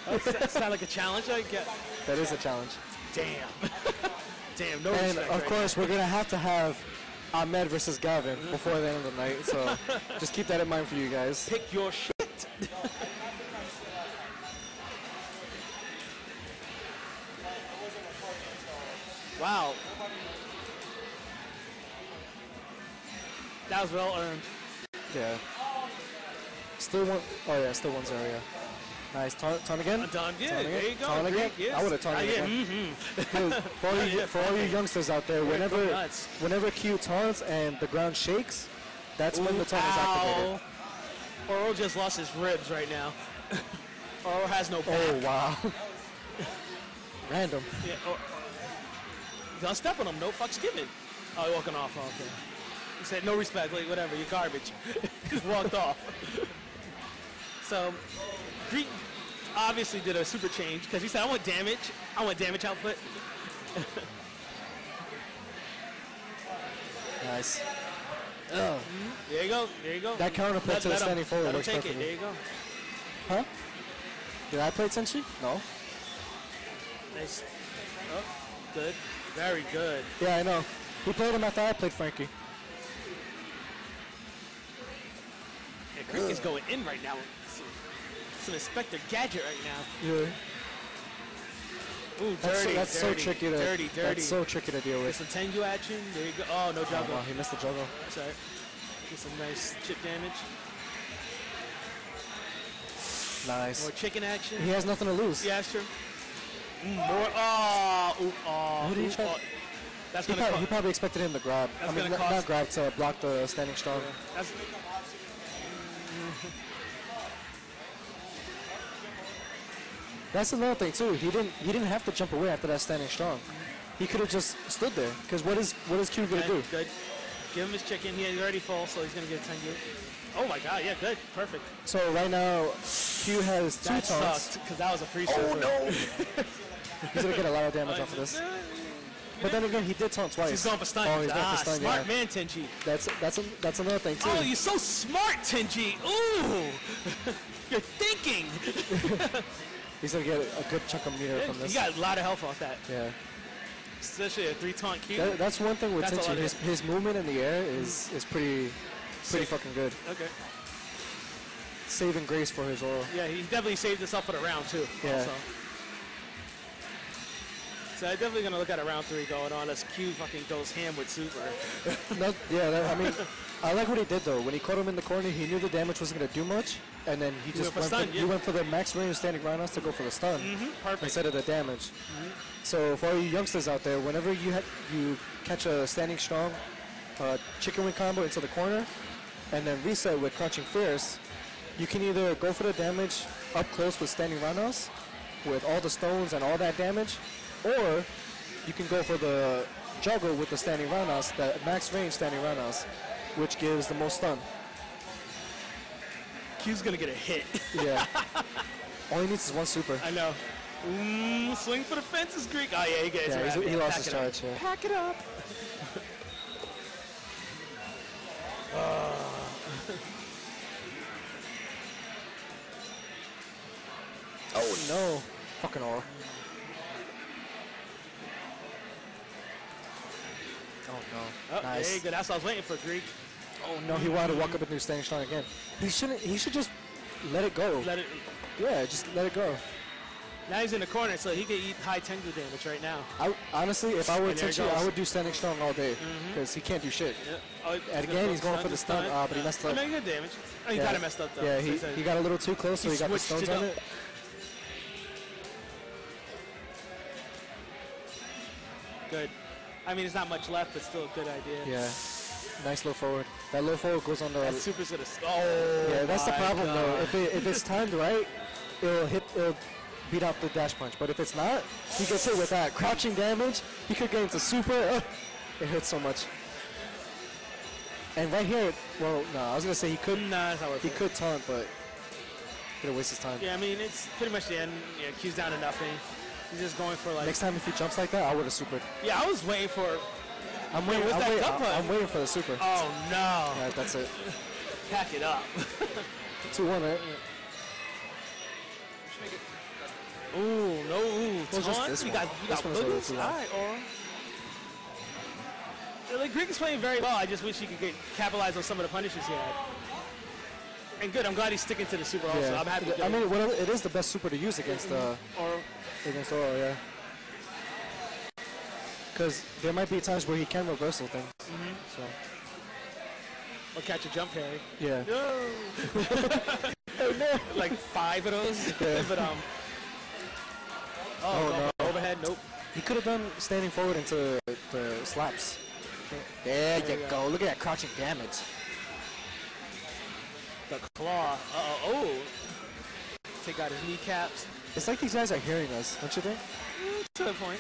Oh, that sound like a challenge. I get. That is a challenge. Damn. Damn. No And of right course, we're gonna have to have Ahmed versus Gavin before the end of the night. So just keep that in mind for you guys. Pick your shit. wow. That was well earned. Yeah. Still one oh yeah, still one zero. Yeah. Nice. Taunt, taunt again. Yeah, Taunt there again? you go. Taunt again? Yes. I would have taunted yeah, again. mhm. Because for all you for all you youngsters out there, whenever whenever Q taunts and the ground shakes, that's when the taunt is activated. Ow. Oro just lost his ribs right now. Oro has no back. Oh wow. Random. Yeah, or, don't step on him. No fucks given. Oh, walking off. Oh, okay. He said, no respect. Like, whatever. You're garbage. Just walked off. So, Greek obviously did a super change because he said, I want damage. I want damage output. Nice. Oh. There you go. There you go. That counter Let- to the let him- standing forward let looks take it. perfect. There you go. Huh? Did I play Tinshi? No. Nice. Oh, good. Very good. Yeah, I know. He played him after I played Frankie. Yeah, Greek is going in right now. It's, it's an Inspector Gadget right now. Yeah. Ooh, That's, dirty, so, that's so tricky to dirty, dirty. That's so tricky to deal It's with. a Tengu action. There you go. Oh, no Oh, juggle. wow, he missed the juggle. That's all right. Get some nice chip damage. Nice. More chicken action. He has nothing to lose. Yeah, sure. Mm, more. Oh, ooh, oh, Who did he ooh, oh. That's He, gonna probably, he probably expected him to grab. That's I mean, gonna not, cost- not grab to block the standing strong. That's, That's another thing too. He didn't. He didn't have to jump away after that standing strong. He could have just stood there. Because what is what is Q gonna good, do? good. Give him his chicken. He already full, so he's gonna get a Tengu. Oh my god, yeah, good. Perfect. So right now, Q has two That taunts. because that was a free oh, no! He's gonna get a lot of damage off of this. But then again, he did taunt twice. He's going for stun. Oh, he's going ah, for stun. smart yeah. man, Tinshi. That's that's a, that's another thing too. Oh, you're so smart, Tinshi. Ooh, you're thinking. He's gonna get a good chunk of meter from this. He got a lot of health off that, yeah. especially a three taunt Q. That, that's one thing with That's Tinshi. His, his movement in the air is is pretty pretty Sick. fucking good. Okay. Saving grace for his Oro. Yeah, he definitely saved himself for the round too. Yeah. Also. So I'm definitely gonna look at a round three going on as Q fucking goes ham with super. That, yeah, that, I mean, I like what he did though. When he caught him in the corner, he knew the damage wasn't gonna do much, and then he just went for went, stun, for, yeah. he went for the max range standing roundhouse to go for the stun Perfect. instead of the damage. So for all you youngsters out there, whenever you ha- you catch a standing strong uh, chicken wing combo into the corner, and then reset with crouching fierce, you can either go for the damage up close with standing roundhouse, with all the stones and all that damage, or you can go for the juggle with the standing roundhouse, the max range standing roundhouse, which gives the most stun. Q's gonna get a hit. Yeah. all he needs is one super. I know. Mm, swing for the fences, Greek. Oh yeah, he gets Yeah, it. he lost his Pack it charge. Yeah. Pack it up. Oh no. Fucking Oro. Oh no. Oh, There nice. you go. That's what I was waiting for, Greek. Oh no, he wanted to walk up and do standing strong again. He shouldn't. He should just let it go. Let it. Yeah, just let it go. Now he's in the corner, so he can eat high Tengu damage right now. I honestly, if I were there Tinshi, I would do standing strong all day because he can't do shit. Oh, And again, he's going for the stun, uh, but he messed up. no, he got damage. Oh, he Yeah. kind of messed up though. Yeah, he, a- he got a little too close, so he he, got the stones on it. good. I mean, there's not much left, but still a good idea. Yeah, nice low forward. That low forward goes on the. That super's gonna. Oh. yeah, that's the my problem though. If it, if it's timed right, it'll hit. It'll beat out the dash punch. But if it's not, he gets hit with that crouching damage. He could get into super. Ugh, it hurts so much. And right here, well, no, I was gonna say he could. Nah, that's not worth He it. could taunt, but gonna waste his time. Yeah, I mean, it's pretty much the end. Yeah, Q's down to nothing. He's just going for like. Next time if he jumps like that, I would have supered. Yeah, I was waiting for. I'm waiting. with I'm, that gut punch. I'm waiting for the super. Oh no! Yeah, that's it. Pack it up. Two one, right? Ooh, no, ooh, Well, taunt? this You one. got, you This got one's a little boogers? too All right, Oro. Like Greek is playing very well. I just wish he could get capitalize on some of the punishes he had. And good. I'm glad he's sticking to the super. Also, I'm happy. with I mean, well, it is the best super to use against uh, or against Oro, yeah. Because there might be times where he can reversal things. Mm-hmm. So or catch a jump parry. yeah. No. like five of those. but um. Oh, Oh, no. no. Overhead. Nope. He could have done standing forward into the slaps. There, There you you go. Look at that crouching damage. The claw. Uh oh. Take out his kneecaps. It's like these guys are hearing us, don't you think? To a point.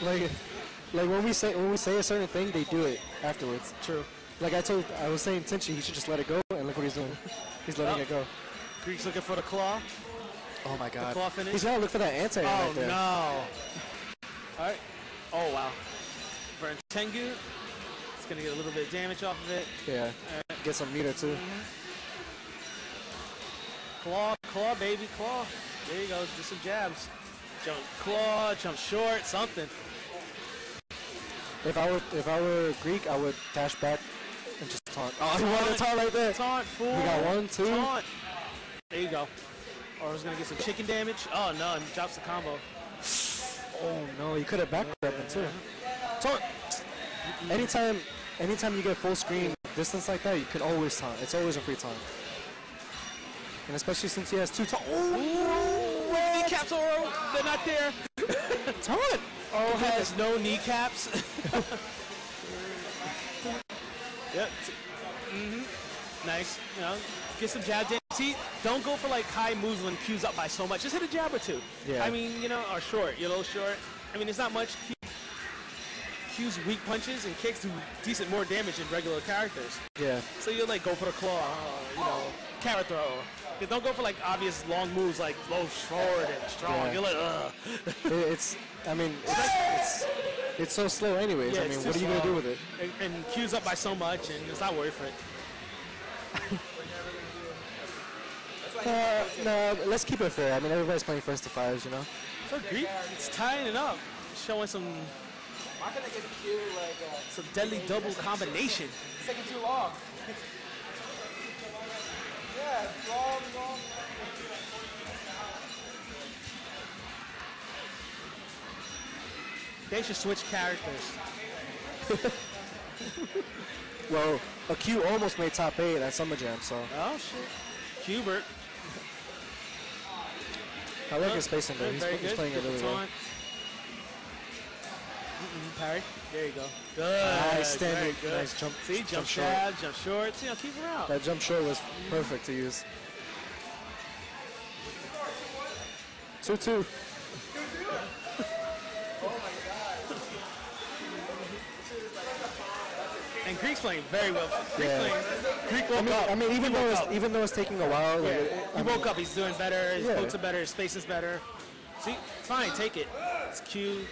Like, like when we say when we say a certain thing, they do it afterwards. True. Like I told, I was saying Tinshi, he should just let it go, and look what he's doing. He's letting Oh. it go. Greek's looking for the claw. Oh my God. The claw finish? He's gotta look for that anti Oh right there. no. All right. Oh wow. Burn Tengu. It's gonna get a little bit of damage off of it. Yeah. Get some meter too. Mm-hmm. Claw, claw, baby, claw. There you go. Do some jabs. Jump claw, jump short, something. If I were if I were Greek, I would dash back and just taunt. Oh, he wanted to taunt right there. Taunt, fool. We got one, two. Taunt. There you go. Or I was gonna get some chicken damage. Oh no, and drops the combo. Oh no, you could have back grabbed him too. Taunt. Anytime, anytime you get full screen distance like that, you can always taunt. It's always a free taunt. And especially since he has two taunt. Oh, Kneecaps Oro, they're not there. taunt! Oro has no kneecaps. yep. hmm Nice. You know, get some jab damage. See, don't go for like high moves when Q's up by so much. Just hit a jab or two. Yeah. I mean, you know, or short. You're a little short. I mean, it's not much. Q- Q's weak punches and kicks do decent more damage than regular characters. Yeah. So you'll like go for the claw, you know, carrot throw. You don't go for like obvious long moves like low forward and strong. Yeah. You're like, ugh. It's, I mean, it's, it's, it's so slow anyways. Yeah, I mean, what are you gonna do with it? And, and Q's up by so much, and it's not worth it. Uh, no, let's keep it fair. I mean, everybody's playing first to fives, you know? So Greek, it's tying it up, showing some I'm gonna get Q like uh, some deadly double combination. it's taking too long. Yeah, long, long. They should switch characters. Well, a Q almost made top eight at Summer Jam, so Oh shit. Hubert. I like his spacing there. He's, he's playing it really well. Mm-mm, parry. There you go. Good. Nice standing, good. nice jump. See, jump, jump short. jump short. You know, keep her out. That jump short was perfect to use. 2-2. Two, two. And Greek's playing very well. Greek Yeah. playing. Greek woke I mean, up. I mean, even though it's, up. even though it's taking a while, like, Yeah. it- He I mean, woke up. He's doing better. His Yeah. are better. His space is better. See, fine. Take it. It's Q.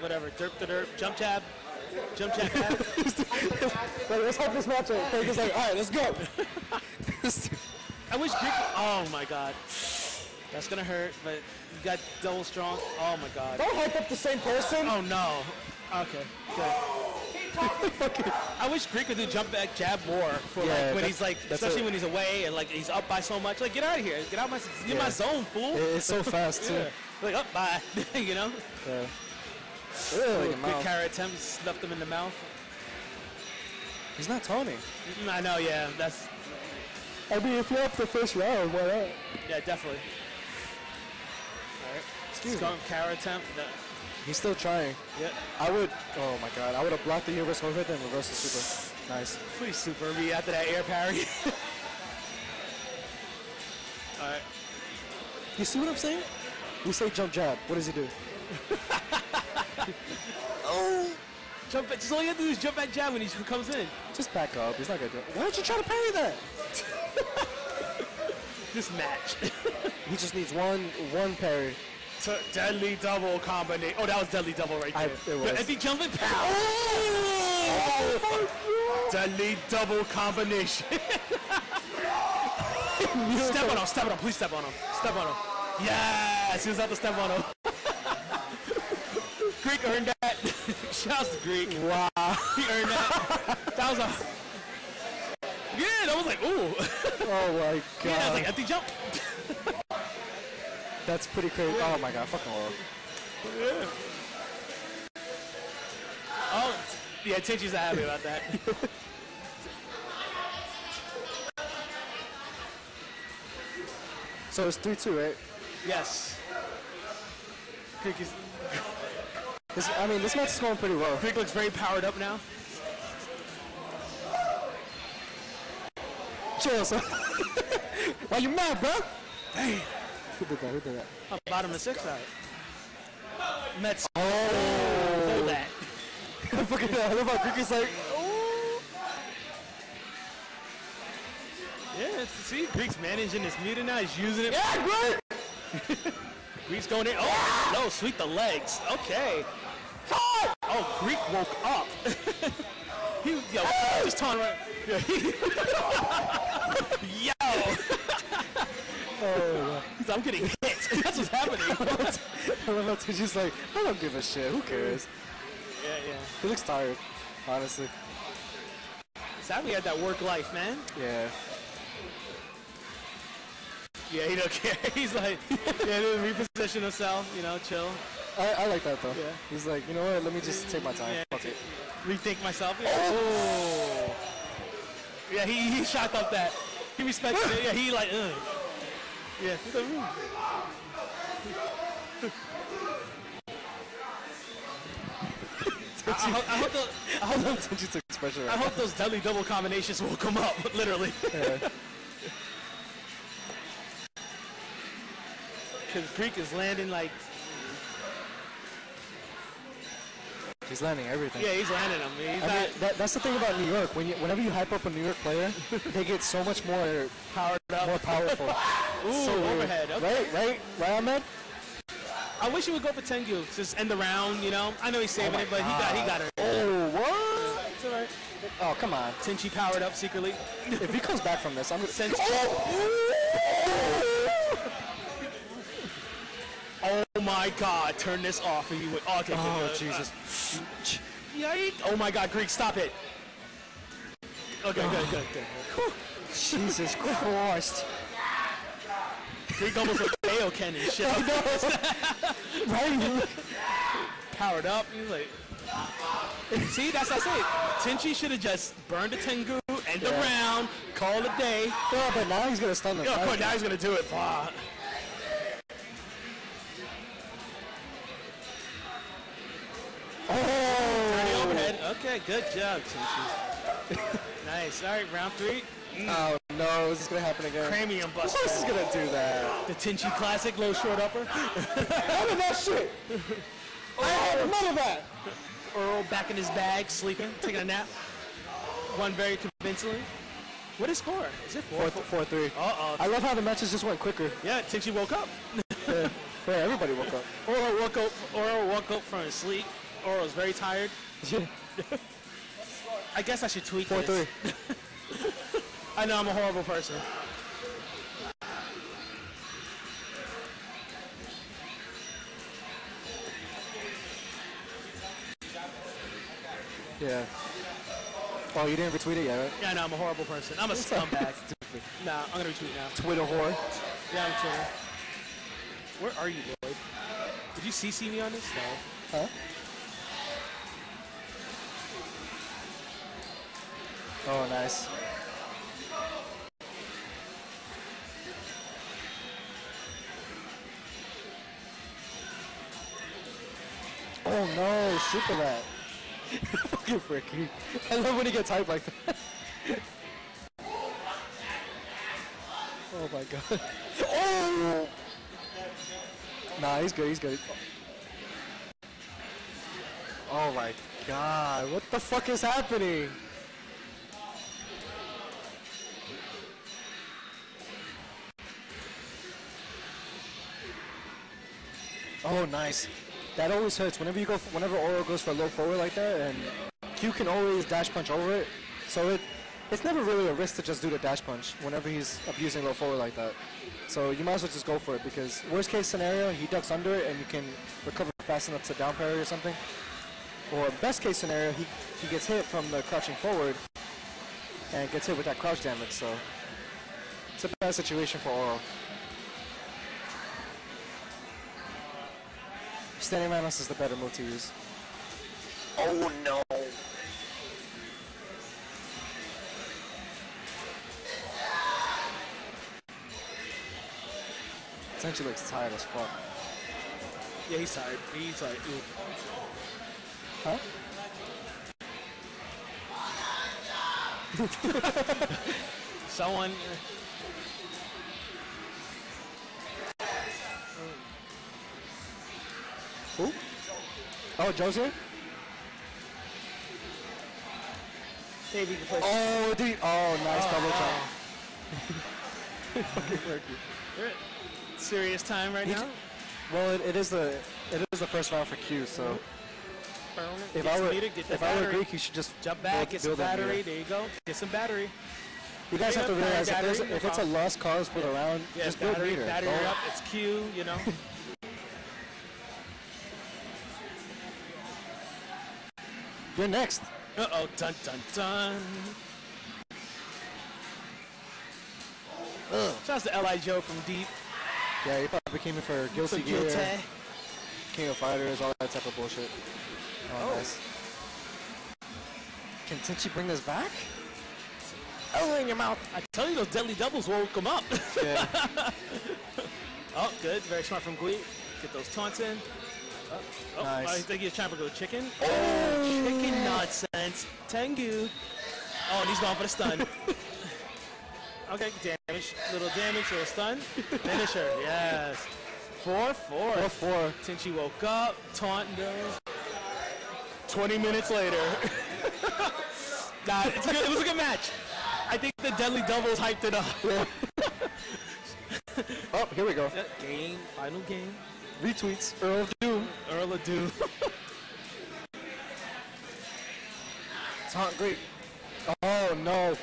Whatever. Derp the derp. Jump jab. Jump jab. jab. like, let's hope this match up. Is like, all right, let's go. I wish Greek. Oh my God. That's gonna hurt. But you got double strong. Oh my God. Don't hype up the same person. Oh no. Okay. Good. I wish Greek would do jump back jab more for Yeah, like when he's like, especially it. when he's away and like he's up by so much. Like get out of here, get out of my, get my zone, fool. It- It's so fast, too. Yeah. Like up, bye. you know. Yeah. Ew, Quick mouth. carrot attempt, stuffed him in the mouth. He's not taunting. Mm, I know, yeah, that's I mean, if you're up the first round, why not? yeah, definitely. All right, Excuse me. skunk carrot attempt. No. He's still trying. Yeah, I would, oh my god, I would have blocked the universal overhead and reversed the super. Nice. please super me after that air parry. All right, You see what I'm saying? We say jump jab. What does he do? jump back. Just all you have to do is jump back jab when he comes in. Just back up. He's not gonna do it. Why don't you try to parry that? This match. He just needs one one parry. T- deadly double combination. Oh, that was deadly double right I- there. it was. Empty jumping pow. Oh! Oh deadly double combination. step on him. Step on him. Please step on him. Step on him. Yes. He was about to step on him. Greek earned that. Shouts to Greek. Wow. He earned that. That was a. Yeah, that was like, ooh. Oh my yeah, that was god. like empty jump. That's pretty crazy. Oh my god, fucking horrible. Oh, yeah, Tinshi's not happy about that. So it's 3-2, right? yes. Greek is. This, I mean, this match is going pretty well. Greek looks very powered up now. Chill, son. Why you mad, bro? Hey. Who did that? Who did that? Oh, bottom of six side. Mets. Oh. Hold that. Fucking, I love how Greek is like, Yeah, see, Greek's managing his mutant now. He's using it. yeah, great. Greek's going in. Oh, no, sweep the legs. Okay. Oh, Greek woke up. he, yo, just taunting right. Yeah, yo. Oh, He's I'm getting hit. That's what's happening. I love how like, I don't give a shit. Who cares? yeah, yeah. He looks tired, honestly. Sadly, had that work life, man. Yeah. Yeah, he don't care. He's like, yeah, dude, reposition himself, you know, chill. I, I like that though. Yeah. He's like, you know what? Let me just take my time. Yeah, Fuck it. Rethink myself. Yeah. Oh. Yeah, he, he shocked up that. He respects it. Yeah, he like, ugh. Yeah. He's like, I, I, hope- I hope the, I love Tinshi's expression I hope those deadly double combinations will come up, literally. Yeah. Because Greek is landing like, He's landing everything. yeah, he's landing them. He's I mean, that, that's the thing about New York. When you, whenever you hype up a New York player, they get so much more powered up. more powerful. Ooh, so overhead. Okay. Right, right, right, Ahmed? I wish he would go for Tengu. Just end the round, you know. I know he's saving oh my it, but he got he got it. Oh, what? It's all right. Oh, come on. Tinshi powered up secretly. If he comes back from this, I'm gonna. Tinshi. Oh Oh my God! Turn this off, and you would. Oh, okay. Oh, good. Jesus. Yikes! Oh my God, Greek, stop it. Okay, good, good, good. Jesus Christ. Greek almost like Kaioken and shit. Right? Powered up. He's like. See, that's what I say. Tinshi should have just burned the Tengu, end the round, call it a day. Yeah, but now he's gonna stun the Yo, of course, now he's gonna do it. Bah. Okay, good job, Tinshi. nice. All right, round three. Oh no, is this gonna happen again? Cranium Of course he's gonna do that. The Tinshi classic, low short upper. None of that shit. I had none of that. Earl back in his bag, sleeping, taking a nap. Won very convincingly. What is score? Is it four? Four, four, three. Uh-oh. I love how the matches just went quicker. Yeah, Tinshi woke up. Yeah, yeah everybody woke up. Oro woke up. Oro woke up from his sleep. Was very tired. I guess I should tweet Four, this. three. I know I'm a horrible person. Yeah. Oh, you didn't retweet it yet, right? Yeah, no, I'm a horrible person. I'm a scumbag. nah, I'm gonna retweet now. Twitter whore. Yeah, I'm Twitter. Where are you, Lloyd? Did you CC me on this? No. Huh? Oh, nice. Oh no, super that. Fucking freaky. I love when he gets hyped like that. oh my god. Oh! Nah, he's good, he's good. Oh my god, what the fuck is happening? Oh, nice. That always hurts. Whenever you go, whenever Oro goes for a low forward like that, and Q can always dash punch over it. So it, it's never really a risk to just do the dash punch whenever he's abusing low forward like that. So you might as well just go for it because worst case scenario, he ducks under it and you can recover fast enough to down parry or something. Or best case scenario, he, he gets hit from the crouching forward and gets hit with that crouch damage. So it's a bad situation for Oro. Standing Roundhouse is the better move to use. Oh no. Essentially looks tired as fuck. Yeah, he's tired. He's like, ooh. Huh? Someone. Who? Oh, Joe's here? Maybe you can play. Oh, dude. Oh, nice oh. double jump. We're at serious time right now. Well, it, it is the it is the first round for Q, so if I were meter, the if I were. Greek, you should just Jump back, build- get some build battery. There you go. Get some battery. You guys have to realize if, battery, no if it's a lost cause for the round, Yeah, just build battery, meter. battery up. It's Q, you know. You're next. uh oh, dun dun dun. Shouts to Li Joe from Deep. Yeah, he probably came in for guilty From gear, Guilty. king of fighters, all that type of bullshit. Oh, Oh. nice. Can Tinshi bring this back? Oh, in your mouth. I tell you, those deadly doubles woke him up. Yeah. oh, good. Very smart from Glee. Get those taunts in. Oh, oh, Nice. I think he's trying to go chicken. Oh, chicken nonsense. Tengu. Oh, and he's going for the stun. okay, damage. Little damage, little stun. Finisher, yes. 4 4. Four four. Tinshi woke up, taunt goes. 20 minutes later. nah, it's good, it was a good match. I think the Deadly Doubles hyped it up. Oh, here we go. game, final game. Retweets. Earl of Doom. Earl of Doom. Taunt Greek. Oh no.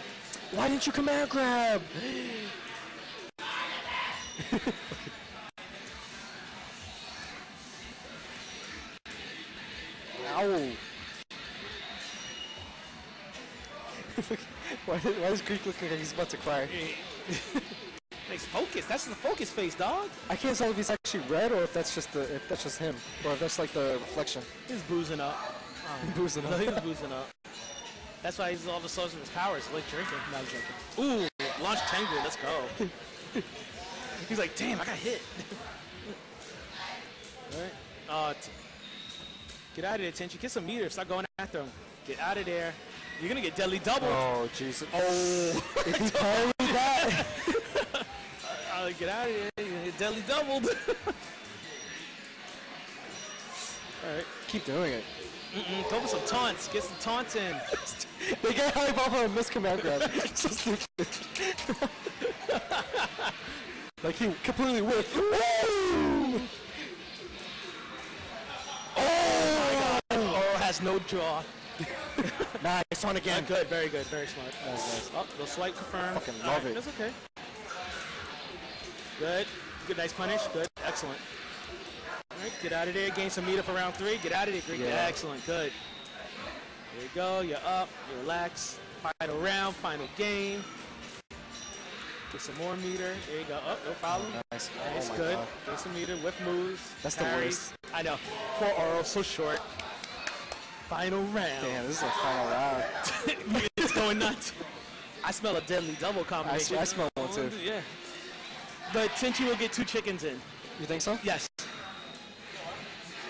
Why didn't you command grab? Ow. why, why does Greek look like he's about to cry? Nice focus. That's the focus face, dog. I can't tell if he's actually red or if that's just the if that's just him or if that's like the reflection. He's boozing up. He's boozing No, up. he's boozing up. That's why he's all the source of his powers. Like drinking. Not drinking. Ooh, launch Tengu. Let's go. he's like, damn, I got hit. all right. Uh, get out of there, Tinshi. Get some meter. Start going after him. Get out of there. You're gonna get deadly double. Oh Jesus! Oh, if he parried that, Uh, get out of here. You're deadly doubled. all right. keep doing it. Mm-mm, go for some taunts. Get some taunts in. They get hype off of a missed command grab. like he completely whiffed. Woo! Oh, has no draw. Nice one again. Good, very good, very smart. Nice, nice. Oh, the swipe confirmed. Fucking All love it. That's okay. Good. Good, nice punish. Good, excellent. All right, get out of there. Gain some meter for round three. Get out of there, Greek. Yeah. Excellent, good. There you go. You're up. You relax. Final round, final game. Get some more meter. There you go. Oh, no problem. Oh, nice. Nice, Oh good. God. Get some meter with moves. That's the worst. I know. Poor Oro, so short. Final round. Damn, this is a final round. it's going nuts. I smell a deadly double I, combination. I smell one too. Yeah. But Tinshi will get two chickens in. You think so? Yes.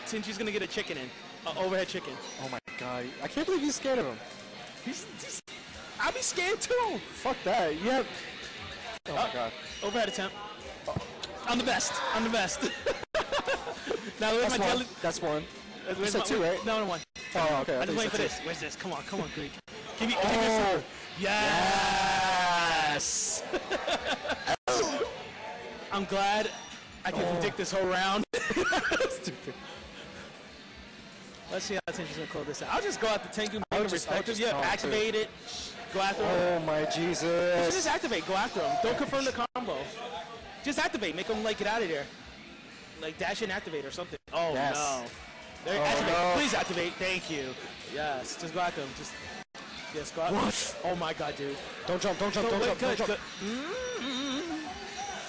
Tinshi's gonna get a chicken in. A overhead chicken. Oh my god. I can't believe you're scared of him. He's, he's I'll be scared too. Fuck that. You have. Oh my uh, god. Overhead attempt. Oh. I'm the best. I'm the best. now where's That's my one. That's one. where's said my- two, right? No, no, one. Oh, okay. I'm just waiting for said this. Where's this? Come on, come on, Greek. Give me. two. Give me Oh. some. Yes. I'm glad I can predict this whole round. Stupid. Let's see how Tinshi's gonna close this out. I'll just go after Tengu, I make would him just- I would respective. just Yeah, taunt, too. activate it. Go after him. Oh my Jesus. Just Jesus. activate. Go after him. Don't confirm the combo. Just activate. Make him like get out of there. like dash and activate or something. Oh Yes. no. There, Oh, activate. no. Please activate. Thank you. Yes, just go at them. Just yes, go at What? Oh my god, dude. Don't jump, don't jump, Go, don't wait, jump, don't jump. good. Mm,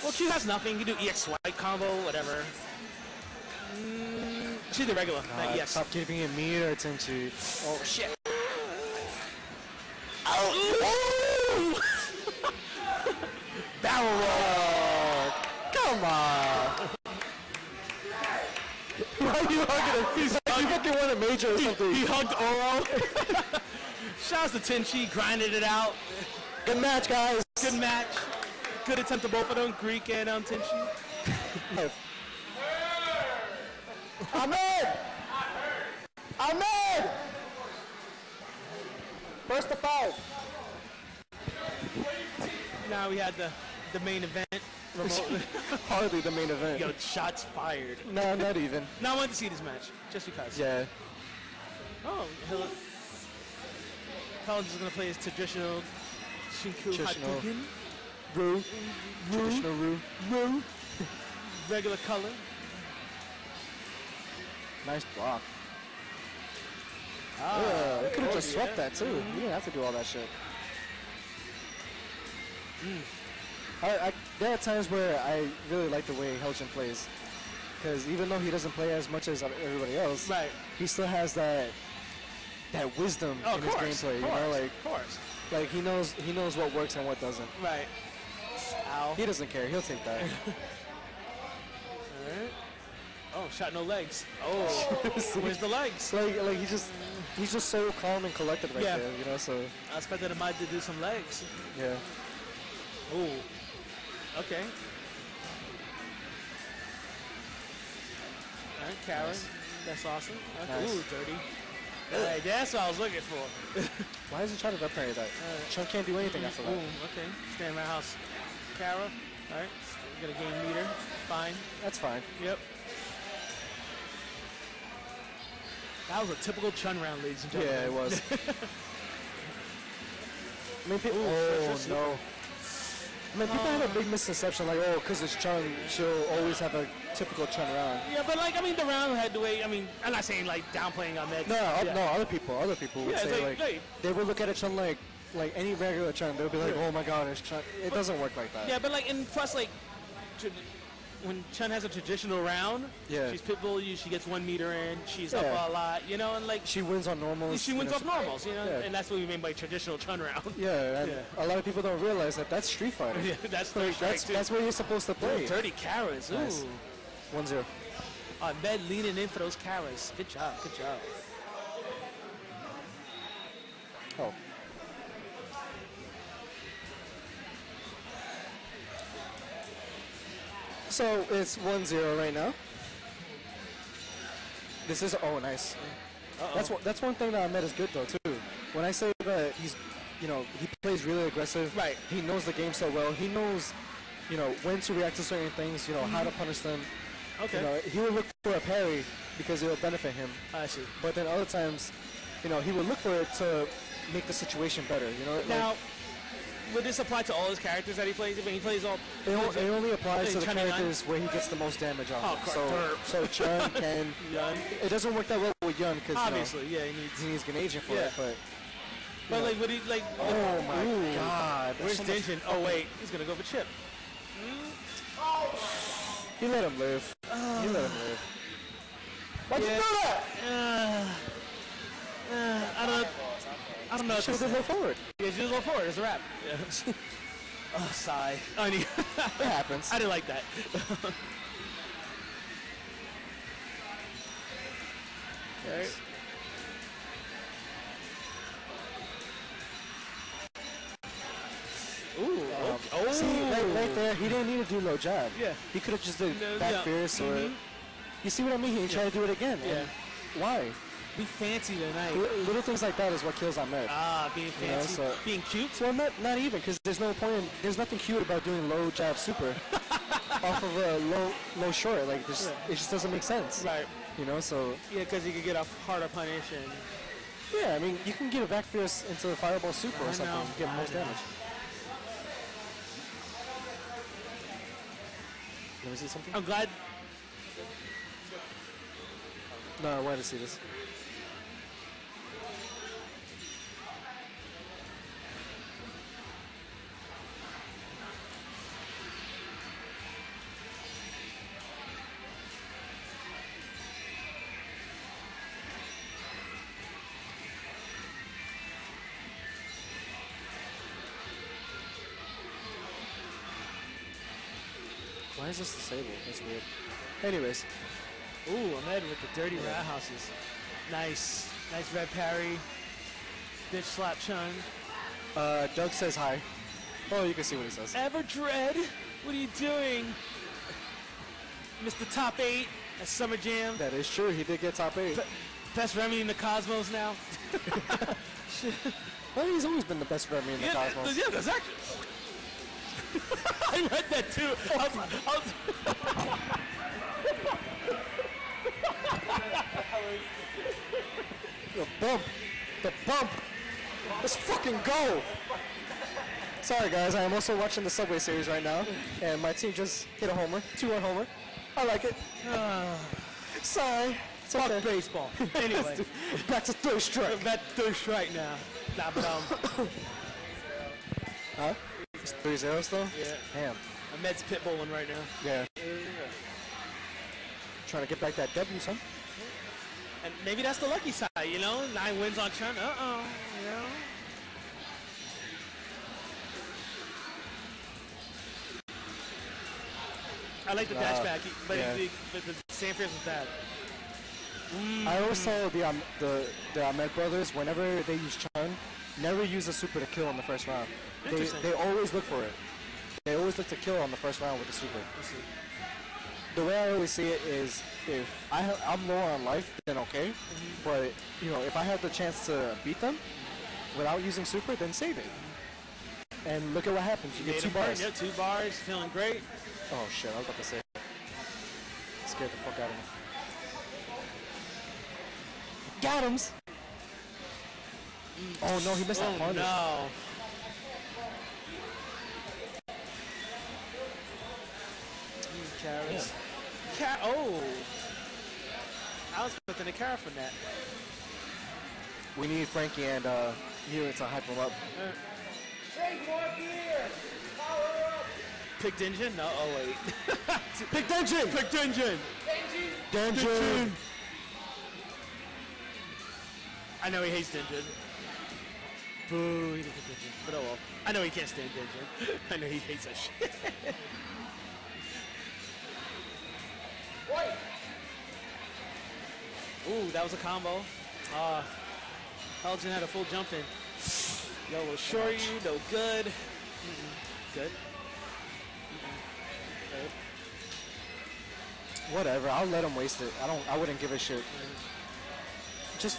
Well, Q has nothing. You can do EX swipe combo, whatever. Mm, she's the regular, Uh, EX. Stop giving it meter attention. Oh shit. Oh! Barrel roll! Come on! Why are you hugging him? He's like, you fucking won a major or something. He hugged Oro. Shouts to Tinshi, grinded it out. Good match, guys. Good match. Good attempt to both of them, Greek and um, Tinshi. Ahmed! Ahmed! First to five. Now we had the, the main event. Hardly the main event. Yo, shots fired. No, not even. Now I wanted to see this match, just because. Yeah. Oh, he'll... Collins is going to play his traditional Shinku Traditional. Hadouken. Ryu. Traditional Ryu. Ryu. Regular color. Nice block. Ah, yeah, they could have oh, just yeah. swept that too. You didn't have to do all that shit. I, I, there are times where I really like the way Helgen plays. Because even though he doesn't play as much as everybody else, Right. he still has that that wisdom Oh, in of his gameplay. of You know, like of course. like he knows he knows what works and what doesn't. Right. Ow. He doesn't care. He'll take that. Alright. Oh, shot no legs. Oh, where's the legs? like like he just he's just so calm and collected right Yeah. there. You know, so I expected him to do some legs. yeah. Ooh. Okay. Alright, Karen. That's awesome. Okay. Nice. Ooh, dirty. Hey, that's what I was looking for. Why is he trying to rep parry that? Uh, Chunk can't do anything after that. okay. Stand my house. Kara. Alright. Got a game meter. Fine. That's fine. Yep. That was a typical Chun round, ladies and gentlemen. Yeah, it was. I mean, people. Oh no. I mean, people have a big misconception, like, oh, because it's Chun, she'll always have a typical Chun round. Yeah, but like I mean, the round had the way. I mean, I'm not saying like downplaying on No, no, yeah. no, other people, other people would Yeah, say like- like, like- they would look at a Chun like, like any regular Chun, they'll be like, oh my god, it's Chun. It doesn't work like that. Yeah, but like, and plus like, tra- when Chun has a traditional round, Yeah. she's pitbull. You, she gets one meter in. She's Yeah. up a lot, you know, and like She wins on normals. she you wins know, off normals, you know, Yeah. and that's what we mean by traditional Chun round. Yeah, Yeah. a lot of people don't realize that that's Street Fighter. yeah, that's Like, that's too. that's where you're supposed to play. Dirty carrots. Ooh. Nice. One zero. Ahmed leaning in for those carrots. Good job. Good job. Oh. So it's 1-0 right now. This is oh nice. That's one, that's one thing that Ahmed is good though too. When I say that he's, you know, he plays really aggressive. Right. He knows the game so well. He knows, you know, when to react to certain things. You know how to mm-hmm. punish them. Okay. You know, he will look for a parry because it will benefit him. I see. But then other times, you know, he will look for it to make the situation better. You know, like, Now, would this apply to all his characters that he plays? When he plays all, it, o- it only applies to the Chun and Yun? characters where he gets the most damage off. Oh, so, so Chun can. Yun. It doesn't work that well with Yun because Obviously, yeah, he needs. he needs Ganaging for Yeah. it. But But like, would he like? oh my Ooh. god, Where's so much- Oh wait, he's gonna go for Chip. He let him live. He let him live. Why'd Yeah. you do that? Uh, uh, I don't. I don't know. Should have Just, been go forward. yeah, just go forward. It's a wrap. Yeah. oh, sigh. I, mean, It happens. I didn't like that. okay. Ooh. okay. Oh. See, right, right there, he didn't need to do low jab. Yeah. He could have just did No, back yeah. fierce or. Mhm. You see what I mean? He tried to do it again. Yeah. Why? Be fancy tonight. Little things like that is what kills Ahmed. Ah, being You know, fancy, so- being cute. Well, not not even because there's no point. In, there's nothing cute about doing low jab super off of a low low short. Like Yeah. it just doesn't make sense. Right. You know, so Yeah, because you could get a harder punish and. yeah. I mean, you can get a back fierce into the fireball super I or something, know, and get I most know. damage. Let me see something. I'm glad No, I wanted to see this. Why is this disabled? That's weird. Anyways, Ooh, Ahmed with the dirty rat houses. Nice. Nice red parry. Bitch slap Chun. uh, Doug says hi. Oh, you can see what he says. Everdread, what are you doing? Mr. Top 8 at Summer Jam. That is true. He did get top eight. Best Remy in the Cosmos now. Well, he's always been the best Remy in the Cosmos. yeah, that's actually. I read that too. I was, I was, The bump. The bump. Let's fucking go. Sorry, guys. I am also watching the Subway Series right now, and my team just hit a homer. Two-run homer. I like it. Sorry. It's fuck okay. baseball. Anyway, Back to third strike. that thirst right now. Nah, but um, Huh? It's 3-0 still? yeah, Damn. Ahmed's pitbulling right now. Yeah. Trying to get back that W, son. And maybe that's the lucky side, you know? Nine wins on Chun. Uh-oh, you know? I like the dash Uh, back, but yeah. the, but the Sanfierce was bad. I always tell the, um, the the Ahmed brothers whenever they use Chun, never use a super to kill in the first round. They, they always look for it. They always look to kill on the first round with the super. The way I always see it is, if I ha- I'm low on life, then okay. Mm-hmm. But you know, if I have the chance to beat them without using super, then save it. And look at what happens. You get two bars. Yep, two bars, feeling great. Oh shit! I was about to say. Scared the fuck out of me. Got him. Oh no, he missed that Oh no. Mm, carrots. Car- oh. I was expecting a carrot from that. We need Frankie and uh, Hewitt to hype him up. Drink more beer, power up. Picked Denjin? No, oh wait. Pick Denjin! Picked engine! Denjin! I know he hates Denjin. Boo, he doesn't get Denjin. But oh well. I know he can't stand Denjin. I know he hates that shit. Ooh, that was a combo. Uh, Helgen had a full jump in. Yo, short you, no good. Mm-mm. Good. Mm-mm. Whatever, I'll let him waste it. I don't. I wouldn't give a shit. Just.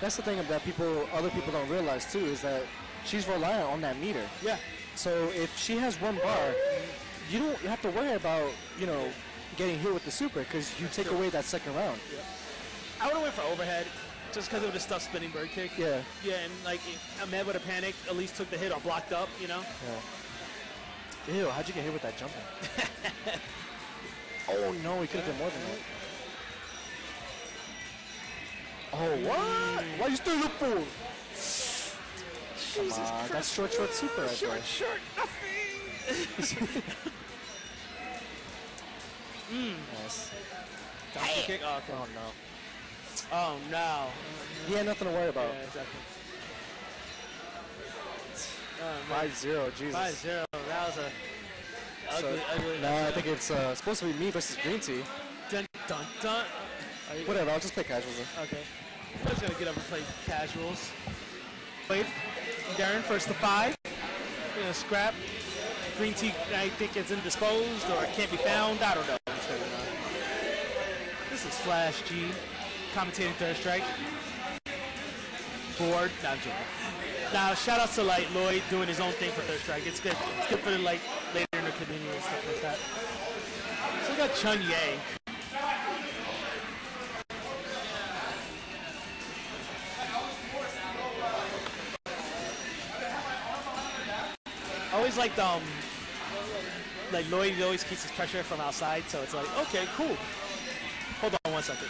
That's the thing that people, other people don't realize too, is that she's reliant on that meter. Yeah. So if she has one bar, you don't have to worry about, you know, getting hit with the super because you take away that second round. I would have went for overhead, just because it would have stuffed spinning bird kick. Yeah. Yeah, and like Ahmed would have panicked, at least took the hit or blocked up, you know? Yeah. Ew, how'd you get hit with that jumping? oh no, he could have done more than that. Oh, what? Why you still look for? Come on, that's short, short super right there. short, nothing. Yes. Donkey kick? Oh, okay. Oh no. oh no. He had nothing to worry about. Yeah, exactly. Oh, 5-0, Jesus. 5-0. That was a ugly, So, ugly. no, I think it's uh, supposed to be me versus Green Tea. Dun, dun, dun. Whatever, I'll just play casuals then. Okay. I'm just gonna get up and play casuals. Wait, Darren, first to five. We're gonna scrap. Green tea, I think, is indisposed or can't be found. I don't know what's going on. This is Flash G, commentating Third Strike. Board, not joking. Now, shout out to like Lloyd doing his own thing for Third Strike. It's good. It's good for the like later in the community and stuff like that. So we got Chun Yang. I always liked um like Lloyd always keeps his pressure from outside, so it's like, okay, cool. Hold on one second.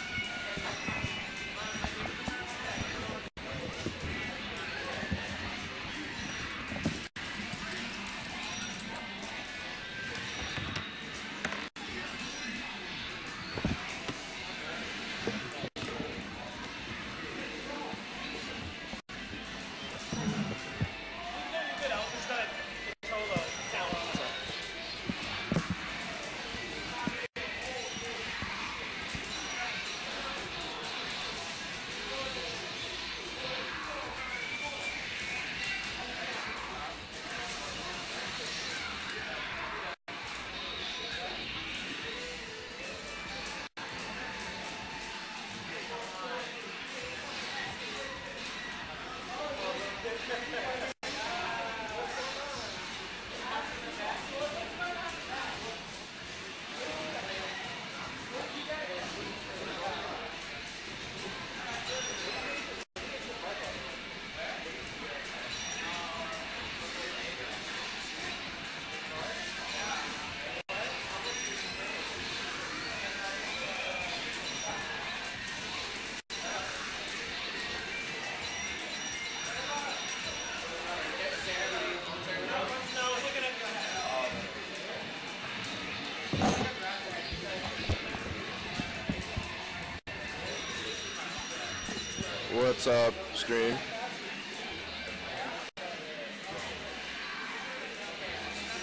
What's up, stream?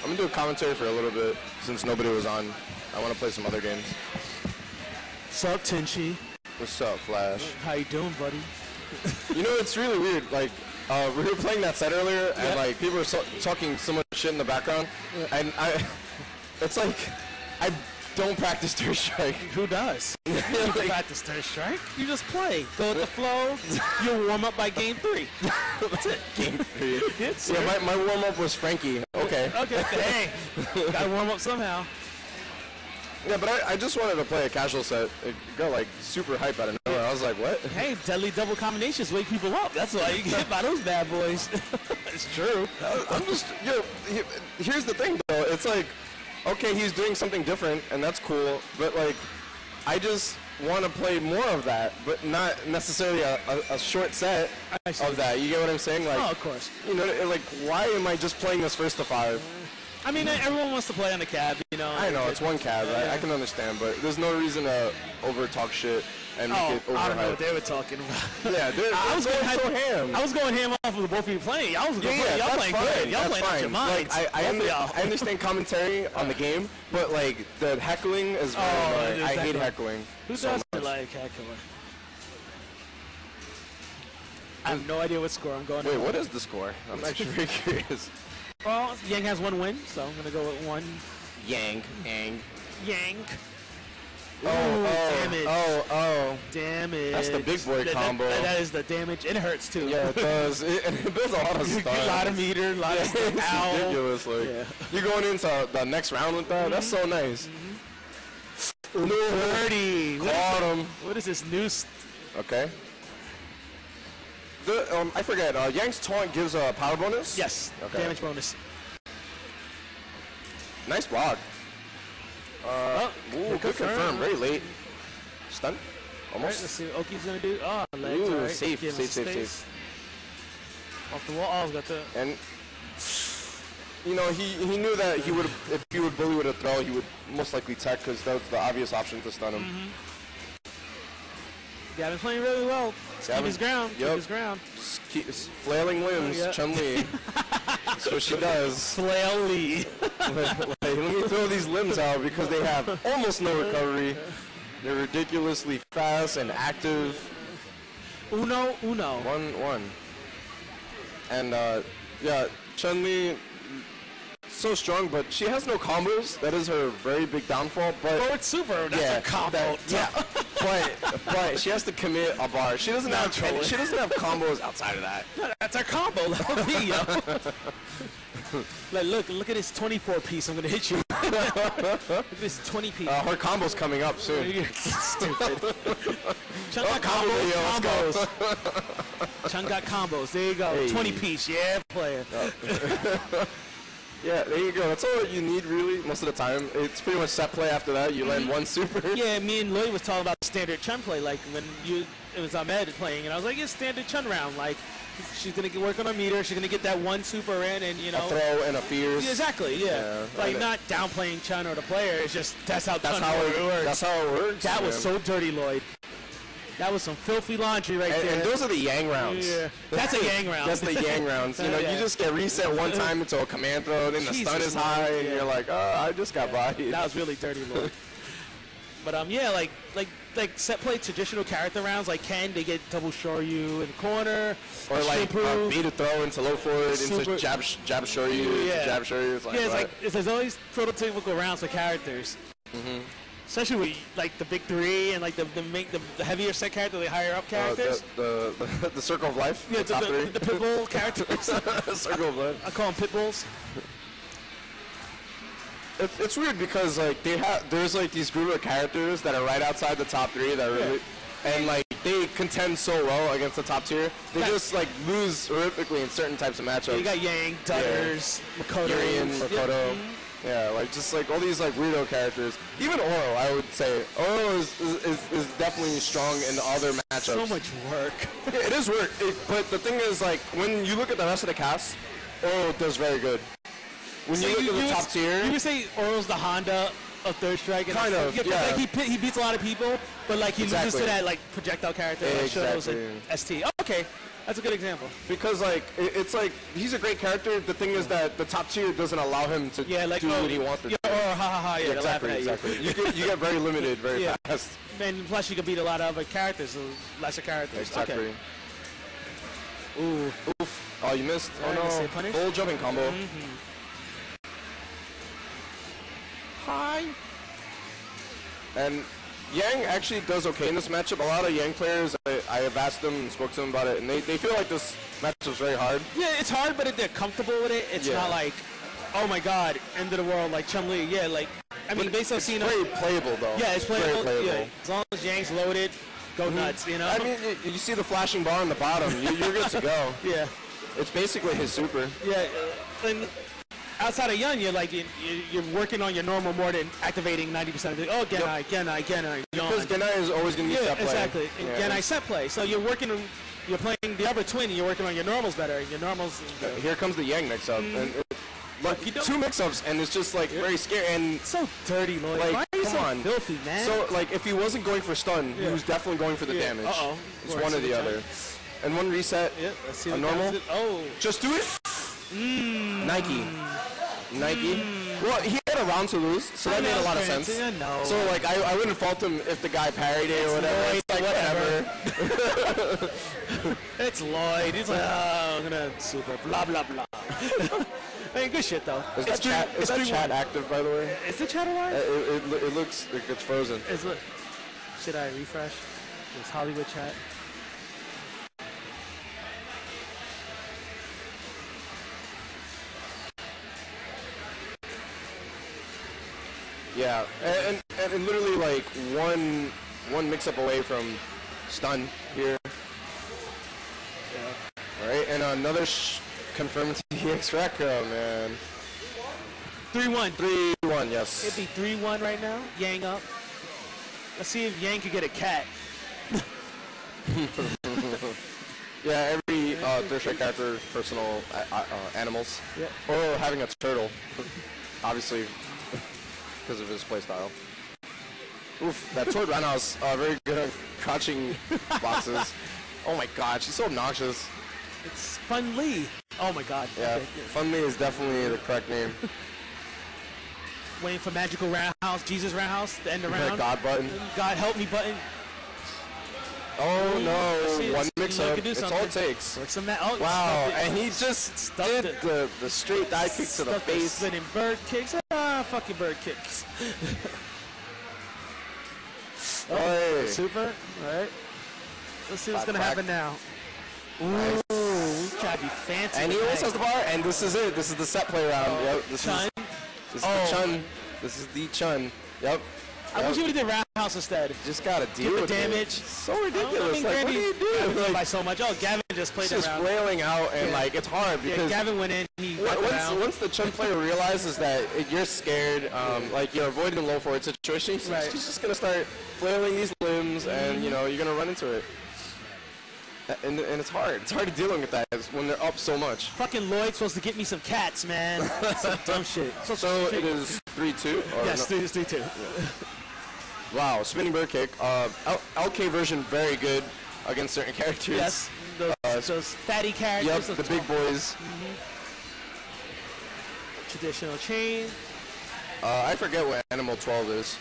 I'm gonna do a commentary for a little bit since nobody was on. I want to play some other games. Sup, Tinshi? What's up, Flash? How you doing, buddy? You know, it's really weird. Like, uh, we were playing that set earlier, Yeah. and like people were so- talking so much shit in the background, and I, it's like, I don't practice Third Strike. Who does? you can practice third strike. You just play. Go with the flow. You'll warm up by game three. That's it. Game three. Yes, Yeah, my, my warm up was Frankie. Okay. Okay. Hey, gotta warm up somehow. Yeah, but I, I just wanted to play a casual set. It got like super hype out of nowhere. I was like, what? Hey, deadly double combinations wake people up. That's why you get hit by those bad boys. it's true. I'm just, you know, here's the thing though. It's like, okay, he's doing something different, and that's cool. But like, I just want to play more of that, but not necessarily a, a, a short set of that. You get what I'm saying? Like, Oh, of course. you know, like, why am I just playing this first to five? I mean, everyone wants to play on the cab, you know. I know it's one cab, right? I can understand, but there's no reason to over talk shit and make Oh, it I don't know what they were talking about. Yeah, they're, I was they're going so ham. I was going ham off of the both of you playing. I was going Yeah, yeah, y'all playing fine. good. Y'all that's playing fine. your minds. Like, I, I, under. I understand commentary on the game, but like the heckling is very Oh, annoying. I hate heckling. Who so doesn't much. like heckling? I have no idea what score I'm going. Wait, what is the score? I'm actually very curious. Well, Yang has one win, so I'm gonna go with one. Yang, Yang. Yang. Oh, oh, damage. oh, oh. Damage. That's the big boy That- that- combo. that is the damage. It hurts too. Yeah, it does. It, and it does a lot of stuff. a lot of meter, a lot of it's ow. ridiculous. Like Yeah. you're going into the next round with that. That's so mm-hmm. nice. Mm-hmm. No, 30. What is, caught him. what is this new? St- Okay. The, um, I forget. Uh, Yang's taunt gives a power bonus. yes. Okay. Damage bonus. Nice block. Oh, Ooh, good confirm. Very late. Stun. All right, let's Almost. see what Oki's gonna do. Oh, legs. Ooh, right. safe, safe, safe, space. safe. Off the wall. Oh, got the. And you know, he he knew that he would if he would bully with a throw, he would most likely tech because that was the obvious option to stun him. Mm-hmm. Gavin playing really well. Keep his ground. Yep. his ground. Keep, flailing limbs, yeah. Chun Li. That's what she does. Flail Lee. like, let me throw these limbs out because they have almost no recovery. They're ridiculously fast and active. Uno, uno. One, one. And uh, yeah, Chun Li, so strong, but she has no combos. That is her very big downfall. But Forward super. That's yeah, a combo. that- yeah, but but she has to commit a bar. She doesn't have any, she doesn't have combos outside of that. That's our combo. Like, look, look at this 24 piece. I'm gonna hit you. this 20 piece. Uh, her combo's coming up soon. Stupid. Chun got combo combos. video, let's go. combos. Chun got combos. There you go. Hey. 20 piece. Yeah, player. Yeah, there you go. That's all you need really most of the time. It's pretty much set play after that. You land one super. Mm-hmm. Yeah, me and Lloyd was talking about standard Chun play, like when you it was Ahmed playing, and I was like, it's standard Chun round. Like she's gonna get, work on her meter, she's gonna get that one super in, and you know. A throw and a fierce. Yeah, exactly, yeah. Yeah, like not downplaying Chun or the player. It's just that's how That's how it works. That's how it works. that was so dirty, Lloyd. That was some filthy laundry right And, there. and those are the Yang rounds. yeah, that's a Yang round. That's the Yang rounds. You know, Yeah. you just get reset one time into a command throw, then the stun is high, and you're like, oh, I just got by. that was really dirty, Lloyd. but um, yeah, like like like set play traditional character rounds, like Ken, they get double shoryu in the corner, Or like uh, beat a throw into low forward, Super- into jab, jab shoryu, into Yeah. jab shoryu. It's like, yeah, it's what? like it's, there's always prototypical rounds for characters. Mm-hmm. Especially with like the big three and like the the, make, the, the heavier set character, the higher up Uh, characters. the, the, the circle of life. yeah, the the, the, the pitbull characters. circle of life. I call them pitbulls. It's, it's weird because like they have there's like these group of characters that are right outside the top three that really and like they contend so well against the top tier. They Yeah. just like lose horrifically in certain types of matchups. You got Yang, Dutters, Makoto. Urien, Yeah. Makoto. Yeah, like just like all these like weirdo characters. Even Oro, I would say Oro is, is, is, definitely strong in other matchups. So much work. Yeah, it is work, it, but the thing is like when you look at the rest of the cast, Oro does very good. When So you look at the top tier, You would say Oro's the Honda of Third Strike. And Kind of, yeah. Like he, he beats a lot of people, but like he loses to that like projectile character like Shadows and Exactly. ST. Oh, okay, that's a good example. because like it, it's like he's a great character. The thing is that the top tier doesn't allow him to Yeah, like do oh, what he wants to yeah, do. or ha ha ha, yeah, they're exactly, exactly. You get, you get very limited very Yeah. fast. And plus, you can beat a lot of other characters, so lesser characters. Exactly. Okay. Ooh, Oof. Oh, you missed. Yeah, Oh no. Full jumping combo. Mm-hmm. Hi. And Yang actually does okay in this matchup. A lot of Yang players, I, I have asked them and spoke to them about it, and they, they feel like this matchup's very hard. yeah, it's hard, but if they're comfortable with it, it's Yeah. not like, oh my god, end of the world, like Chun Li. Yeah, like I mean, based on It's seeing very playable though. Yeah, it's playable. Very playable. Yeah, as long as Yang's loaded, go mm-hmm. nuts. You know. I mean, you, you see the flashing bar on the bottom. You, you're good to go. yeah, It's basically his super. yeah. And outside of Yun, you're like you, you're working on your normal more than activating 90% of the. Oh, Genai, Genai, Genai, Because Genai is always going to be Yeah, set play. exactly. And Yeah. Genai set play. So you're working on. You're playing the other twin. and You're working on your normals better. Your normals. Here comes the Yang mix-up. And like, Mm. You two mix-ups, and it's just like very scary. And So dirty, Lloyd. Like, Why are you come so on. filthy, man? so, like, if he wasn't going for stun, Yeah. he was definitely going for the Yeah. damage. Uh-oh. It's We're one or the the other. And one reset. yeah, let's see a normal? Oh, Just do it. Mm. Nike. Nike. Well, he had a round to lose, so that made a lot of sense. So, like, I, I wouldn't fault him if the guy parried it or whatever. Lloyd, It's like, whatever. It's Lloyd. He's like, oh, I'm gonna super blah blah blah. hey, good shit though. Is It's that chat, is that chat active, by the way? Is the chat Uh, alive? It, it, it looks like it's frozen. Is it? Should I refresh? It's Hollywood chat. Yeah, and, and, and literally like one one mix up away from stun here. All right, and another sh- confirmed TX Retro, man. Three one. Three one, yes. It'd be three one right now. Yang up. Let's see if Yang could get a cat. Yeah, every uh, third strike character, personal uh, uh, animals, Yeah. or having a turtle, obviously because of his playstyle. Oof, that Toad Roundhouse, uh, very good at crouching boxes. Oh my god, she's so obnoxious. It's Fun Lee. Oh my God. Yeah, Okay. Fun Me is definitely the correct name. Waiting for magical roundhouse, Jesus roundhouse, the end of round. God button. God help me button. Oh no, one mix up. It's all it takes. Work some. Oh, Wow, and he just Stuffed did it. the, the straight die kick to the face. Spinning bird kicks. Ah, fucking bird kicks. Oh, hey. Super. All right. Let's see what's gonna clap. happen now. Ooh, Nice. we to be fancy. And he almost has the bar, and this is it. This is the set play round. Oh, yep, this Chun. is this is Oh. the Chun. This is the Chun. Yep. I yep. wish you would have did roundhouse instead. just gotta deal the with damage. It. So I ridiculous. mean, like, what do you do? Like, by so much. Oh, Gavin just played just around. flailing out, and Yeah. like it's hard Yeah, because Gavin went in. He Once, once the Chun player realizes that you're scared, um, like you're avoiding a low forward situation, he's, Right. just gonna start flailing these limbs, and you know you're gonna run into it. And, and it's hard. It's hard dealing with that when they're up so much. Fucking Lloyd's supposed to get me some cats, man. some dumb shit. So it is three two. Yes, three, three, two. Wow, spinning bird kick. Uh, L- LK version very good against certain characters. Yes, those, Uh, those fatty characters. Yep, the big boys. traditional chain. Uh, I forget what Animal 12 is.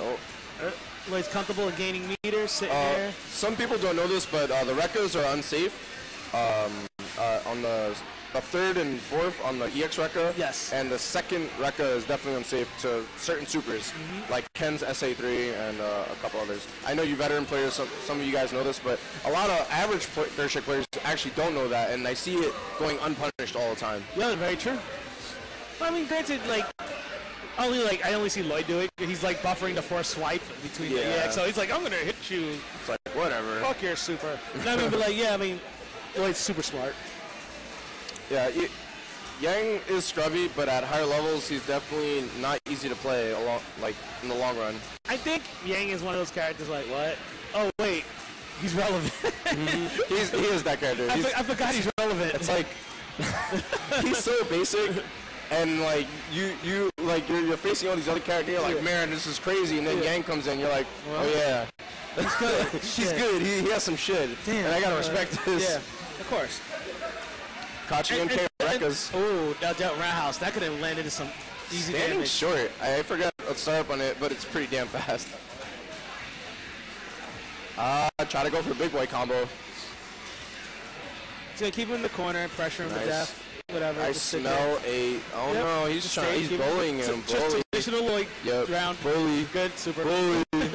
Oh, Lloyd's comfortable in gaining meters, sitting Uh, there. some people don't know this, but uh, the Rekkas are unsafe. Um, uh, on the, the third and fourth on the EX Rekka. Yes. And the second Rekka is definitely unsafe to certain supers, Mm-hmm. like Ken's SA3 and uh, a couple others. I know you veteran players, some, some of you guys know this, but a lot of average pl- third players actually don't know that, and I see it going unpunished all the time. Yeah, very true. Well, I mean, granted, like, only like I only see Lloyd do it. He's like buffering the force swipe between the Yeah. EX, so he's like, I'm gonna hit you. It's like, whatever. Fuck your super. And I mean, but like, yeah, I mean, Lloyd's super smart. Yeah, y- Yang is scrubby, but at higher levels, he's definitely not easy to play along, like in the long run. I think Yang is one of those characters like, what? Oh wait, he's relevant. He's, he is that character. I, I forgot he's relevant. it's like he's so basic, and like you, you like you're, you're facing all these other characters. You're like, man, this is crazy. And then Yeah. Yang comes in, you're like, oh yeah, he's good. he's good. He, he has some shit, Damn. and I gotta Uh, respect this. Yeah, of course. Kachi and K Rekkas. Oh, that, that roundhouse that could have landed some easy Standing damage. short. I forgot to start up on it, but it's pretty damn fast. Ah, try to go for big boy combo. So keep him in the corner, pressure him Nice. to death. Whatever. I smell a. Oh Yep. no, he's just trying. He's him- bullying Just- him. Just Bully. traditional Lloyd Yep. round. Bully. Good, super. Bully.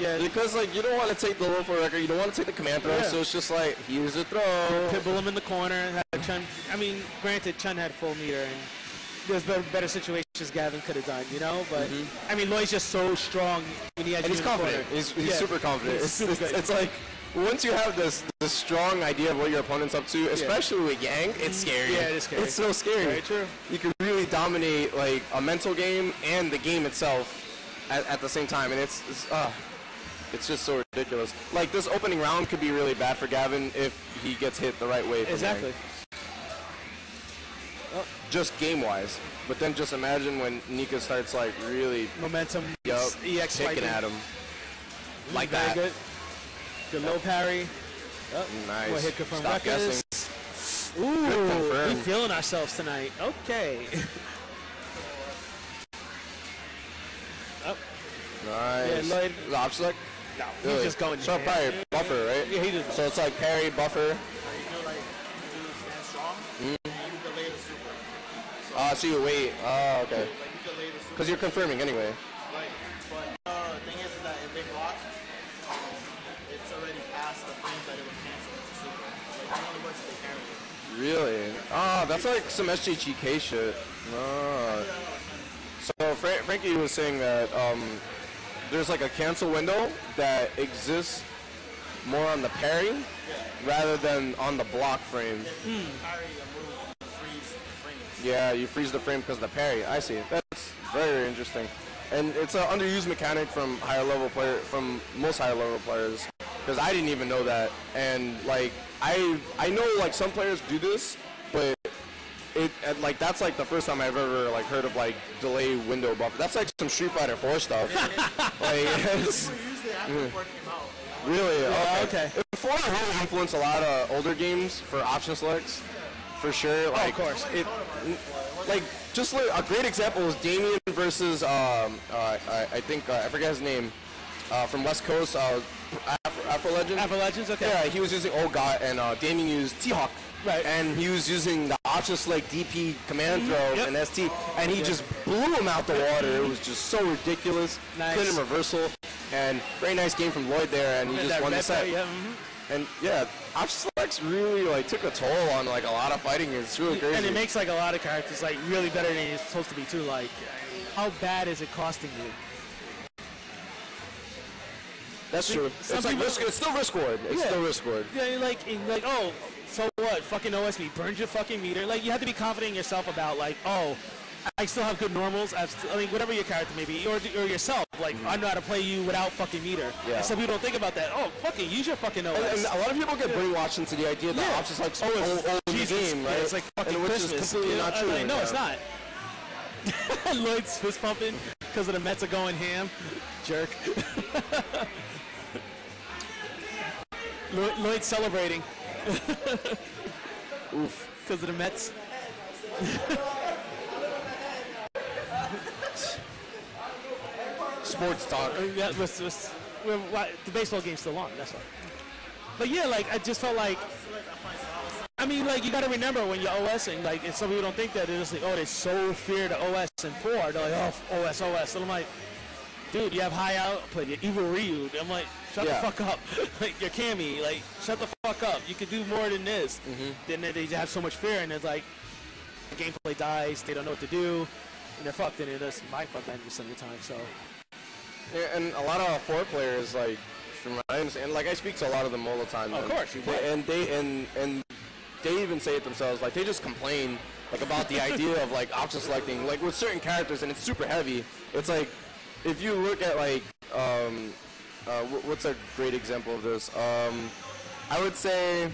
Yeah. because like you don't want to take the low for record. You don't want to take the command throw. Yeah. So it's just like here's a throw. Pitbull him in the corner. Chun, I mean, granted, Chun had full meter and there's better, better situations Gavin could have done, you know. But I mean, Lloyd's just so strong when he has Mm-hmm. and he's confident. corner. He's, he's Yeah. super confident. He's It's, super it's, it's like once you have this this strong idea of what your opponent's up to, especially with Yang, it's scary. Yeah, it is scary. It's so scary. Very true. You can really dominate like a mental game and the game itself at, at the same time, and it's it's, uh, it's just so ridiculous. Like this opening round could be really bad for Gavin if he gets hit the right way. Exactly. Yang. Just game wise, but then just imagine when Nica starts like really Momentum. yup, EX kicking at him like that. good. Good low parry. Nice. More hit Stop records. guessing. Ooh, we feeling ourselves tonight. Okay. Nice. Yeah, Lloyd- no, Really? he's just going. So parry, buffer, right? Yeah, he did. So it's like parry, buffer. Ah, so you wait. Oh, okay. Because you're confirming anyway. Right, but uh, the thing is, is that if they block, um, it's already past the frames that it would cancel. It's a super. Like, it only works if they carry. Really? Ah, that's like some SGGK shit. Ah. So Fra- Frankie was saying that um, there's like a cancel window that exists more on the parry rather than on the block frame. Move, freeze. Yeah, you freeze the frame because of the parry. I see. That's very interesting. And it's an underused mechanic from higher level player, from most higher level players, because I didn't even know that. And like, I I know like some players do this, it and, like that's like the first time I've ever like heard of like delay window buffer. That's like some Street Fighter 4 stuff. like, it's, People used it after four came out. Really? okay. Four really influenced a lot of older games for option selects, for sure. Like, of course. It, like, just like a great example is Damien versus, um, uh, I, I think, uh, I forget his name, uh, from West Coast, uh, Afro, Afro Legend. Afro Legends, okay. Yeah, he was using Old God, and uh, Damien used T-Hawk. Right. And he was using the option select DP command throw Mm-hmm. Yep. and ST, and he just blew him out the water. It was just so ridiculous. Nice. Couldn't reversal, and very nice game from Lloyd there, and he And just won the set. yeah, mhm. And yeah, option selects really like took a toll on like a lot of fighting. It's really crazy. And it makes like a lot of characters like really better than it's supposed to be too. Like, how bad is it costing you? That's true. some It's like risk. It's still risk reward. It's Yeah. still risk reward. Yeah, like, like, oh, so what? Fucking OSB burned your fucking meter. Like, you have to be confident in yourself about, like, oh, I still have good normals. I mean, whatever your character may be, or, or yourself. Like, I know how to play you without fucking meter. Yeah. And some people don't think about that. Oh, fucking use your fucking OS. And, and a lot of people get brainwashed into the idea that Yeah. ops is like Oh, it's- own, own Jesus. game, Yeah, right? it's like fucking and which Christmas. is completely not true. no, yeah. it's not. Lloyd's fist pumping because of the Mets are going ham. Jerk. Lloyd, Lloyd's celebrating. Oof. Because of the Mets. Sports talk. Uh, Yeah, was, was, well, why- the baseball game's still on. That's all. But yeah, like I just felt like. I mean, like you got to remember when you're OSing, like, and some people don't think that They're just like, oh, they so fear the OS and four. They're like, oh, OS, OS. And I'm like, dude, you have high output, you're evil Ryu. I'm like, shut Yeah. the fuck up. like you're Cammy, like shut the fuck up. You could do more than this. Mm-hmm. Then they, they have so much fear, and it's like, the gameplay dies. They don't know what to do, and they're fucked. And it does mind fuck 90 percent of the time. So. Yeah, and a lot of four players, like, from what I understand, like I speak to a lot of them all the time. Of and course, you they- and they and and they even say it themselves. Like they just complain like about the idea of like option selecting, like with certain characters, and it's super heavy. It's like if you look at like um, uh, wh- what's a great example of this? Um, I would say.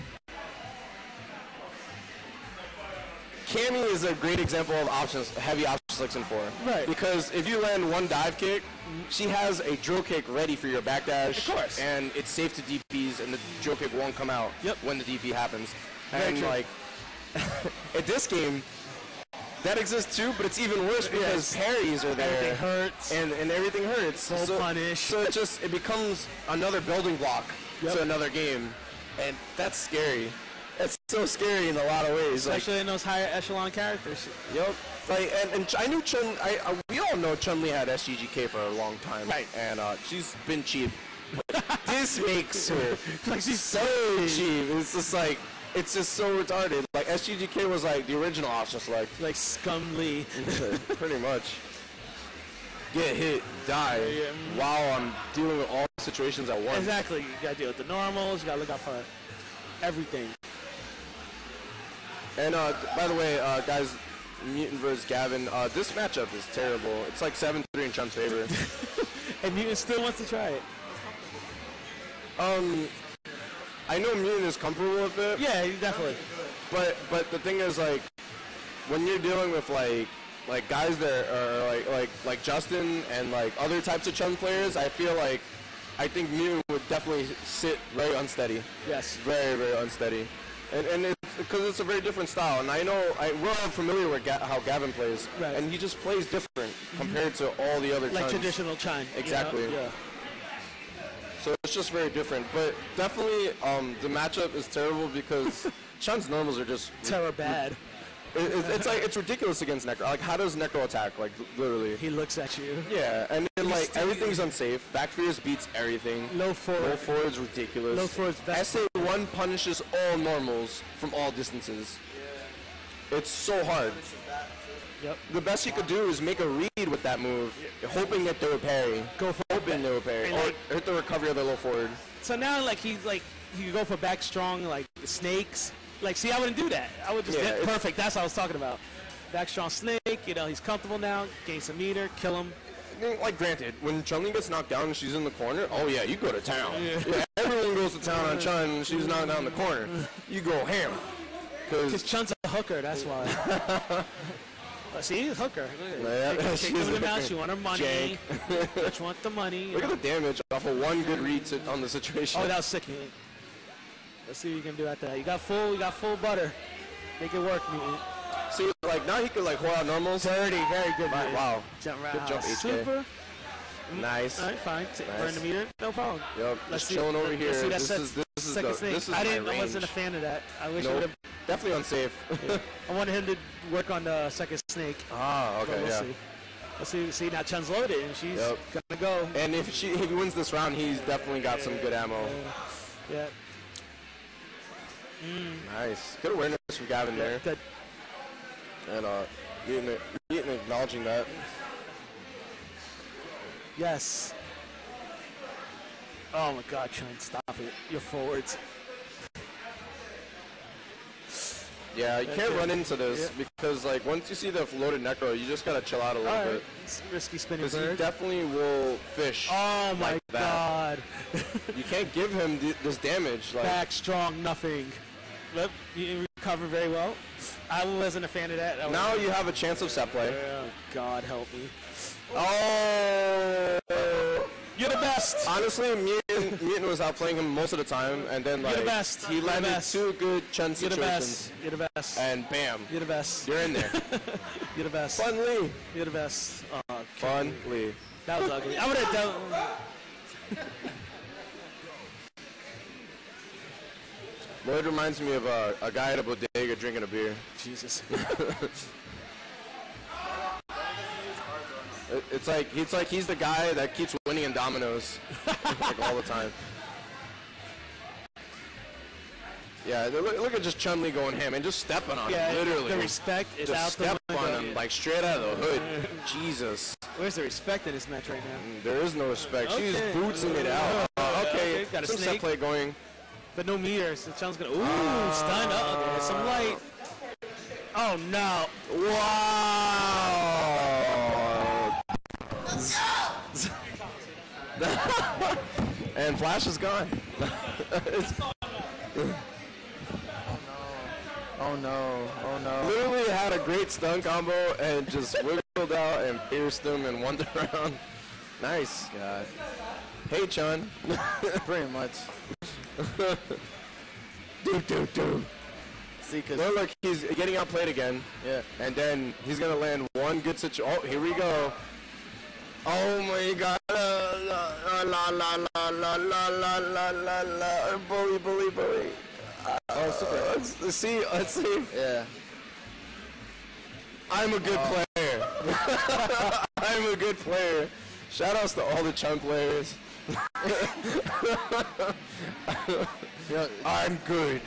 Cammy is a great example of options, heavy option selection for. Right. Because if you land one dive kick, she has a drill kick ready for your backdash. Of course. And it's safe to DPs, and the drill kick won't come out Yep. when the DP happens. Very and true. like, at this game, that exists too, but it's even worse because parries are there. Everything hurts. And, and everything hurts. Full so, punish. So it just it becomes another building block Yep. to another game, and that's scary. That's so scary in a lot of ways. Like, Especially in those higher echelon characters. Yep. Like, and, and I knew Chun. I, I we all know Chun Li had SGGK for a long time. Right. And uh, she's been cheap. This makes her Like she's so cheap. It's just like it's just so retarded. Like SGGK was like the original option select. like scumly. Pretty much. Get hit, die, Yeah. while I'm dealing with all situations at once. exactly. You gotta deal with the normals. You gotta look out for everything. And uh, by the way, uh, guys, Mutant versus Gavin, uh, this matchup is terrible. It's like 7-3 in Chun's favor. And Mutant still wants to try it. Um, I know Mutant is comfortable with it, Yeah, he definitely. but but the thing is like when you're dealing with like like guys that are like like like Justin and like other types of Chun players, I feel like I think Mutant would definitely sit very unsteady, Yes. very very unsteady, and and it's because it's a very different style. And I know I we're all familiar with Ga- how Gavin plays, Right. and he just plays different compared to all the other Like Chuns. traditional Chun. you know? Exactly. Yeah. So it's just very different. But definitely, um, the matchup is terrible because Chun's normals are just. Terror bad. It, it, it's like it's ridiculous against Necro. Like, how does Necro attack? Like, literally. He looks at you. Yeah, and then like everything's unsafe. Back fears beats everything. Low forward. Low forward's ridiculous. Low forward's best. SA1 punishes all normals from all distances. It's so hard. Yep. The best you could do is make a read with that move, hoping that they would parry. Go for Hoping they would parry. And, Or like- hit the recovery of the low forward. So now, like he's like he could go for back strong, like snakes. Like, see, I wouldn't do that. I would just Yeah, get perfect. That's what I was talking about. Back strong snake. You know, he's comfortable now. Gain some meter. Kill him. Like, granted, when Chun-Li gets knocked down and she's in the corner, oh yeah, you go to town. Yeah. everyone goes to town on Chun and she's knocked down in the corner. You go ham. Because Because Chun's a hooker. That's why. Uh, see, hooker. Yeah, she's take her the mouth. hooker. She want her money. She want the money. look know. at the damage off of one good read on the situation. Oh, that was sick, man. Let's see what you can do after that. You got full, you got full butter. Make it work, mutant. See, like now he could like hold out normals. Dirty, very good, man. Wow. Jump right Good jump, HK. Super. Nice. All right, fine. Nice. Burn the meter, no problem. Yep. Let's Just see- chilling over here. see that This is this is Second the, snake. this is I didn't. I wasn't a fan of that. I wish I Nope. would have. Definitely unsafe. I wanted him to work on the second snake. ah, okay, we'll yeah. see. Let's see. See now, Chen's loaded, and she's Yep. gonna go. And if she if he wins this round, he's definitely got some good ammo. Yeah. Nice. Good awareness from Gavin there. Good. And uh, Mutant acknowledging that. Yes. Oh my God, Chun, stop it. You're forwards. Yeah, you can't Okay. run into this Yeah. because like once you see the loaded necro, you just gotta chill out a little All right. bit It's risky spinning because he definitely will fish. Oh my like that. God. You can't give him th- this damage. Like Back strong, nothing. Yep, you recover very well. I wasn't a fan of that. I was- now you have a chance of set play. Oh, God help me. Oh. You're the best. Honestly, Mutant, Mutant was outplaying him most of the time, and then like You're the best. he landed two good chun You're the best. You're the best. and bam, You're the best. you're in there. You're the best. Fun Lee, You're the best. Oh, fun Lee. that was ugly. I would have done. Lloyd reminds me of a, a guy at a bodega drinking a beer. Jesus. It's like it's like he's the guy that keeps winning in dominoes, like all the time. Yeah, look, look at just Chun Li going ham and just stepping on Yeah, him, literally. the respect is just out step the on window. him like straight out of the hood. Jesus, Where's the respect in this match right now? there is no respect. She's Okay. bootsing it out. Uh, okay, okay, got a some set snake. play going. But no meters. The Chun's gonna. Ooh, stun. Uh, there's some light. Oh no. Wow! and Flash is gone. Oh no, oh no. Oh no. Literally had a great stun combo and just wiggled out and pierced him in one round. Nice. God. Hey, Chun. Pretty much. do, do, do. See, cause Look, look, he's getting outplayed again. yeah, And then he's going to land one good situation. Oh, here we go. Oh my god. La la la la la la la la la la. Bully, bully, bully. Oh, super. Let's, let's see. Let's see. yeah. I'm a good oh. player. I'm a good player. Shout outs to all the Chun players. You know, I'm good.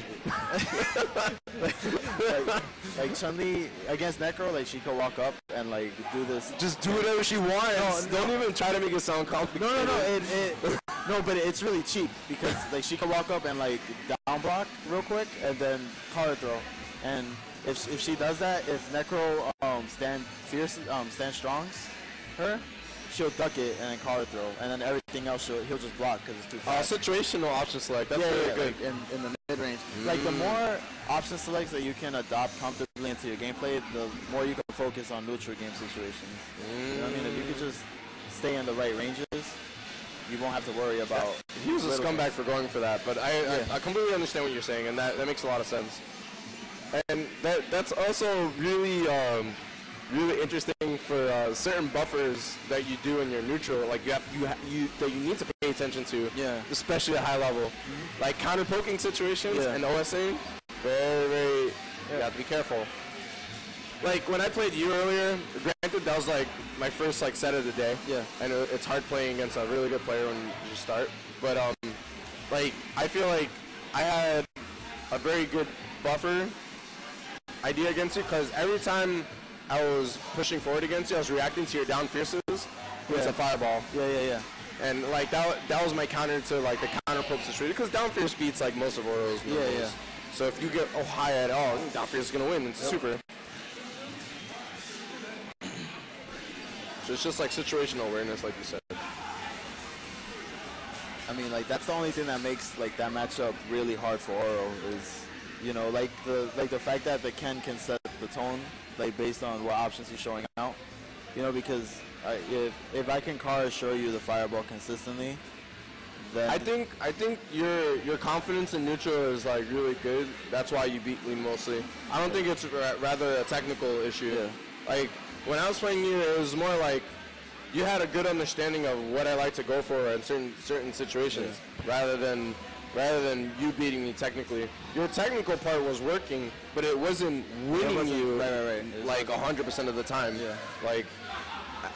like Chun Li against Necro, like she could walk up and like do this. Just do whatever she wants. Don't even try to make it sound complicated. No, no, no. It, it, no, but it's really cheap because like she could walk up and like down block real quick and then card throw. And if if she does that, if Necro um stand fierce um stand strongs her, she'll duck it and then card throw, and then everything else she'll, he'll just block because it's too Uh, situational option select. That's yeah, really yeah, good. like in, in the mid range. Like the more option selects that you can adopt comfortably into your gameplay, the more you can focus on neutral game situations. You know what I mean? If you could just stay in the right ranges, you won't have to worry about. He was a scumbag for going for that, but I, Yeah. I, I completely understand what you're saying, and that, that makes a lot of sense. And that that's also really um, really interesting for uh, certain buffers that you do in your neutral, like you have you ha- you that you need to pay attention to, Yeah. especially at high level, like counter poking situations Yeah. and OSA. Very very, you have to be careful. Like when I played you earlier, granted that was like my first like set of the day. Yeah. I know it's hard playing against a really good player when you start, but um, like I feel like I had a very good buffer idea against you because every time I was pushing forward against you, I was reacting to your down fierces with Yeah. a fireball, Yeah, yeah, yeah. and like that that was my counter to like the counter poke situation because down fierce beats like most of Oro's Yeah, moves. yeah. So if you get oh high at all, down fierce is gonna win. It's super. So it's just like situational awareness, like you said. I mean, like that's the only thing that makes like that matchup really hard for Oro is, you know, like the like the fact that the Ken can set the tone like based on what options he's showing out. You know, because I, if if I can car show you the fireball consistently, then I think I think your your confidence in neutral is like really good. That's why you beat Lee mostly. I don't think it's ra- rather a technical issue. Yeah. Like when I was playing you, it was more like you had a good understanding of what I like to go for in certain certain situations, rather than rather than you beating me technically. Your technical part was working, but it wasn't winning wasn't- you right, right, right. Like hundred percent of the time. Yeah. Like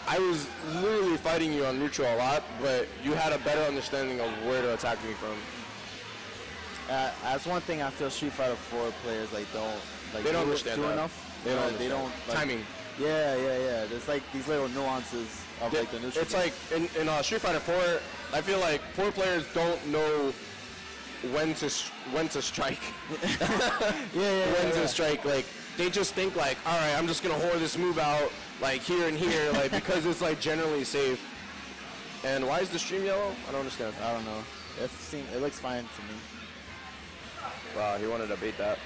I was literally fighting you on neutral a lot, but you had a better understanding of where to attack me from. uh, that's one thing I feel Street Fighter 4 players like don't like They don't do, understand do that. enough. They don't. Uh, they understand. don't like, timing. Yeah, yeah, yeah. There's like these little nuances of like the neutral. It's like in, in uh, Street Fighter 4, I feel like four players don't know when to s- when to strike. yeah, yeah, when yeah, to yeah. strike. Like they just think like, all right, I'm just gonna whore this move out like here and here, like because it's like generally safe. And why is the stream yellow? I don't understand. I don't know. It seems it looks fine to me. Wow, he wanted to bait that.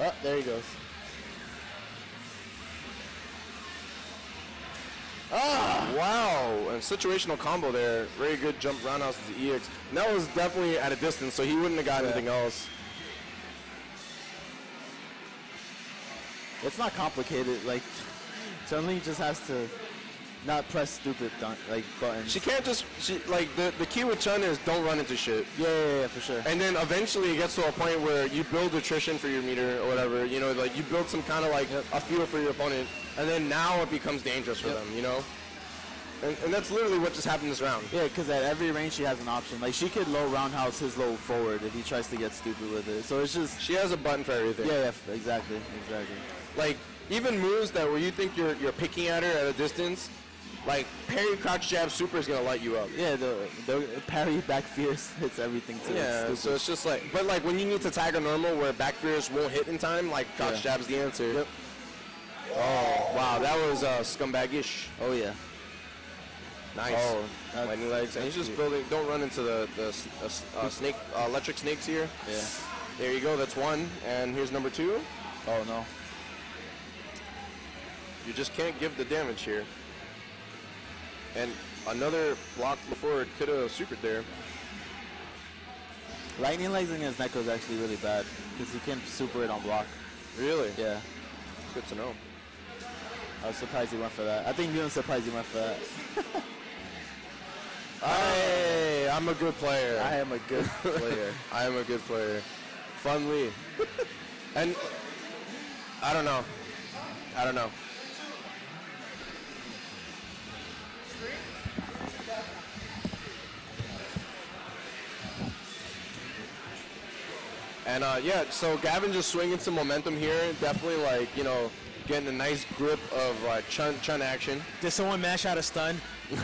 Oh, there he goes. Ah, wow, a situational combo there. Very good jump roundhouse to the EX. And that was definitely at a distance, so he wouldn't have got Yeah. anything else. It's not complicated. Like, Chun Li just has to not press stupid dun- like buttons. She can't just she like the the key with Chun is don't run into shit. yeah, yeah, yeah, for sure. And then eventually it gets to a point where you build attrition for your meter or whatever. You know, like you build some kind of like a feel for your opponent, and then now it becomes dangerous for Yep. them. You know, and, and that's literally what just happened this round. Yeah, because at every range she has an option. Like she could low roundhouse his low forward if he tries to get stupid with it. So it's just She has a button for everything. yeah, yeah, exactly, exactly. Like even moves that where you think you're you're picking at her at a distance, like parry, crouch, jab, super is gonna light you up. Yeah, the the parry back fierce hits everything too. Yeah, so it's just like, but like when you need to tag a normal where back fierce won't hit in time, like crouch Yeah. jab's the answer. Yep. Oh wow, that was uh, scumbag-ish. oh yeah. Nice. Oh, lightning legs, and he's just building. Don't run into the the uh, uh, snake, uh, electric snakes here. Yeah. There you go. That's one, and here's number two. Oh no. You just can't give the damage here. And another block before it could have supered there. Lightning legs against Necro is actually really bad because he can't super it on block. Really? Yeah. It's Good to know. I was surprised he went for that. I think you were surprised he went for that. Hey, I'm a good player. I am a good player. I am a good player. Fun Lee. and I don't know. I don't know. And uh, yeah, so Gavin just swinging some momentum here. Definitely like, you know, getting a nice grip of uh, chun, chun action. Did someone mash out a stun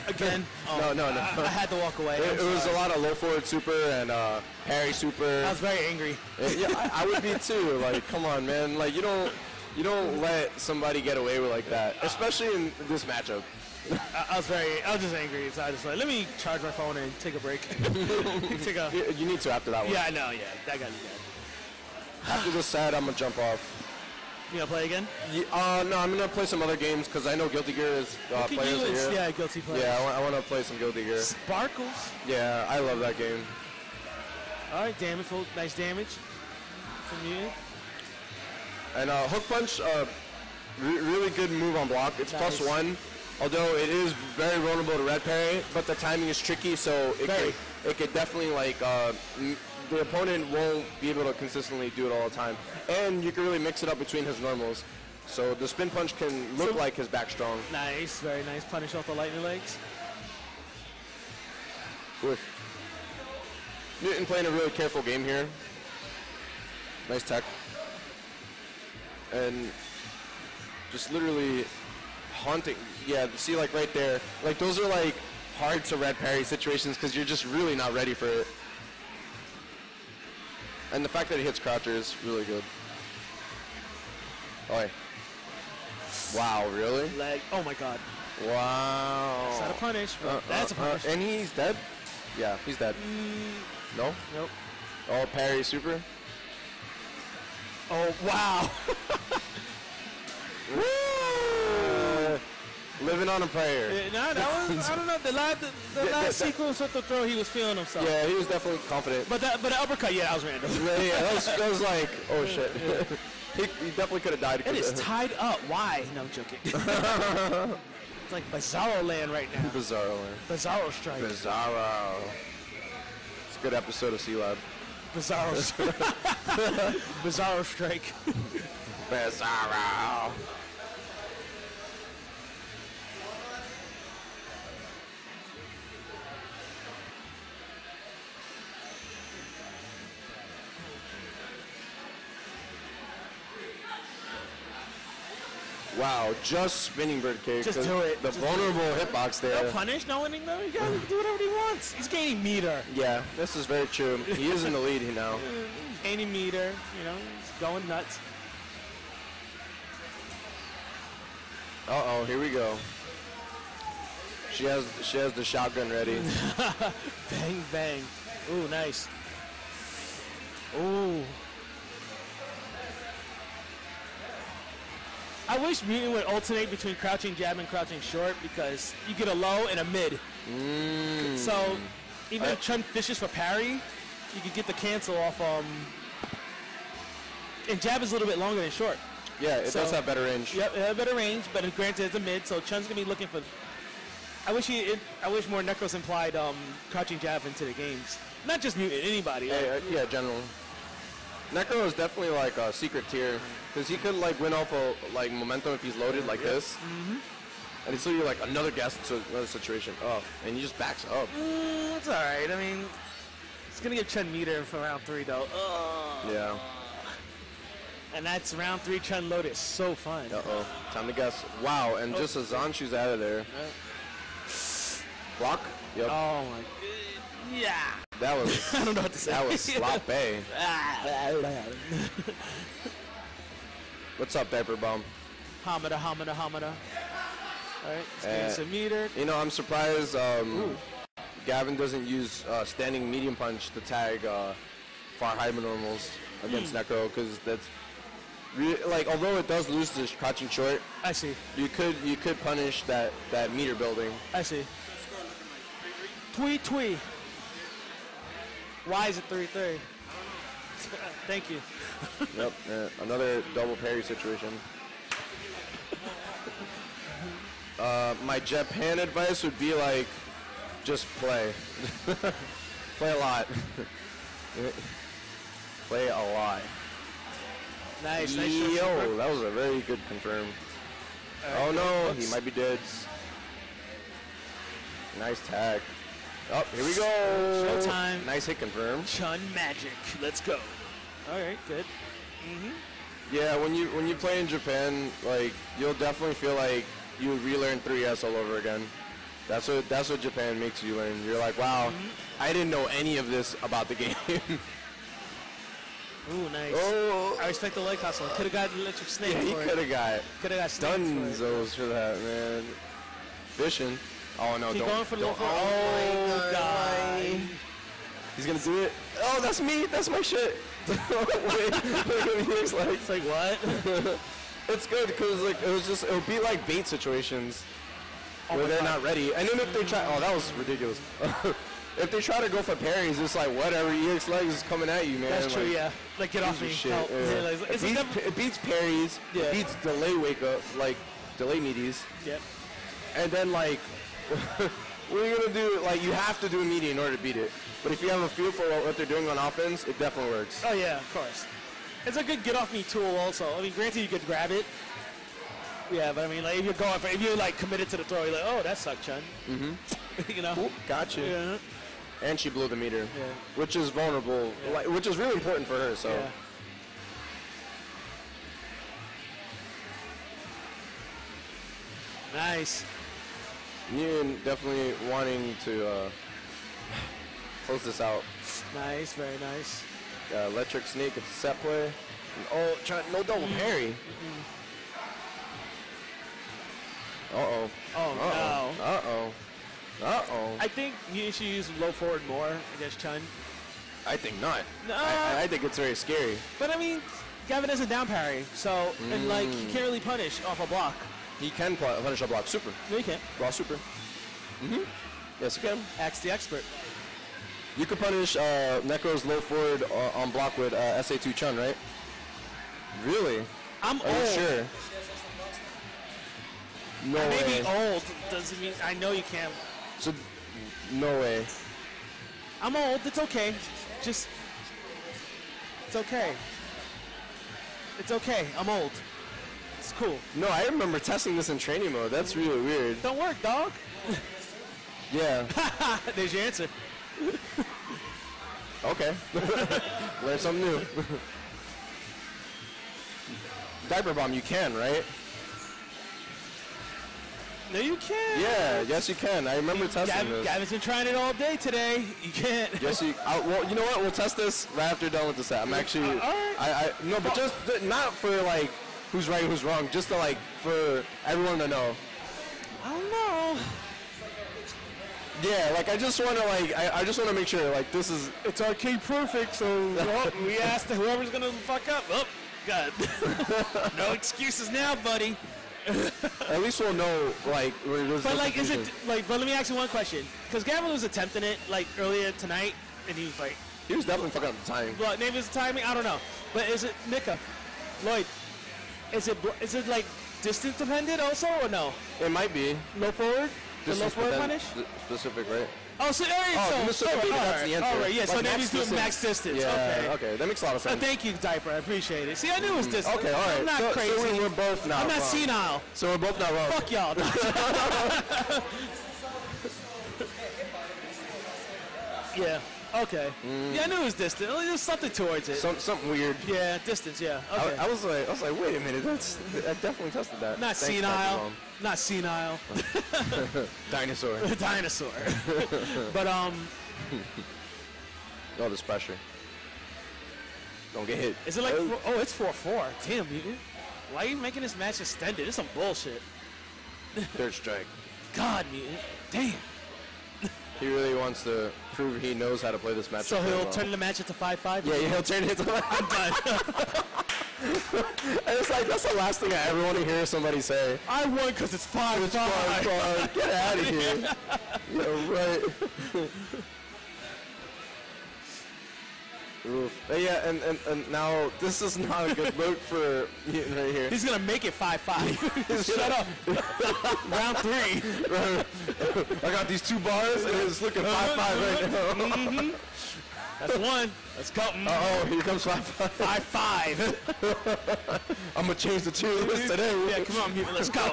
again? Oh, No, no, no. I, I had to walk away. It, it was a lot of low forward super and uh, parry super. I was very angry. Uh, yeah, I, I would be too. Like, come on, man. Like, you don't, you don't let somebody get away with like that, especially in this matchup. I, I was very, I was just angry. So I just like, let me charge my phone and take a break. take a. You, you need to after that one. Yeah, I know. Yeah, that got me bad. After this set, I'm gonna jump off. You gonna play again? Ye- uh, no, I'm gonna play some other games because I know Guilty Gear is uh, players you are and- here. yeah, guilty pleasure. Yeah, I wa- I want to play some Guilty Gear. Sparkles. Yeah, I love that game. All right, damage. Full, nice damage from you. And uh, hook punch, uh, re- really good move on block. It's Nice. one, although it is very vulnerable to red parry, but the timing is tricky, so it Very. could, it could definitely like uh, m- the opponent won't be able to consistently do it all the time, and you can really mix it up between his normals. So the spin punch can look So- like his back strong. Nice, very nice. Punish off the lightning legs. Oof. Newton playing a really careful game here. Nice tech. And just literally haunting. Yeah, see like right there. Like those are like hard to red parry situations because you're just really not ready for it. And the fact that he hits croucher is really good. Oh, yeah. Wow, really? Leg. Oh my God. Wow. Is that a punish? Uh, that's a uh, uh, punish. and he's dead? Yeah, he's dead. No? nope. Oh, parry super? Oh wow. Living on a prayer. Yeah, no, that was I don't know the last the, the Yeah, last that- sequence with the throw he was feeling himself. Yeah, he was definitely confident. But that but the uppercut yeah that was random. yeah, yeah, that was, that was like, oh shit. he, he definitely could have died. It is tied up. Why? No I'm joking. it's like Bizarro land right now. Bizarro. Land. Bizarro strike. Bizarro. It's a good episode of C-Lab. Bizarro. Bizarro strike. Bizarro. Wow, just spinning bird kick. Just do it. The Just vulnerable hitbox there. No punish, no winning though. You gotta do whatever he wants. He's gaining meter. Yeah, this is very true. He is in the lead now. Gaining meter. You know, he's going nuts. Uh oh, here we go. She has she has the shotgun ready. Bang bang. Ooh, nice. Ooh. I wish Mutant would alternate between crouching jab and crouching short because you get a low and a mid. So even if Chun fishes for parry, you could get the cancel off. Um, and jab is a little bit longer than short. Yeah, it does have better range. Yep, it had better range, but granted it's a mid, so Chun's gonna be looking for. I wish he, it, I wish more Necros implied um, crouching jab into the games. Not just mutant, anybody. Yeah, uh, yeah, general. Necro is definitely like a secret tier because he could like win off of like momentum if he's loaded like this. Mm-hmm. And it's literally like another gas to another situation. Oh, and he just backs up. Mm, it's all right. I mean, it's gonna give Chun meter for round three though. Ugh. Yeah. And that's round three. Chun load is so fun. Uh oh. Time to guess. Wow, and just as Zanshu's out of there. Block. Yep. Oh my. Yeah. That was. I don't know what to say. That was sloppy. What's up, Diaper Bomb? Hamada, Hamada, Hamada. All right, Uh, some meter. You know, I'm surprised um, Gavin doesn't use uh, standing medium punch to tag uh, far high normals against Hmm. Necro because that's re- like although it does lose this crouching short, I see. you could you could punish that that meter building. I see. Twee twee. Why is it three three? Thank you. yep, uh, another double parry situation. Uh, my Japan advice would be like, just play, play a lot, play a lot. Nice, nice. Yo, that was a very good confirm. All Oh right, no, good. he might be dead. Nice tag. Oh, here we go. Showtime. Nice hit confirm. Chun magic. Let's go. All right, good. Yeah, when you when you play in Japan, like you'll definitely feel like you relearn 3S all over again. That's what that's what Japan makes you learn. You're like, wow, Mm-hmm. I didn't know any of this about the game. Ooh, nice. oh, I respect the leg hustle. Could have got electric snake. yeah, he could have got Could have got snakes for for that, man. Fishing. Oh no, Keep don't. going for the don't- oh, Oh, God. He's gonna do it. Oh, that's me. That's my shit. Wait, look at what he looks like. It's like what? It's good because like it was just it would be like bait situations oh where Oh my they're God. not ready. And then if they try, oh that was ridiculous. if they try to go for parries, it's like whatever. EX legs is coming at you, man. That's true. Like, Yeah. Like get off me. Shit. Help. yeah. Yeah, like, it, beats, it beats parries. Yeah. It beats delay wake up, like delay meaties. Yep. And then like, what are you gonna do? Like you have to do a meaty in order to beat it. But if you have a feel for what they're doing on offense, it definitely works. Oh yeah, of course. It's a good get off me tool also. I mean, granted you could grab it. Yeah, but I mean, like if you're going for, if you're like committed to the throw, you're like, oh, that sucked, Chun. Mm-hmm. you know. Oop, gotcha. Yeah. And she blew the meter, Yeah. which is vulnerable, like, which is really important for her. So. Yeah. Nice. Ian definitely wanting to uh, close this out. Nice. Very nice. Uh, electric snake, it's a set play. And, oh, try, no double parry. Uh oh. Oh Uh oh. Uh oh. Uh oh. I think you should use low forward more against Chun. I think not. No. I, I think it's very scary. But I mean, Gavin has a down parry, so and like he can't really punish off a block. He can punish a block super. No, you can't. Raw super. Mm-hmm. Yes, you can. Axe the expert. You can punish uh, Necro's low forward uh, on block with uh, SA2 Chun, right? Really? I'm Are old. sure? No I way. be old doesn't mean I know you can't. So, no way. I'm old. It's okay. Just it's okay. It's okay. I'm old. It's cool. No, I remember testing this in training mode. That's really weird. Don't work, dog. Yeah. There's your answer. Okay. Learn something new. Diaper bomb, you can, right? No, you can't. Yeah, yes you can. I remember testing Gav- this. Gavin's been trying it all day today. You can't. Yes, you. I, well, you know what? We'll test this right after you're done with the set. I'm uh, actually. alright. I, I no, but just not for like who's right, who's wrong. Just to like for everyone to know. I don't know. Yeah, like I just want to like I, I just want to make sure like this is It's arcade perfect, so well, we asked whoever's gonna fuck up. Oh, God. no excuses now, buddy. at least we'll know like. where there's But no like, is it like? But let me ask you one question, because Gavin was attempting it like earlier tonight, and he was like, He was definitely fucking up the timing. "What name is the timing? I don't know." But is it Nica, Lloyd? Is it is it like distance dependent also or no? It might be. Low forward? The low forward then punish? specific, right? Oh, so, right, Oh, so, so so all that's right, the answer. All right, yeah. so Like, now max he's doing max distance. Yeah. okay. Okay. That makes a lot of Uh, sense. thank you, Diaper. I appreciate it. See, I knew it was distance. Okay. All right. I'm not so, crazy. So we- we're both not. I'm not wrong. senile. So we're both not wrong. Fuck y'all. yeah. Okay. Yeah, I knew it was distant. There's something towards it. Some, something weird. yeah, distance. Yeah. I, Okay. I was like, I was like, wait a minute, that's I definitely tested that. not Thanks, senile. Not senile. Dinosaur. Dinosaur. but um, All this pressure. Don't get hit. is it like? Oh, Four, oh, it's four four. Damn, you. Why are you making this match extended? It's some bullshit. third strike? God, mutant. Damn. He really wants to prove he knows how to play this match. So he'll well. turn the match into five five. Yeah, yeah, he'll turn it into. I'm done. and it's like that's the last thing I ever want to hear somebody say. I won because it's five It's five. fine. Get out of here. yeah, right. Oof. Uh, Yeah, and, and, and now this is not a good look for Mutant right here. He's gonna make it five five. Shut up. Round three. I got these two bars and it's looking 5-5 right now. That's one. Let's go. Mm, Oh, here comes 5-5. Five five. I'm going to change the tier list today. Yeah, come on, mutant. Let's go.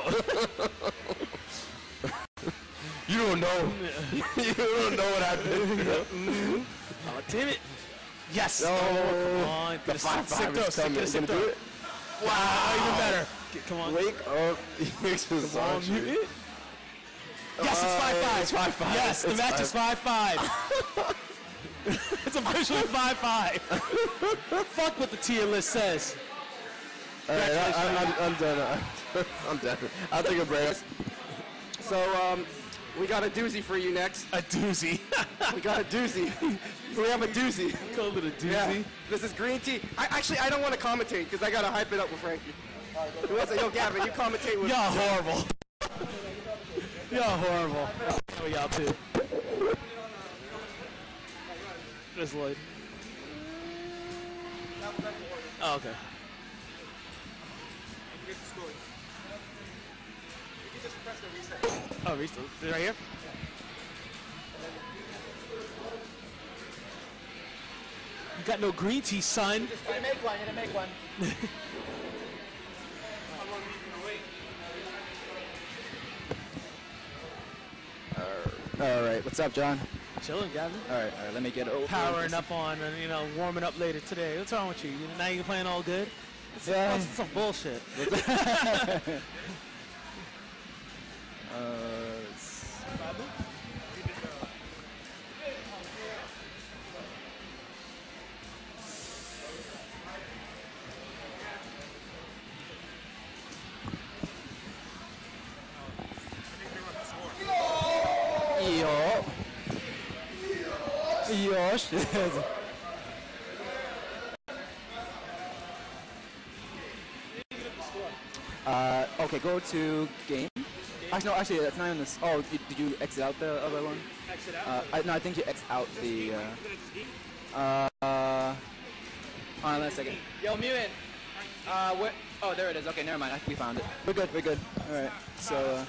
You don't know. you don't know what I did. Oh, damn it. Yes. No. Oh, come on. The Get a sick 5-5 is coming. throw, You sick gonna do it? Wow, even better. Get- Come on. Wake up. He makes Come on, song. mutant. Yes, it's five five. It's 5-5. Yes, the It's match is five five. it's officially five five. Fuck what the tier list says. All right, I, I, I'm, I'm done. I'm done. I'll take a break. So um, we got a doozy for you next. A doozy. We got a doozy. We have a doozy. Call it a doozy. Yeah. This is green tea. I actually I don't want to commentate because I gotta hype it up with Frankie. Who to? Yo, Gavin, you commentate with. Y'all horrible. Y'all horrible. Oh, y'all too. There's Lloyd. Oh, okay. Oh, reset. Right here? Got no green tea, son. Gonna make one, gonna make one. All right, what's up, John? Chilling, Gavin. All right, all right, let me get over. Powering up on and you know warming up later today. What's wrong with you? you know, now you're playing all good. It's, Yeah. it's some bullshit. Uh, Yo. Uh, okay, go to game. Actually, no, actually, that's not in this. Oh, did, did you exit out the other one? Exit Uh, I, no, I think you exit out the. Uh, uh, hold on a second. Yo, mutant. Uh, where? Oh, there it is. Okay, never mind. I think we found it. We're good. We're good. All right. So. Uh,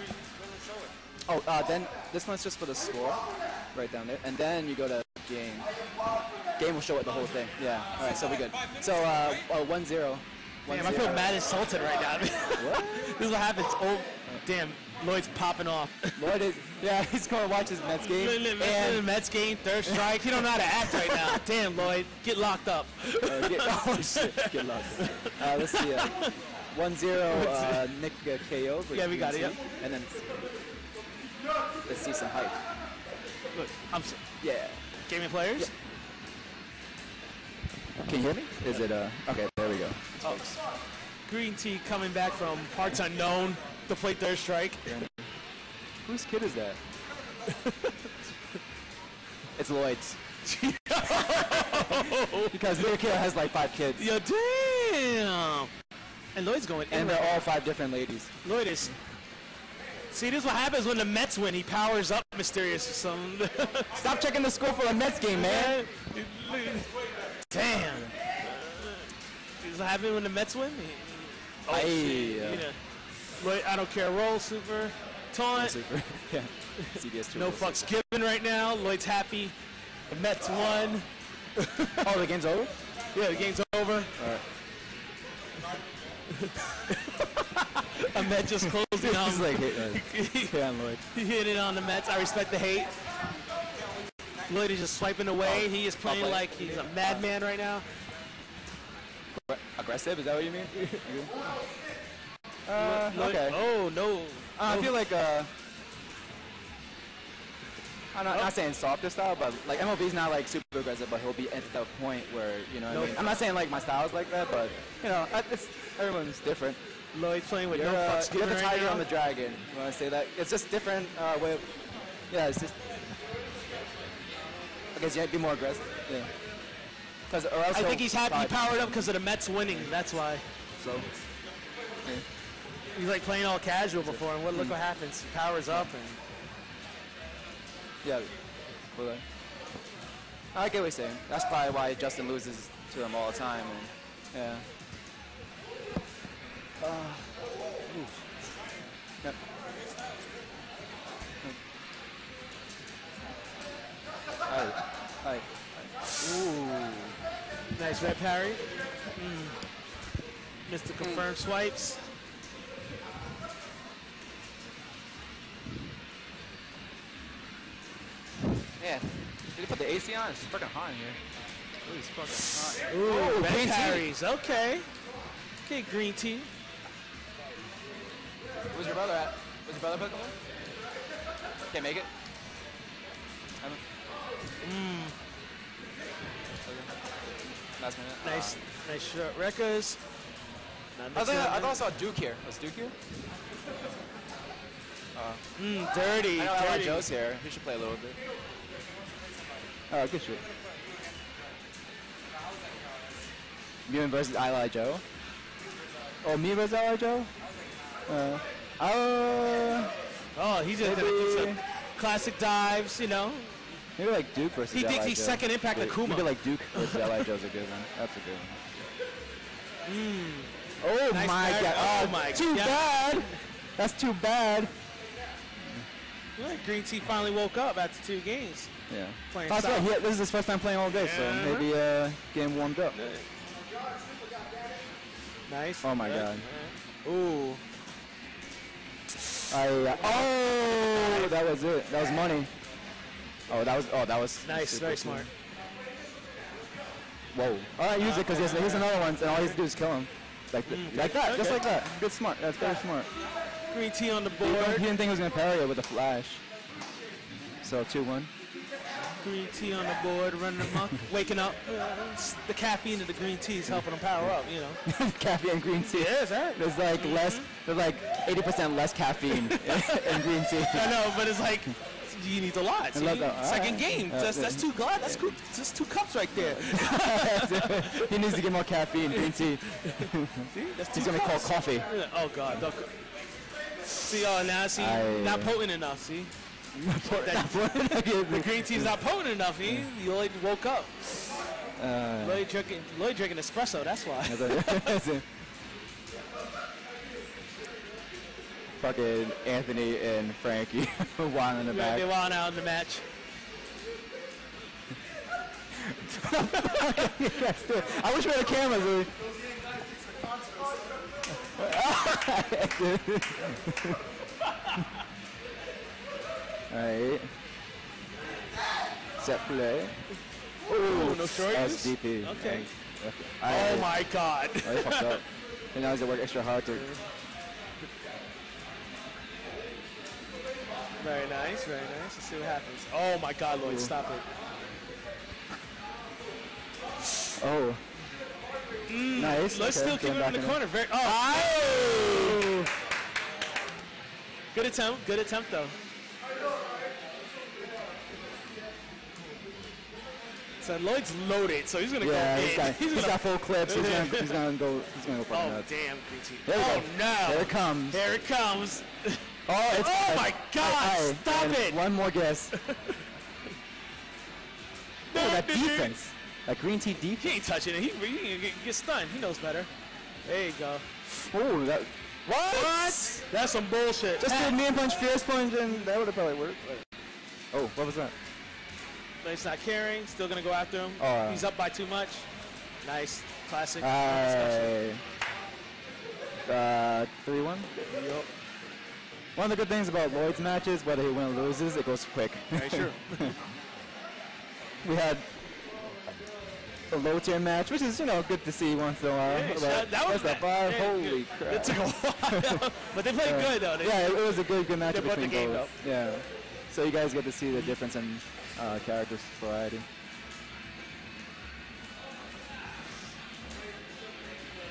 oh, uh, then this one's just for the score, right down there, and then you go to game. Game will show it the whole thing. Yeah. All right. So we're good. So uh, uh one zero. One Damn, I feel zero. mad insulted right now. What? this is what happens. Oh, damn. Lloyd's popping off. Lloyd is. Yeah, he's going to watch his Mets game. and Mets game, third strike. He don't know how to act right now. Damn, Lloyd, get locked up. Uh, get, oh shit, get lost. Uh, let's see. Uh, One zero. Uh, Nick uh, KO. Yeah, we got it, yep. And then let's see some hype. Look, I'm s- Yeah. gaming players. Can you hear me? Is it uh? Okay, there we go. Oh. Green Tea coming back from parts unknown to play third strike. Whose kid is that? it's Lloyd's. because their kid has like five kids, Yo, damn. And Lloyd's going in. and they're all five different ladies. Lloyd is. See, this is what happens when the Mets win. He powers up mysterious. Some. Stop checking the score for a Mets game, man. Damn. This is what happens when the Mets win. Oh, Aye. shit. You know, Lloyd, I don't care. Roll super. Taunt. Super. yeah. CBS. No fucks given right now. Lloyd's happy. The Mets won. Oh, the game's over. Yeah, the game's over. A Met just closing He's on. like hit, uh, hit on Lloyd. He hit it on the Mets. I respect the hate. Lloyd is just swiping away. He is playing play. like he's a madman right now. Aggressive? Is that what you mean? uh, Lloyd- okay. Oh no. Uh, I feel like uh, I'm not, not saying softer style, but like MLB's not like super aggressive, but he'll be at the point where you know. What I mean? I'm not saying like my style is like that, but you know, it's, everyone's different. Lloyd's playing with You're, no uh, fucks you're given the right tiger on the dragon. You want to say that? It's just different uh, way. Of, yeah, it's just. I guess you have to be more aggressive. Yeah. Because or else I think he's happy. He powered up because of the Mets winning. That's why. So He's like playing all casual before, and what look what happens. He powers up and. yeah. Well, I get what you're saying. That's probably why Justin loses to him all the time. And, yeah. Uh. Yep. Hi. Hi. Ooh. Nice red parry. Mm. Mr. Confirmed swipes. Man, did you put the AC on? It's freaking hot in here. Ooh, it's fucking hot. Ooh, red green tea. parries. Okay. Okay, green tea. Where's your brother at? Where's your brother Pokemon? Can't make it? Haven't? Mm. Okay. Last minute. Nice, nice short records. Not Uh, I, thought, up I thought I saw Duke here. Was Duke here? Mm, dirty, I know Ally dirty. Joe's here. He should play a little bit. Oh, good shit. Muin versus LI Joe. Oh, me versus LI Joe? Uh, uh, Oh, he's just gonna get some classic dives, you know. maybe like Duke versus He thinks he's second impact Wait, Akuma. Maybe like Duke versus LI Joe's a good one. That's a good one. Oh Nice my god. Oh my Too God. bad. That's too bad. Yeah, Green Tea finally woke up after two games. Yeah. Playing That's right. He, this is his first time playing all day, so Uh-huh. maybe uh, getting warmed up. Nice. Oh my Good. god. Ooh. I, uh, oh, that was it. That was money. Oh, that was. Oh, that was. Nice, very smart. Whoa. All right, use it because here's, here's another one, and all he has to do is kill him. Like, th- like that, just like that. Good, smart. That's very smart. Green Tea on the He didn't, he didn't think he was gonna parry it with a flash. So two one. Green Tea on the board, running amok, waking up. The caffeine of the green tea is helping him power up, you know. caffeine and green tea. Yes, right. There's like less. There's like 80% less caffeine in green tea. I know, but it's like you need a lot. Second Alright. game. Uh, That's, that's two glass. That's, cool. that's two cups right there. he needs to get more caffeine. Green tea. See, that's two He's gonna call coffee. Oh God. See, oh now see, Aye. not potent enough. See, the green tea's not potent enough. He, you only woke up. Uh, Lloyd drinking, Lloyd drinking espresso. That's why. Fucking Anthony and Frankie while in the Right, back. they won out in the match. I wish we had cameras. dude. Alright. Set play. Ooh, no shorties. SDP. Okay. Okay. Oh my God. Oh, they fucked up. And now he's to work extra hard to. Very nice, very nice. Let's see what happens. Oh my God, Lloyd, stop it. Oh. nice. Mm, Let's okay, still keep him in the corner. Very, oh. Good attempt. Good attempt though. So Lloyd's loaded, so he's gonna Yeah, go he's in. got, he's he's got full clips. He's gonna, he's gonna go. He's gonna go for oh nuts. damn, Green Tea. There oh go. no! There it comes. There it comes. Oh, it's Oh my God, Aye, aye. stop it. One more guess. oh, that defense. That green tea He defense. ain't touching it. He, he, he gets stunned. He knows better. There you go. Oh, that. What? What? That's some bullshit. Just did me and punch, fierce punch, and that would have probably worked. but- Oh, what was that? But he's not caring. Still gonna go after him. He's up by too much. Nice, classic. Aye. Uh, 3 1? Yep. One of the good things about Lloyd's matches, whether he wins or loses, it goes quick. Very true. we had a low tier match, which is, you know, good to see once in a while. Yeah, that- that was that's a bad. five. Yeah, Holy good. crap. It took a while, but they played good though. They, Yeah, it was a good, good match They brought the between both. Yeah. So you guys get to see the difference in uh, character variety.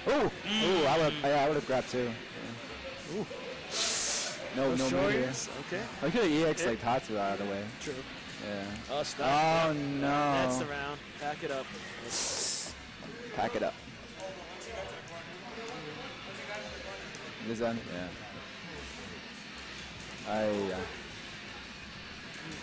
Ooh, ooh, I would, yeah, I would have grabbed two. Yeah. Ooh. No, no, no, here. Okay. I could have EX like Tatsu out of the way. True. Yeah. Oh, stop. Oh no. That's the round. Pack it up. Pack it up. This end? Yeah. I, uh,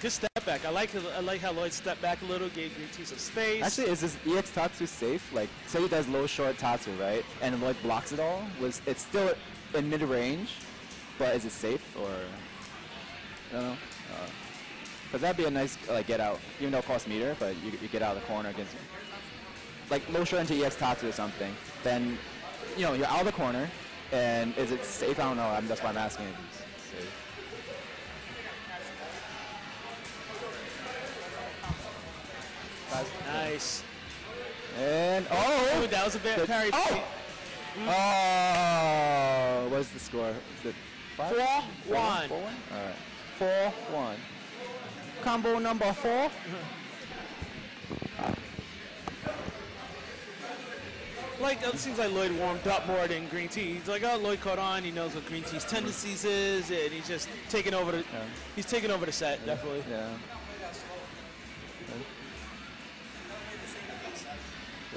Good step back. I like I like how Lloyd stepped back a little, gave Green some space. Actually, is this EX Tatsu safe? Like, say he does low short Tatsu, right? And Lloyd blocks it all. Was it's still in mid range, but is it safe or? I don't know. Uh, because that'd be a nice like get out, even though it costs meter, but you, you get out of the corner against like low short into EX Tatsu or something. Then, you know, you're out of the corner, and is it safe? I don't know. I'm, that's why I'm asking. Nice. And oh! Ooh, oh, that was a bit The- parry. oh! Mm. Oh, what's the score? Is it five? Four, Four, one. Four, one? All right. Four, one. Combo number four. Like it seems like Lloyd warmed up more than Green Tea. He's like, oh, Lloyd caught on. He knows what Green Tea's tendencies is, and he's just taking over the. He's taking over the set, definitely. Yeah.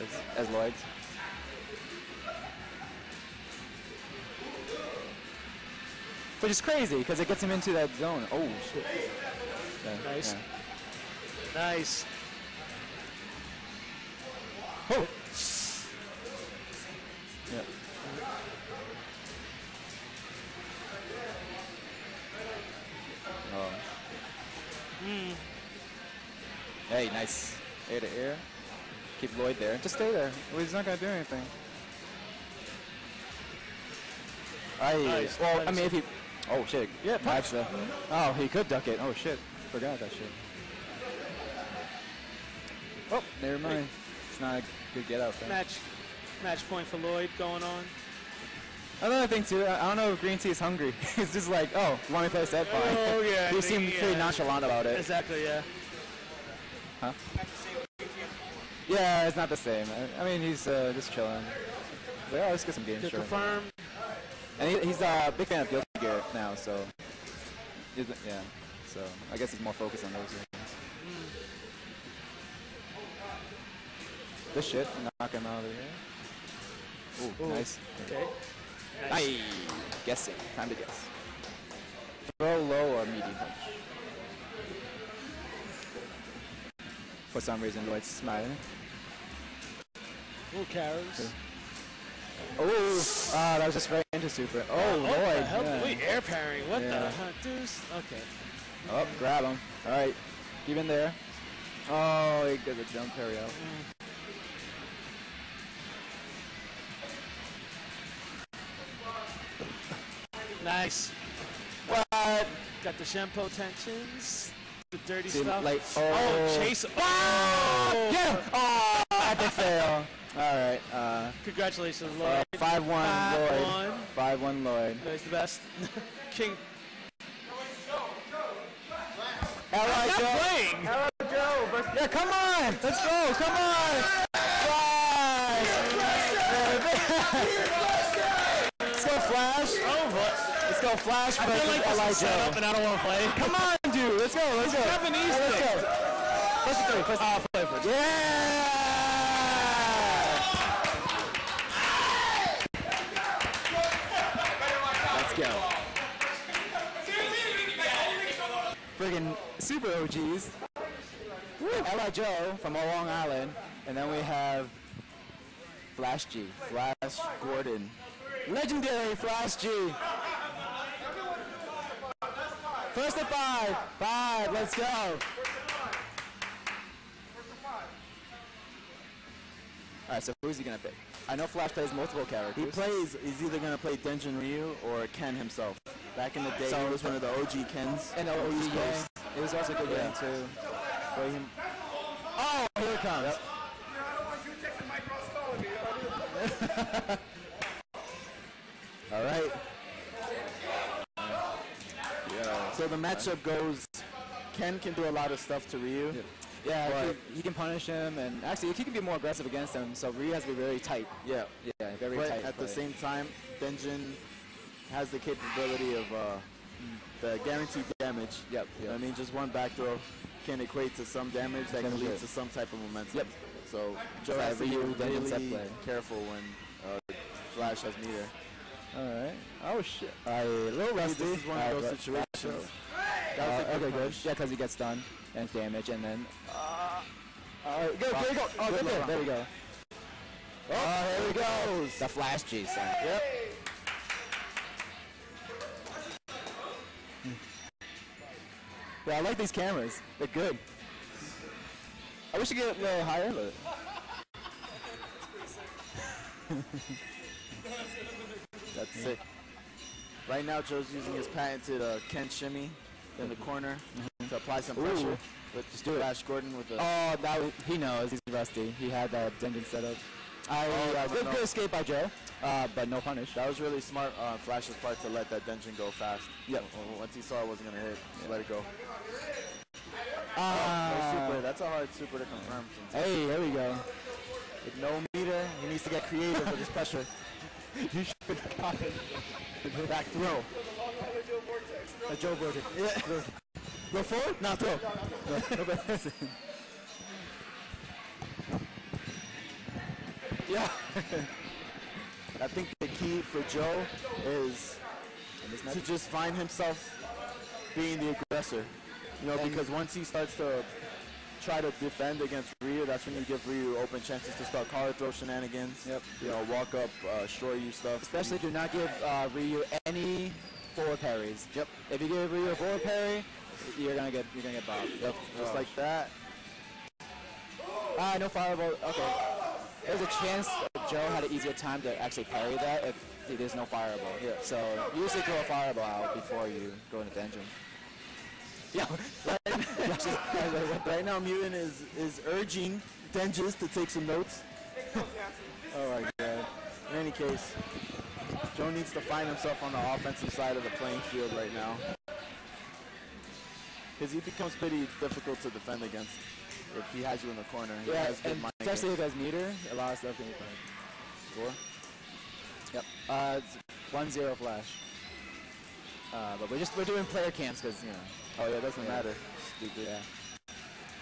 As, as Lloyd's. Which is crazy because it gets him into that zone. Oh shit. Yeah, Nice. yeah. Nice. Oh. Yeah. Oh. Hmm. Hey, nice. Air to air. Keep Lloyd there. Just stay there. Well, he's not gonna do anything. I Nice, well, I mean, if he. Oh shit. Yeah, punch. That's, uh, oh, he could duck it. Oh shit. Forgot that shit. Oh, never mind. It's not a good get out there. Match, match point for Lloyd going on. Another thing too, I I don't know if Green Tea is hungry. He's just like, oh, you want me to play a set? Fine. Oh, yeah, I he think, seemed pretty nonchalant about it. Exactly. Yeah. Huh? Yeah, it's not the same. I, I mean, he's uh, just chilling. He's like, oh, let's get some games. Sure. confirm. And he, he's a big fan of Guilty Gear now, so yeah. So I guess he's more focused on those games. This shit, knock him out of here. Ooh, Ooh. nice. Okay. Aye, guessing. Time to guess. Throw low or medium punch. For some reason, Lloyd's smiling. Ooh, carrots. Oh, ah, that was just very into super. Oh, the Lloyd. yeah. Wait, air parrying. What the Yeah. hell? Deuce. Okay. Oh, grab him. All right, keep in there. Oh, he gets a jump parry out. Nice. What? Got the shampoo tensions. The dirty See, stuff. like, oh, oh. chase. Oh! Yeah. Oh, at Another fail. All right. Uh, Congratulations, uh, Lloyd. 5-1 Lloyd. 5-1. 5-1 Lloyd. No, he's the best. King. All right, Stop Joe. playing. All right, Joe. versus- Yeah, come on. Let's go. Come on. Flash. go, Flash I feel like this is set up and I don't want to play. Come on, dude. Let's go. Let's go. Japanese Let's stick. go. First and three. First Ah, play first. Yeah! Let's go. Friggin' super OGs. LI Joe from Long Island. And then we have Flash G. Flash Gordon. Legendary Flash G. First to five. Five. Let's go. Alright, so who's he gonna pick? I know Flash plays multiple characters. He plays, he's either going to play Denjin Ryu or Ken himself. Back in the day, So- he was one of the OG Kens. And the OG East gang. It was also a good Yeah. game too. Play him. Oh, here it comes. All right. Yeah. So the matchup goes, Ken can do a lot of stuff to Ryu. Yeah, But- he, can- he can punish him, and actually he can be more aggressive against him. So Ryu has to be very tight. Yeah. Yeah, very But tight. at the same time, Denjin has the capability of uh, the guaranteed damage. Yep, yep. I mean, just one back throw can equate to some damage that can lead to some type of momentum. Yep. So Joe So has to be Ryu Denjin set really careful when uh, Flash has meter. All right. Oh shit. All right, a little See, rusty. this is one of right, those situations. Uh, That was a okay, good good. Yeah, because he gets stunned and damage, and then. Uh, all right, good. There you go. Oh, Good good. There we go. Oh, here he goes. The flash G, son. Yep. Yeah, I like these cameras. They're good. I wish you get a little higher, but. That's sick. Right now, Joe's using his patented uh, Ken shimmy in the corner to apply some pressure. Ooh. But just do it. Flash Gordon with a. Oh, that was, he knows. He's rusty. He had that Denjin set up. I, Oh, uh, good, no. good escape by Joe, uh, but no punish. That was really smart on Flash's part to let that Denjin go fast. Yep. Once he saw it wasn't gonna hit, just let it go. Uh, no super. That's a hard super to confirm. sometimes. Hey, there we go. With no meter, he needs to get creative with his pressure. you should have it. Back throw. A Joe Vortex. Yeah. Go forward? Not throw. No, no, Yeah. I think the key for Joe is to just find himself being the aggressor. You know, because once he starts to try to defend against Ryu, that's when you give Ryu open chances to start kara throw shenanigans. Yep. You know, walk up, uh, Shoryu stuff. Especially do not give uh, Ryu any forward parries. Yep. If you give Ryu a forward parry, you're gonna get you're gonna get bobbed. Yep. Just like that. Ah, no fireball. Okay. There's a chance Joe had an easier time to actually parry that if there's no fireball. Yeah. So usually throw a fireball out before you go into Denjin. Yeah. right now, Mutant is is urging Denjis to take some notes. oh my god. In any case, Joe needs to find himself on the offensive side of the playing field right now. Because he becomes pretty difficult to defend against if he has you in the corner. He Yeah, has and especially if there's meter, a lot of stuff can be played. Score? Yep. Uh, one zero flash. Uh, but we're just we're doing player camps because you know. Oh yeah, it doesn't Yeah. matter. Yeah.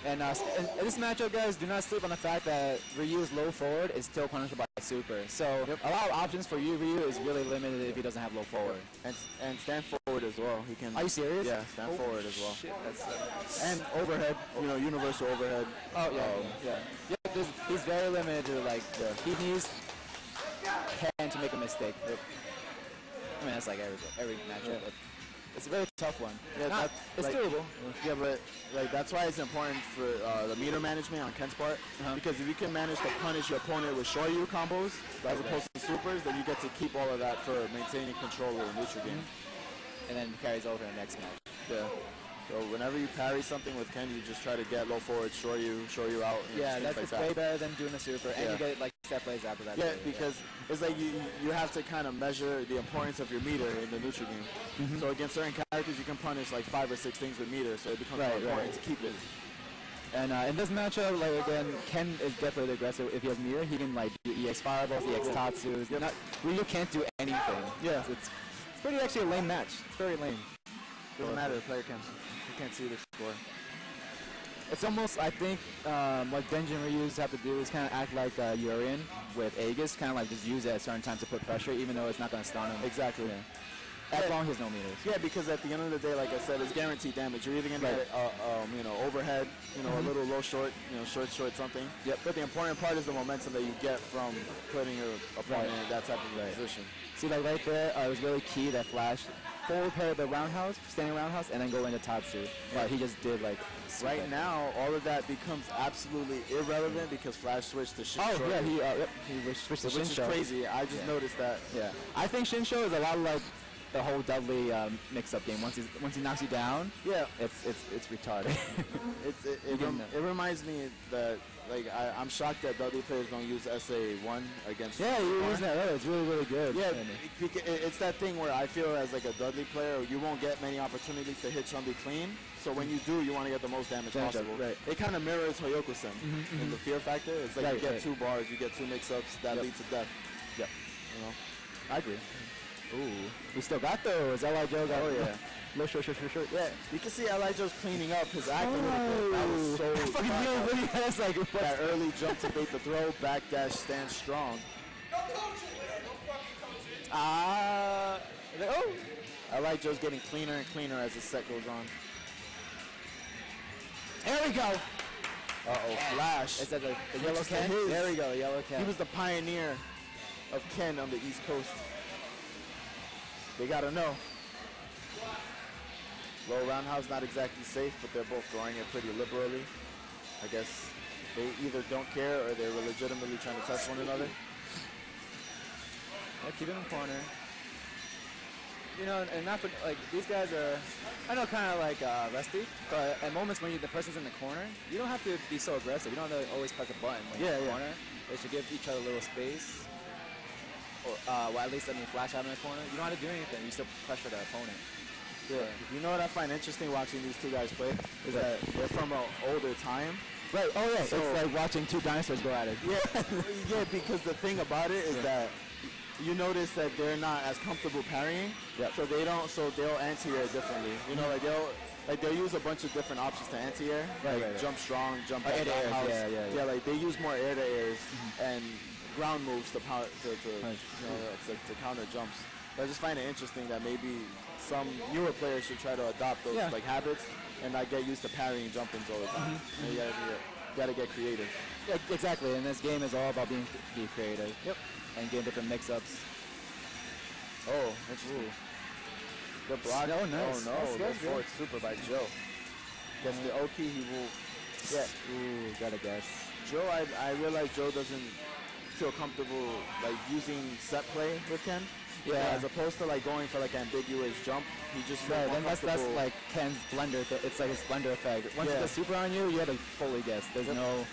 And, uh, in this matchup, guys, do not sleep on the fact that Ryu's low forward is still punishable by super. So a lot of options for you, Ryu, is really limited if he doesn't have low forward. And and stand forward as well. He can. Are you serious? Yeah, stand Oh, forward as well. Shit, that's, uh, And overhead, you know, universal overhead. oh yeah, Um, yeah. Yeah, there's, he's very limited to like the he needs Ken to make a mistake. I mean that's like every every matchup, but it's a very tough one. Yeah, Not- it's like- doable. Yeah, but like that's why it's important for uh, the meter management on Ken's part Uh-huh. because if you can manage to punish your opponent with Shoryu combos as opposed to supers, then you get to keep all of that for maintaining control of the neutral game. And then carries over to the next match. Yeah. So whenever you parry something with Ken, you just try to get low forward, Shoryu, shore you out. and Yeah, that's like that. way better than doing a super, and Yeah. you get like set plays after that. Yeah, because it's like you you have to kind of measure the importance of your meter in the neutral game. Mm-hmm. So against certain characters, you can punish like five or six things with meter, so it becomes Right, more important right. to keep it. And uh, in this matchup, like again, Ken is definitely the aggressor. If he has meter, he can like do EX fireballs, EX tatsus. Not Ryu can't do anything. Yeah. it's, it's, it's pretty actually a lame match. It's very lame. Doesn't matter, the player can you can't see the score. It's almost, I think, um, what Denjin Ryus have to do is kind of act like uh, Urien with Aegis, kind of like just use it at certain times to put pressure, even though it's not going to stun him. Exactly. Yeah. As long as no meters. Yeah, because at the end of the day, like I said, it's guaranteed damage. You're either gonna Right. get uh, um, you know overhead, you know a little low short, you know short short something. Yep. But the important part is the momentum that you get from putting your opponent in that type of Right. position. See, like right there, uh, it was really key that Flash forward pair the roundhouse, standing roundhouse, and then go into Tatsu. But he just did like Right super- now, all of that becomes absolutely irrelevant because Flash switched to Shin Oh yeah, he uh, yep, he switched to which is crazy. I just Yeah. noticed that. Yeah, I think Shinsho is a lot like the whole Dudley um, mix-up game. Once he's once he knocks you down, Yeah, it's it's it's retarded. it's, it, it, rem- it reminds me that like I, I'm shocked that Dudley players don't use SA one against. yeah, you using that right? It's really really good. Yeah, it- it- it's that thing where I feel as like a Dudley player, you won't get many opportunities to hit Chun-Li clean. So when you do, you want to get the most damage possible. right. It kind of mirrors Hoyoku-sen mm-hmm, in the mm-hmm. fear factor. It's like Right, you get two bars, you get two mix-ups that Yep. lead to death. Yep. You know? I agree. Ooh, we still got those. L.I. Joe got Oh, yeah. Low short short short short. Yeah, you can see LI Joe's cleaning up his act a little bit. That was so Fucking fun. really, really that's like that early jump to bait the throw, backdash, stand strong. No coaching, yeah, no fucking coaching. Ah. oh. I like Joe's getting cleaner and cleaner as the set goes on. There we go. Uh-oh, Flash. Is that the, the yellow to can? his. There we go, yellow can. He was the pioneer of Ken on the East Coast. They gotta know. Low roundhouse not exactly safe, but they're both throwing it pretty liberally. I guess they either don't care or they're legitimately trying to test one another. Yeah, keep him in the corner. You know, and not for, like these guys are, I know, kind of like uh, rusty, but at moments when you, the person's in the corner, you don't have to be so aggressive. You don't have to always press a button when you're in the Yeah, yeah. corner. They should give each other a little space. Or, uh, well, at least I mean, flash out in the corner. You don't have to do anything. You still pressure the opponent. Yeah. You know what I find interesting watching these two guys play is that they're from an older time. Right. Oh yeah. So- it's like watching two dinosaurs go at it. Yeah, yeah. Because the thing about it is that you notice that they're not as comfortable parrying. Yep. So they don't. So they'll anti-air differently. You know, like mm-hmm. they'll like they'll use a bunch of different options to anti-air. Right, like right, right. jump strong, jump Oh, back air to roundhouse. yeah, yeah, yeah. Yeah, like they use more air to airs mm-hmm. and ground moves to power to, to, Right. you know, to, to counter jumps. But I just find it interesting that maybe some newer players should try to adopt those Yeah. like habits and not get used to parrying jumpings all the time. Mm-hmm. You, gotta, you gotta get creative. Yeah, exactly. And this game is all about being be creative. Yep. And getting different mix-ups. Oh, interesting. Good block. Oh, nice. Oh, no. That's the good, good. forward super by Joe. Gets the Oki, he will... Yeah, Ooh, gotta guess. Joe, I, I realize Joe doesn't feel comfortable, like, using set play with Ken. Yeah. As opposed to, like, going for, like, ambiguous jump, he just Right, then that's that's like Ken's blender. It's like his blender effect. Once Yeah. it does super on you, you have to fully guess. There's Yep. no.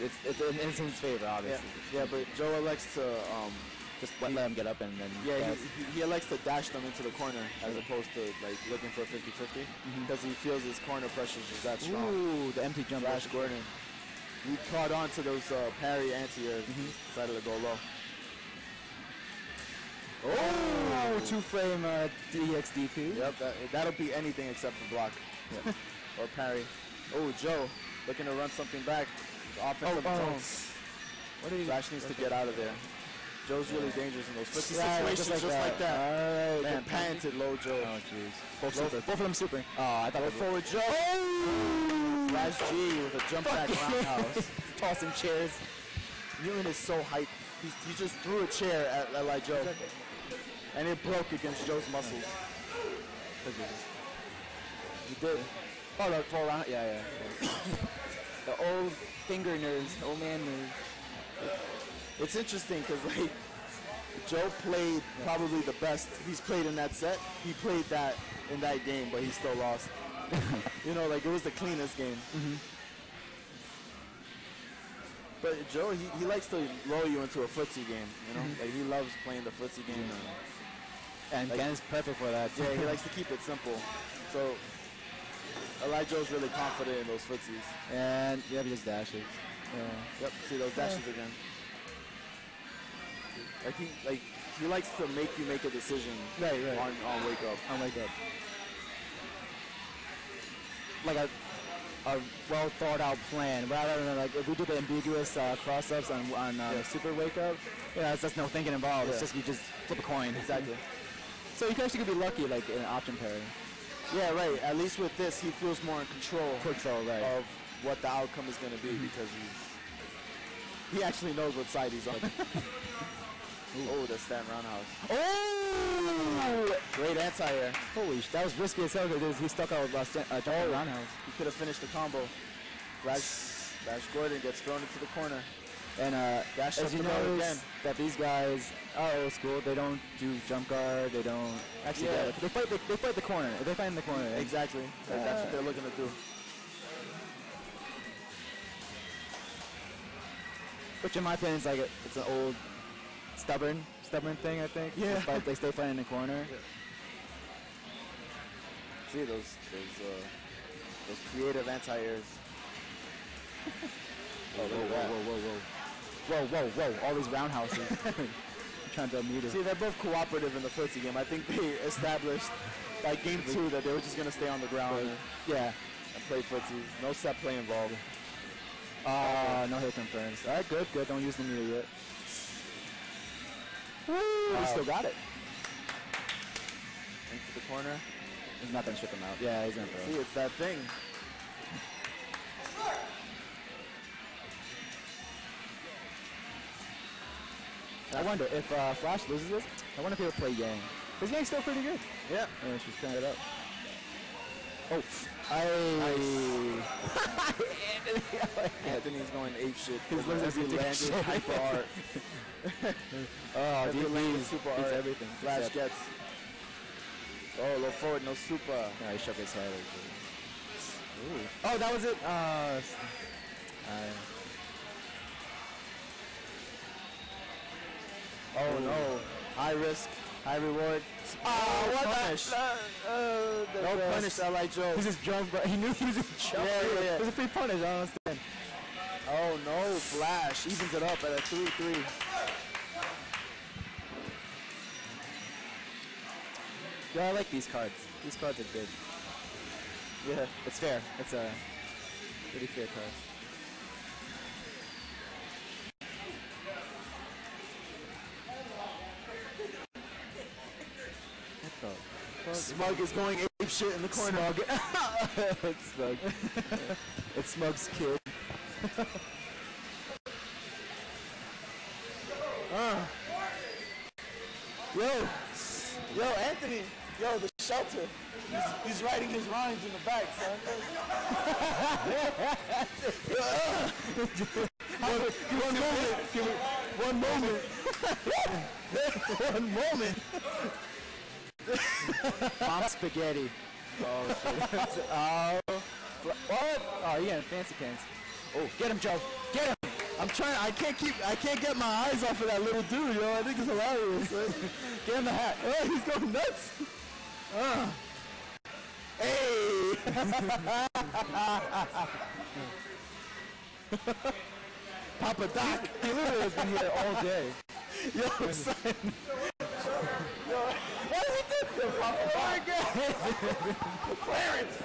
It's it's in, it's his favor, obviously. yeah, but Joe likes to, um, Just let, let him get up and then. yeah, he, he, he elects to dash them into the corner as opposed to, like, looking for a 50-50 because he feels his corner pressure is that strong. Ooh, the empty jump. Flash Gordon. He caught on to those uh, parry anti-airs, decided to go low. Oh, two frame uh, DXDP. Yep, that, that'll be anything except for block. or parry. Oh, Joe, looking to run something back. Offensive Oh, oh. What did he? Flash needs to get out of there. Joe's really dangerous in those flippy Right, situations, just like, that. All right. Man, good. patented low Joe. Oh jeez. Both Low- super. Both of them super. Oh, I thought Go it was forward, Joe. Oh! Flash G with a jump back roundhouse. Tossing chairs. Newton is so hyped. He's, he just threw a chair at LI Joe. And it broke against Joe's muscles. You did. Oh, the full round. Yeah, yeah. the old finger nerves, old man nerves. It's interesting because like Joe played probably the best he's played in that set. He played that in that game, but he still lost. you know, like it was the cleanest game. Mm-hmm. But Joe, he, he likes to lull you into a footsie game. You know, mm-hmm. like he loves playing the footsie game. And Like- Ken perfect for that. Yeah, he likes to keep it simple. So LI Joe's really confident in those footsies. And yeah, he just dashes. Yeah. Yep, see those dashes again. Like he like he likes to make you make a decision Right, right. on, on wake up. Oh my god. Like a, a well thought out plan rather than like if we do the ambiguous uh, cross ups on, on uh, Yeah. super wake up, yeah, it's just no thinking involved. It's just you just flip a coin. Exactly. So you can actually be lucky like in an option parry. Yeah, right. At least with this, he feels more in control Control, right. of what the outcome is going to be because he's he actually knows what side he's on. oh, the stand roundhouse. Oh! Great anti-air. Holy sh! That was risky as hell because he stuck out with uh, st- uh, jumping roundhouse. He could have finished the combo. Flash, Flash Gordon gets thrown into the corner. And uh, Dash as you notice that these guys are old school. They don't do jump guard. They don't actually. Yeah. Yeah. They fight. The, they fight the corner. They fight in the corner. Exactly. That- That's what they're looking to do. Which in my opinion is like a, it's an old, stubborn, stubborn thing. I think. Yeah. They, fight, they stay fighting in the corner. See those those uh, those creative anti-airs. Oh, whoa, whoa, whoa, whoa, whoa, whoa, whoa, whoa! All these roundhouses. Trying to mute See, they're both cooperative in the footsie game. I think they established by game two that they were just gonna stay on the ground Yeah. and play footsies. No set play involved. Uh, no hit confirms. All right, good, good. Don't use the meter yet. Woo! He still got it. Into the corner. He's not gonna ship him out. Yeah, he's gonna throw. See, it's that thing. I wonder if uh, Flash loses this. I wonder if he'll play Yang. Because Yang's still pretty good. Yeah. And she's trying it up. Oh, I. Anthony's going ape shit. He's losing every everything. landed hyper art. Oh, dude, landed super art. everything. Flash Except- gets. Oh, low forward, no super. Yeah, he shook his head. Ooh. Oh, that was it. Uh, uh, Oh no. High risk, high reward. Oh, what the- punish. no best. punish, I like Joe. he just jumped, but he knew he was in jump. Yeah, yeah, yeah. It was a free punish. I don't understand. Oh no, Flash evens it up at a 3-3. Yeah, I like these cards. These cards are good. Yeah. It's fair. It's a pretty fair card. Smug is going ape shit in the corner. Smug. it's Smug. it's Smug's kid. Ah. Yo, yo, Anthony, yo, the shelter. He's, he's writing his rhymes in the back, son. one moment, one moment, one moment. Mom spaghetti. Oh shit. oh. What? Oh, you getting fancy pants. Oh, get him, Joe. Get him. I'm trying. I can't keep. I can't get my eyes off of that little dude, yo. I think it's hilarious. Get him the hat. oh, he's going nuts. Uh. Hey. Papa Doc. He literally has been here all day. Yo, son. Yo, what is he doing? Papa oh my God. Clarence.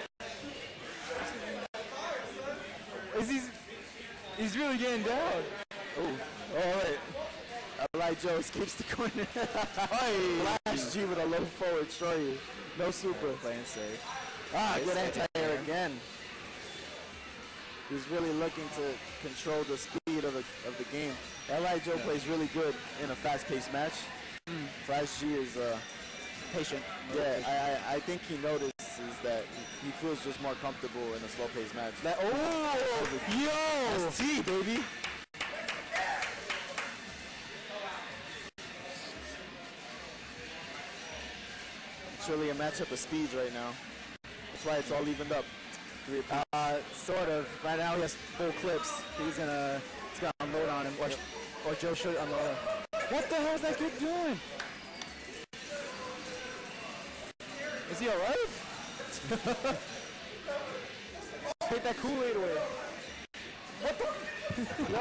Is he? He's really getting down. Oh, all right. I like Joe escapes the corner. hey, Flash G with a low forward throw you. No super. Playing safe. Ah, good anti-air again. He's really looking to control the speed of the of the game. LI Joe plays really good in a fast-paced match. Flash G is uh, Patient. yeah. I, I I think he notices that he, he feels just more comfortable in a slow-paced match. That, oh, yo. That's T, baby. It's really a matchup of speeds right now. That's why it's all evened up. Uh, sort of. Right now he has full clips. He's gonna, he's gonna unload on him. Or, or Joe should unload him. What the hell is that kid doing? Is he alright? Take that Kool-Aid away. What the? yo,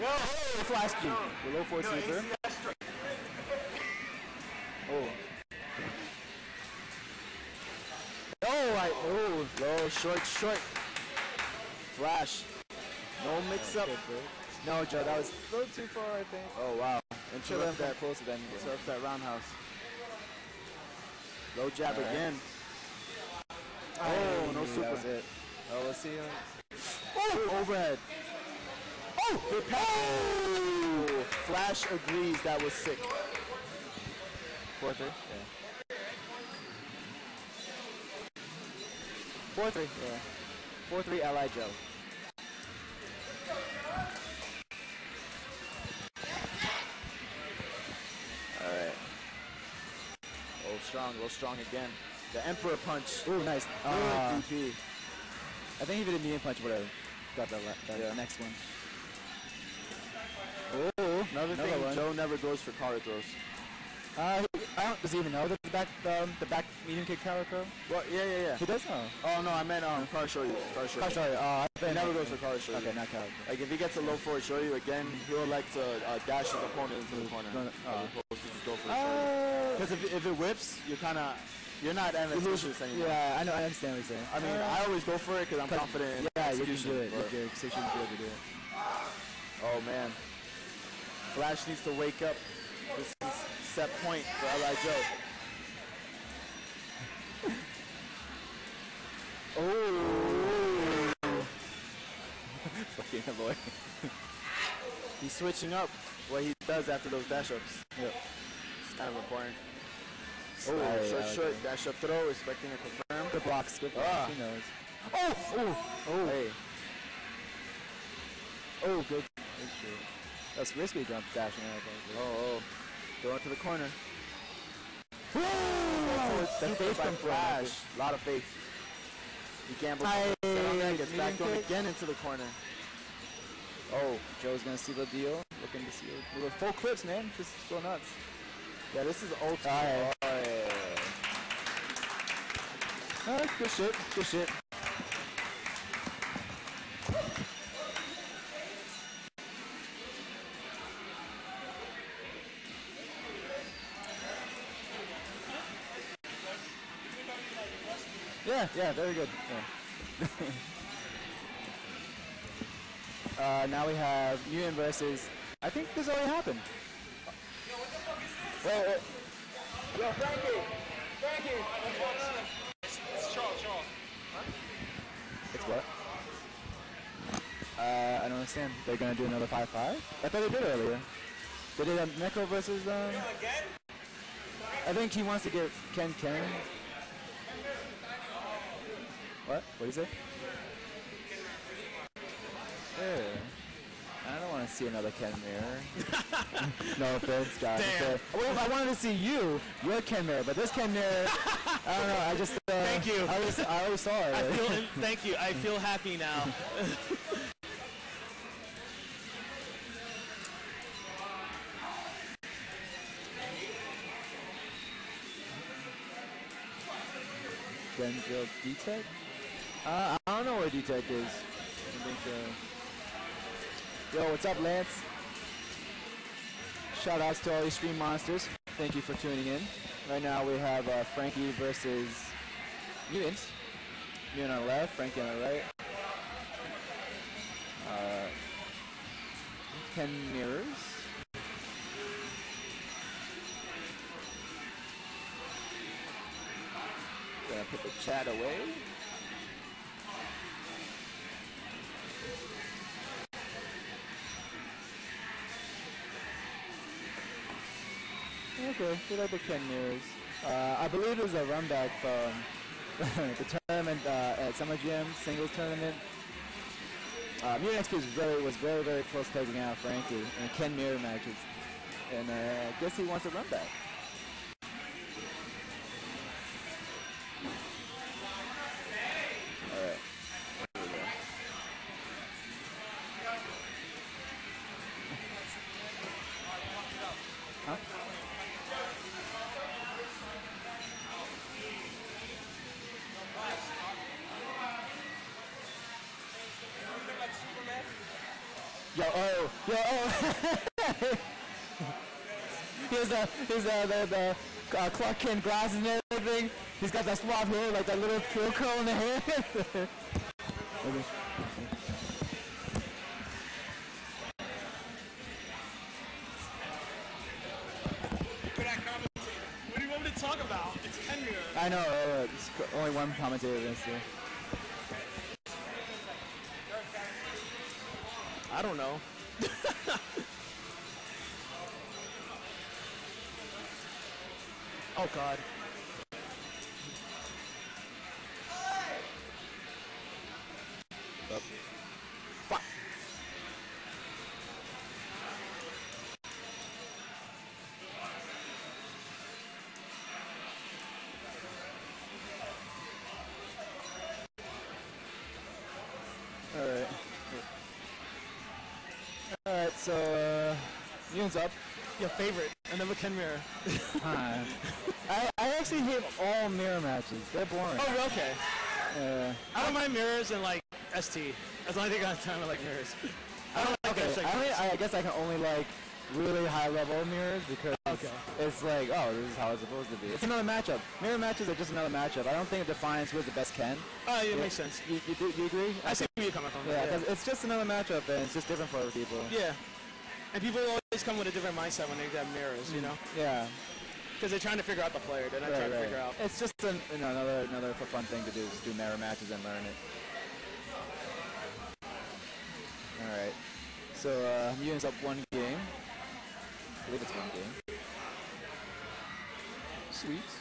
yo, oh, flash G. The low four sleeper. Oh. Oh, I, oh, Low, short, short. Flash. No mix up. no, Joe, that was a little too far, I think. Oh wow. Have Interrupt been that. closer than Interrupt that roundhouse. Low jab Alright. again. Oh, no oh, That super. was it. Oh, let's see. Oh, overhead. Oh, good pass. Oh, Flash agrees that was sick. Four three. Yeah. Four three. Yeah. Four three. LI Joe. Strong. Low strong again. The Emperor punch. Ooh, nice. Uh, DP. I think if he did a medium punch, would have got that, that Yeah. next one. Oh, another, Another thing. one. Joe never goes for kara throws. Uh, I don't, does he even know the back, um, the back medium kick power throw? Well, yeah, yeah, yeah. He does know. Oh no, I meant um, Kara Shoryu. Car show Oh, you. sorry. Uh, I He never goes for Kara Shoryu. Okay, not Kyle. Like if he gets a low forward Shoryu again, he'll like to uh, dash his opponent into the corner. No, no, uh. opposed to just go for show Uh, Because if, if it whips, you're kind of you're not ambitious anymore. yeah, I know. I understand what you're saying. I mean, Uh, I always go for it because I'm confident in yeah, you can do it. Your execution is good to do it. Oh man, Flash needs to wake up. This is set point for L.I. Joe. oh, Fucking boy. he's switching up what he does after those dash ups. Yep. It's kind of important. Oh, short, short, dash up throw, expecting a confirm. Good blocks. Good blocks. Ah. He knows. Oh, oh, oh. Hey, Oh, good. Good shit. That's risky jump dashing out. oh, oh. Go to the corner. Oh, The faith from Flash. A lot of faith. He gambles. On that, gets back thrown again into the corner. Oh, Joe's gonna seal the deal. Looking to seal. With full clips, man. Just go nuts. Yeah, this is old school. Oh, yeah. Uh, good shit. Good shit. Yeah, yeah, very good. Yeah. uh, now we have Nguyen versus. I think this already happened. Well, uh, Yo, Frankie! Frankie! It's Charles, Charles. It's what? Uh, I don't understand. They're gonna do another 5-5? I thought they did earlier. They did a Neko versus, um... Again? I think he wants to get Ken Ken. What? What do you say? Yeah. I don't want to see another Ken Mirror. no offense, guys. Damn. Well, if I wanted to see you, you're Ken Mirror, but this Ken Mirror, I don't know. I just. Uh, Thank you. I always, I always saw it. I feel, thank you. I feel happy now. Denzel D-Tech? Uh, I don't know where D-Tech is. I think, uh... Yo, what's up, Lance? Shout outs to all you stream monsters. Thank you for tuning in. Right now we have uh, Frankie versus Mutants. Mutant on the left, Frankie on the right. Uh, Ken Mirrors. Gonna put the chat away. Okay, we like the Ken Mirrors. Uh, I believe it was a run back from the tournament uh, at Summer Gym singles tournament. Uh, XP was very, was very, very close taking out Frankie in Ken Mirror matches. And uh, I guess he wants a run back. Here's the, here's the, the, the uh, Clark Kent glasses and everything. He's got that swab hair, like that little curl curl in the hair. Okay. Look at that commentator. What do you want me to talk about? It's Ken Mirror. I know, uh, it's only one commentator against you. I don't know. God. Alright. Alright, so, uh, Yoon's up. Your favorite. Another Ken Mirror. Hi. I, I actually hate all mirror matches. They're boring. Oh, okay. Uh, I don't mind mirrors and like ST. That's the only thing I have time I like mirrors. I don't like okay, I, only. I guess I can only like really high level mirrors because Okay. it's like, oh, this is how it's supposed to be. It's another matchup. Mirror matches are just another matchup. I don't think it defines who's the best Ken. Oh, yeah, it makes sense. You, you, do, you agree? I see where you're coming from. Yeah, Yeah. 'cause it's just another matchup and it's just different for other people. yeah. And people always come with a different mindset when they have mirrors, you know? Yeah. Because they're trying to figure out the player. They're not Right, trying to figure out. It's just an, you know, another another fun thing to do is do mirror matches and learn it. All right. So uh, Yoon's up one game. I believe it's one game. Sweets.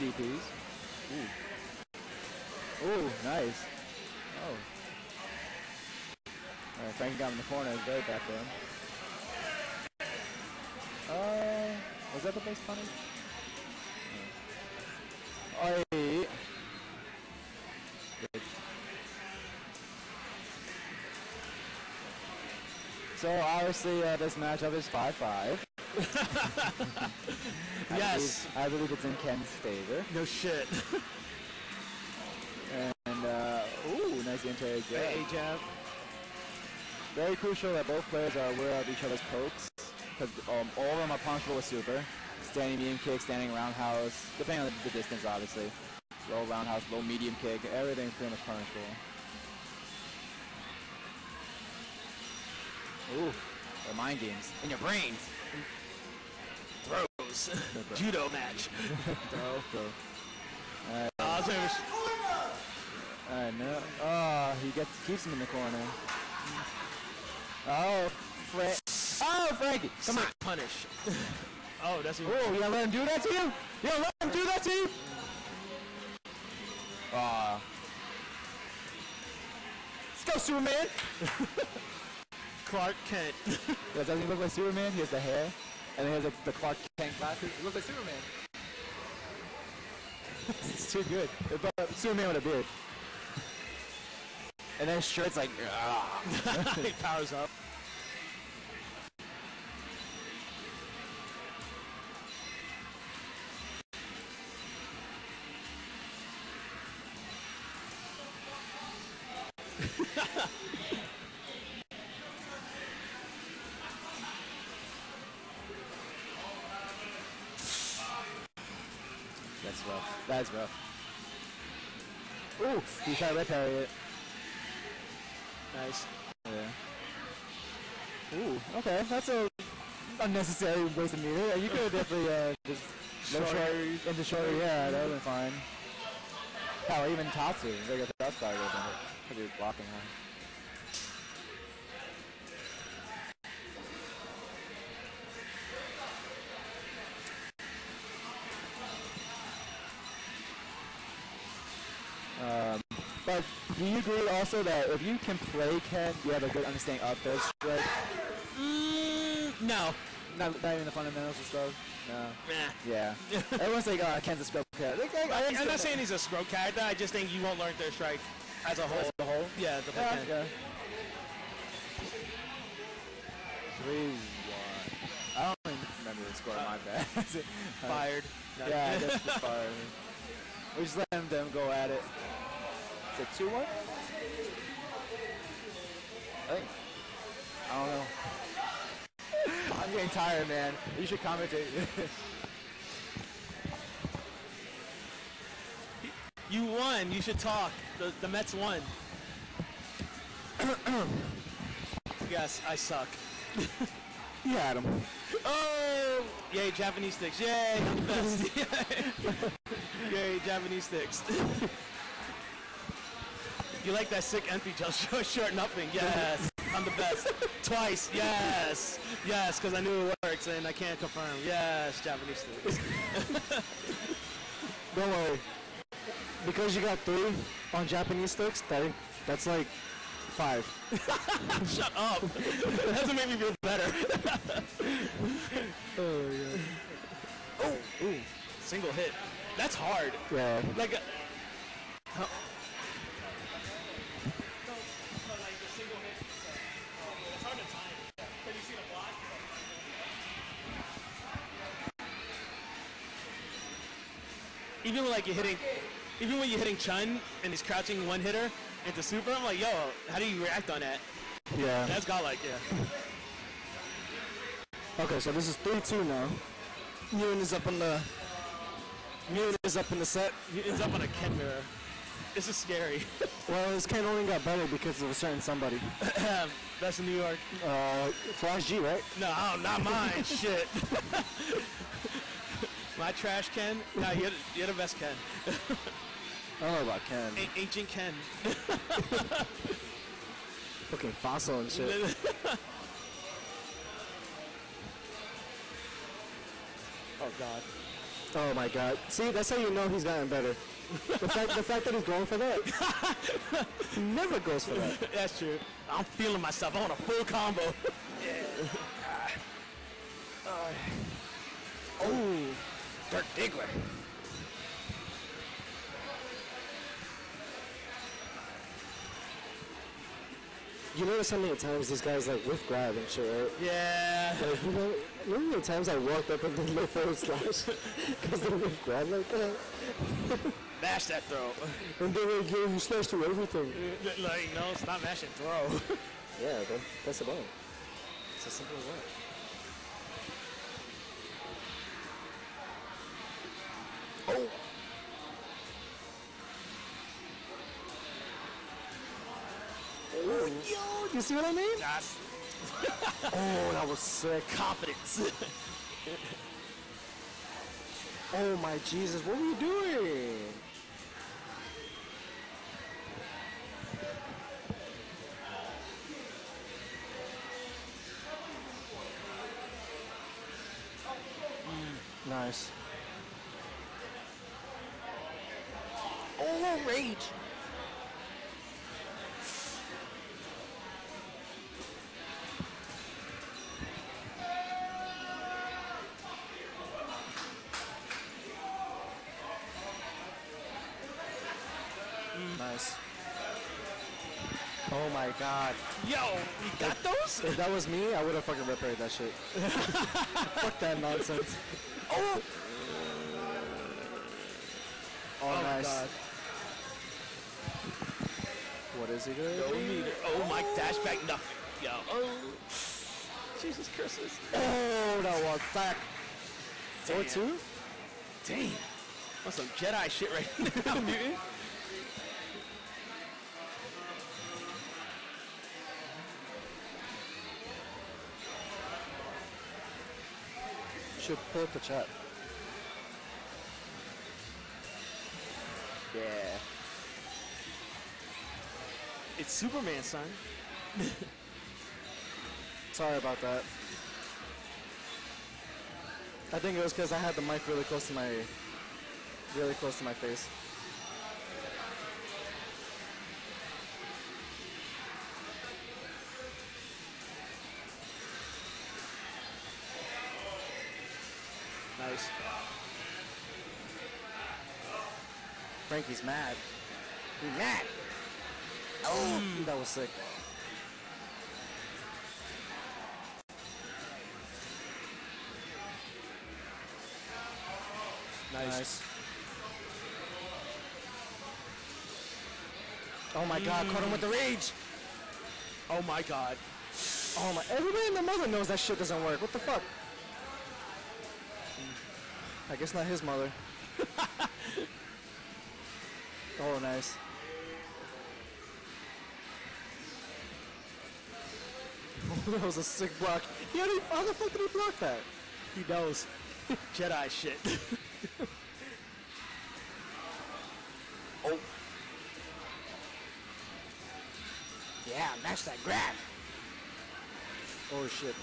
DPs. Ooh. Ooh, nice. Oh. All right, Frankie got him in the corner. He's very back there. Uh, was that the base. Oi. Good. So obviously uh, this matchup is 5-5. I Yes. believe- I believe it's in Ken's favor. No shit. And, uh, ooh, nice anti jab. A jab. Very crucial that both players are aware of each other's pokes, because um, all of them are punishable with super. Standing medium kick, standing roundhouse, depending on the, the distance, obviously. Low roundhouse, low medium kick, everything's pretty much punishable. Ooh, they're mind games. In your brains. Throws. Judo match. Throw, throw. Alright, I was saying it was- alright, no. Oh, he gets keeps him in the corner. Oh, Fra- Oh, Frankie, come on. Punish. oh, that's you. Oh, you gonna let him do that to you? You gonna let him do that to you? Ah. Let's go, Superman! Clark Kent. Yeah, doesn't he look like Superman? He has the hair, and he has the, the Clark Kent glasses. He looks like Superman. it's too good. But Superman with a beard. And then shirt's like, he powers up. That's rough. That's rough. Ooh, he tried to parry it. Nice. Yeah. Ooh, okay, that's a unnecessary waste of meter. You could have definitely uh, just low short into short. Yeah, that would have been fine. Hell, even Tatsu, they got probably would have been it. Could be blocking him. Um, but do you agree also that if you can play Ken, you have a good understanding of Third Strike? Mm, no. Not, not even the fundamentals and stuff? No. Nah. Yeah. Everyone's like, oh, Ken's a spell character. Like, I, understand not saying he's a scroll character. I just think you won't learn Third Strike as a whole. As a whole? Yeah, the Yeah, Ken. yeah. Three, one. I don't even remember the score. my bad. Fired. Yeah, I guess fired. We just let them go at it. Is it two one? I think. I don't know. I'm getting tired, man. You should commentate. You won. You should talk. The, the Mets won. yes, I suck. You had him. Oh! Yay, Japanese sticks. Yay, I'm the best. Yay, Japanese sticks. You like that sick empty just short, short nothing. Yes, I'm the best. Twice. Yes. Yes, because I knew it works and I can't confirm. Yes, Japanese sticks. Don't worry. Because you got three on Japanese sticks, that, that's like five. Shut up. that doesn't make me feel better. Oh, yeah. oh, ooh, single hit. That's hard. Yeah. Like, uh, a, even when like you're hitting, even when you're hitting Chun and he's crouching one hitter into super, I'm like, yo, how do you react on that? Yeah. That's got like, yeah. Okay, so this is 3-2 now. Nguyen is up in the... Nguyen is up in the set. It's up on a Ken mirror. This is scary. Well, his Ken only got better because of a certain somebody. That's in New York. Uh, Flash G, right? No, not mine. Shit. My trash Ken? No, you're, you're the best Ken. I don't know about Ken. A- ancient Ken. Fucking fossil and shit. oh God. Oh my god. See, that's how you know he's gotten better. the, fact, the fact that he's going for that. he never goes for that. That's true. I'm feeling myself. I want a full combo. Oh, Dirk Diggler. You notice how many times these guys like whiff grab and shit, right? Yeah. Like, you know, you know how many times I walked up and did low forward slash because they whiff grab like that? Mash that throw. And they were like, you slash through everything. like, no, stop mashing throw. Yeah, that's about it. It's as simple as that. You see what I mean? That's Oh, that was sick. confidence. Oh my Jesus, what were you doing? God. Yo, you got those? If that was me, I would have fucking repaired that shit. Fuck that nonsense. Oh, Oh, nice. God. What is he doing? No meter. Oh, my dash back nothing. Yo. Oh. Jesus Christmas. Oh, that was sack. Damn. 4 2? Damn. That's some Jedi shit right now, mutant. Should up the chat. Yeah. It's Superman, son. Sorry about that. I think it was because I had the mic really close to my, really close to my face. Frankie's mad. He mad. Oh, hmm. that was sick. Nice. Oh my god, caught him with the hmm. rage. Oh my god. Oh my! Everybody in the mother knows that shit doesn't work. What the fuck? I guess not his mother. Oh, nice. that was a sick block. He already, how the fuck did he block that? He knows. Jedi shit. Oh. Yeah, match that grab. Oh shit.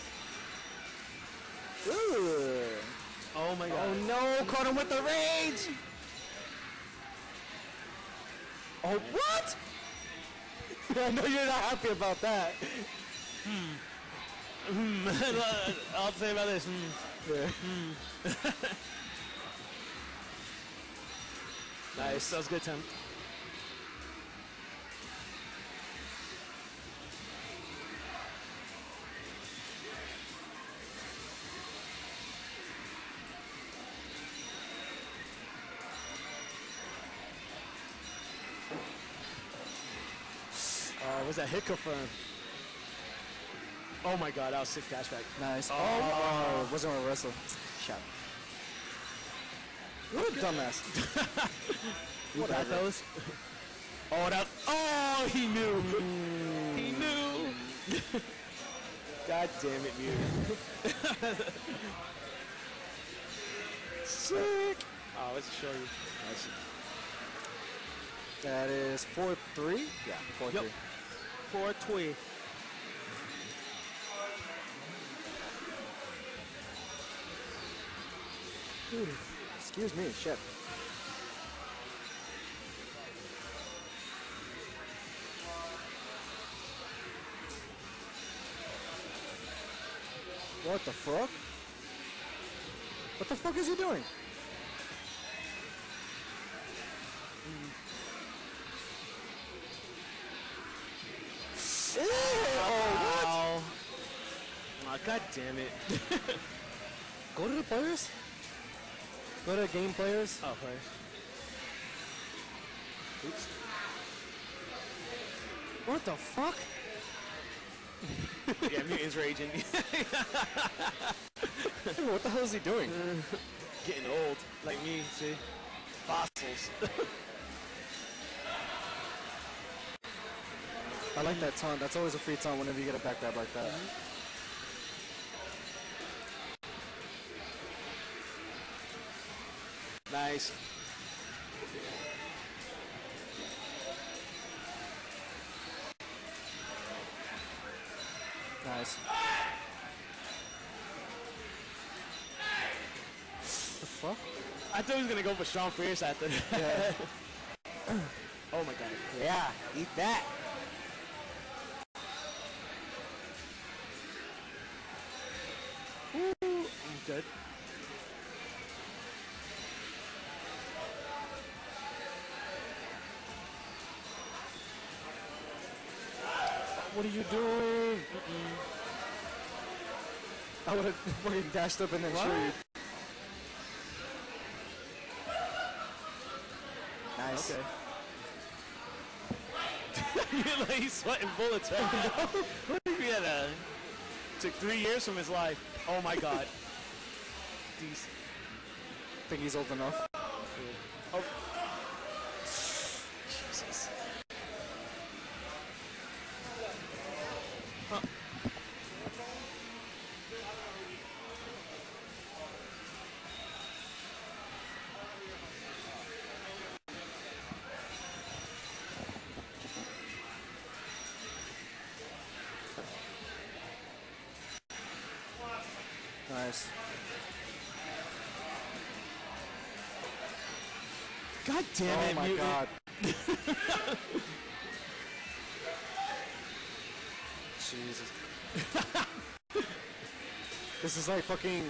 Ooh. oh my oh, god. Oh no, caught him with the rage! Oh, what? I know you're not happy about that. Hmm. Hmm. I'll say about this. hmm. Yeah. Nice. That was a good time. That hit confirm? Oh my god, that was sick flashback. Nice. Oh, oh, wasn't a wrestle. Shot. What a dumbass. You got those? Oh, that. Oh, he knew. Hmm. he knew. God damn it, Mew. Sick. Oh, let's show you. That is 4-3? Yeah, 4-3. Yep. Four twee. Excuse me, shit. What the fuck? What the fuck is he doing? Ew, oh, Wow. Oh, God damn it. Go to the players. Go to game players. Oh, players. Oops. What the fuck? Yeah, Mutant's raging. what the hell is he doing? Getting old, like me, see? Fossils. I like that taunt. That's always a free taunt whenever you get a back grab like that. Mm-hmm. Nice. Nice. the fuck? I thought he was gonna go for strong fierce after. Yeah. oh my god. yeah, eat that. I'm good. What are you doing? I would have fucking dashed up and then What? shot. Nice. Okay. You're like he's sweating bullets right now. What if he had a took three years from his life? Oh my god. These think he's old enough. God damn oh it, my Mutant. god. Jesus. this is like fucking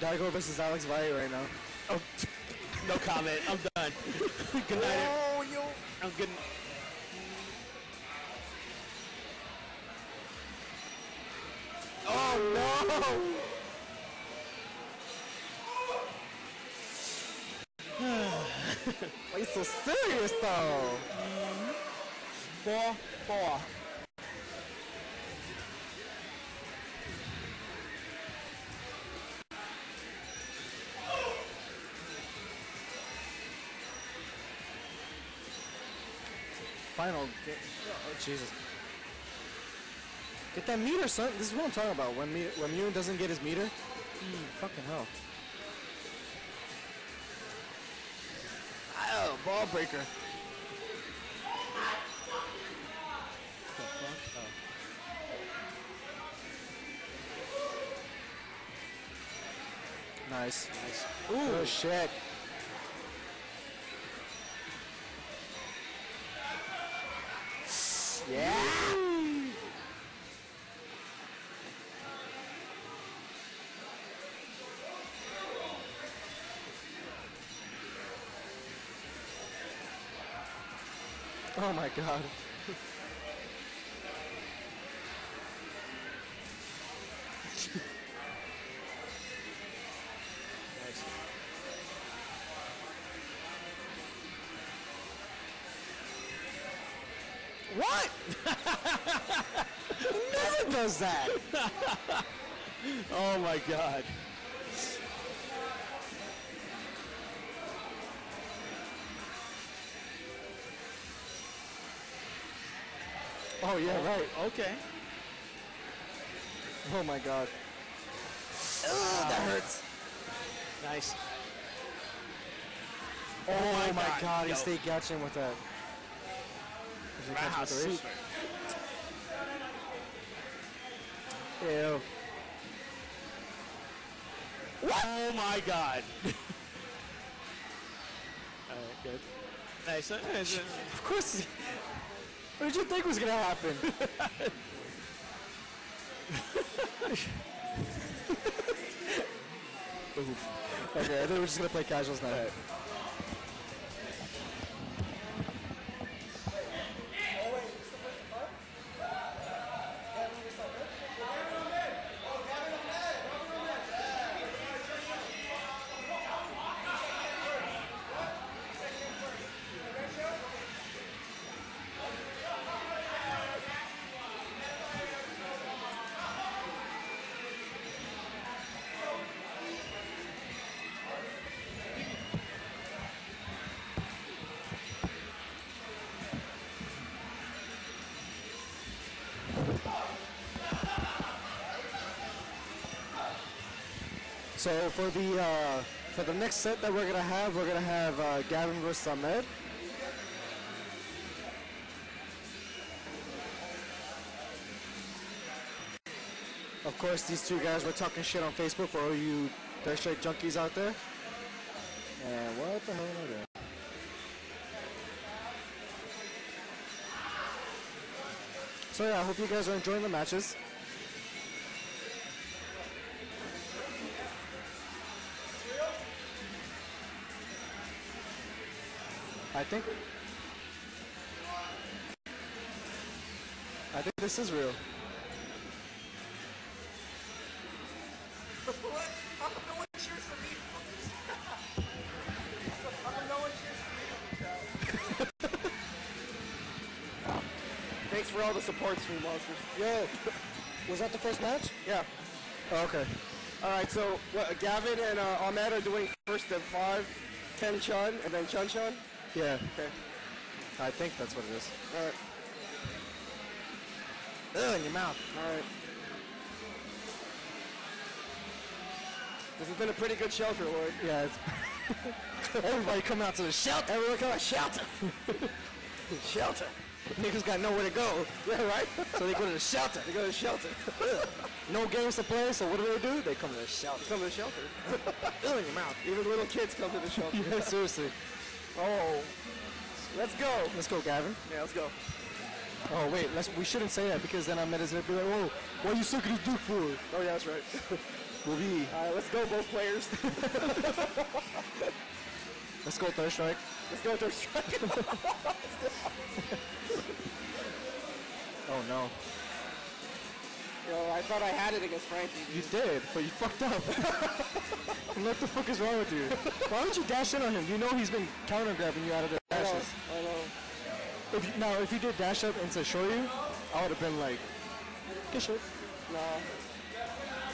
Daigo versus Alex Valle right now. Oh, no comment. I'm done. good night. Oh, yo. I'm good. It's so serious though. Four, four. Final game. Oh, Jesus. Get that meter, son. This is what I'm talking about. When, when Mew doesn't get his meter, mm. fucking hell. Ball breaker. Nice. Nice. Ooh. Oh shit. My god. What? Never does that. Oh my god. Oh yeah, right. Okay. Oh my god. Ugh, that ah. hurts. Nice. Oh, oh my God. god, he stayed catching with that. that. Is he with the reach? super. Ew. Oh my god. Alright, good. Nice. nice, Of course. What did you think was gonna happen? Oof. Okay, I think we're just gonna play casuals now. So for the uh, for the next set that we're gonna have, we're gonna have uh, Gavin versus Ahmed. Of course, these two guys were talking shit on Facebook for all you Third Strike junkies out there. And what the hell am I doing? So yeah, I hope you guys are enjoying the matches. Think. I think this is real. Thanks for all the support, Stream Monsters. Yo, was that the first match? Yeah. Oh, okay. All right, so what, Gavin and uh, Ahmed are doing first of five, Ken Chun, and then Chun Chun. Yeah, Okay. I think that's what it is. All right. Ugh, in your mouth. All right. This has been a pretty good shelter, Lloyd. Yeah, it's everybody coming out to the shelter. Everyone coming on, shelter. shelter. Niggas got nowhere to go. Yeah, right? So they go to the shelter. They go to shelter. No games to play, so what do they do? They come to the shelter. come to the shelter. Ugh, in your mouth. Even little kids come to the shelter. Yeah, seriously. Oh. Let's go. Let's go, Gavin. Yeah, let's go. Oh wait, let's, we shouldn't say that because then Ahmed is gonna be like, oh, why you sucking his dick for? Oh, yeah, that's right. We'll be. All right, let's go, both players. Let's go, third strike. let's go, third strike. Oh no. Yo, I thought I had it against Frankie. You did, but you fucked up. what the fuck is wrong with you? Why don't you dash in on him? You know he's been counter grabbing you out of the I know, dashes. I know. If you, now, if you did dash up into show you, I would have been like, good shit. No.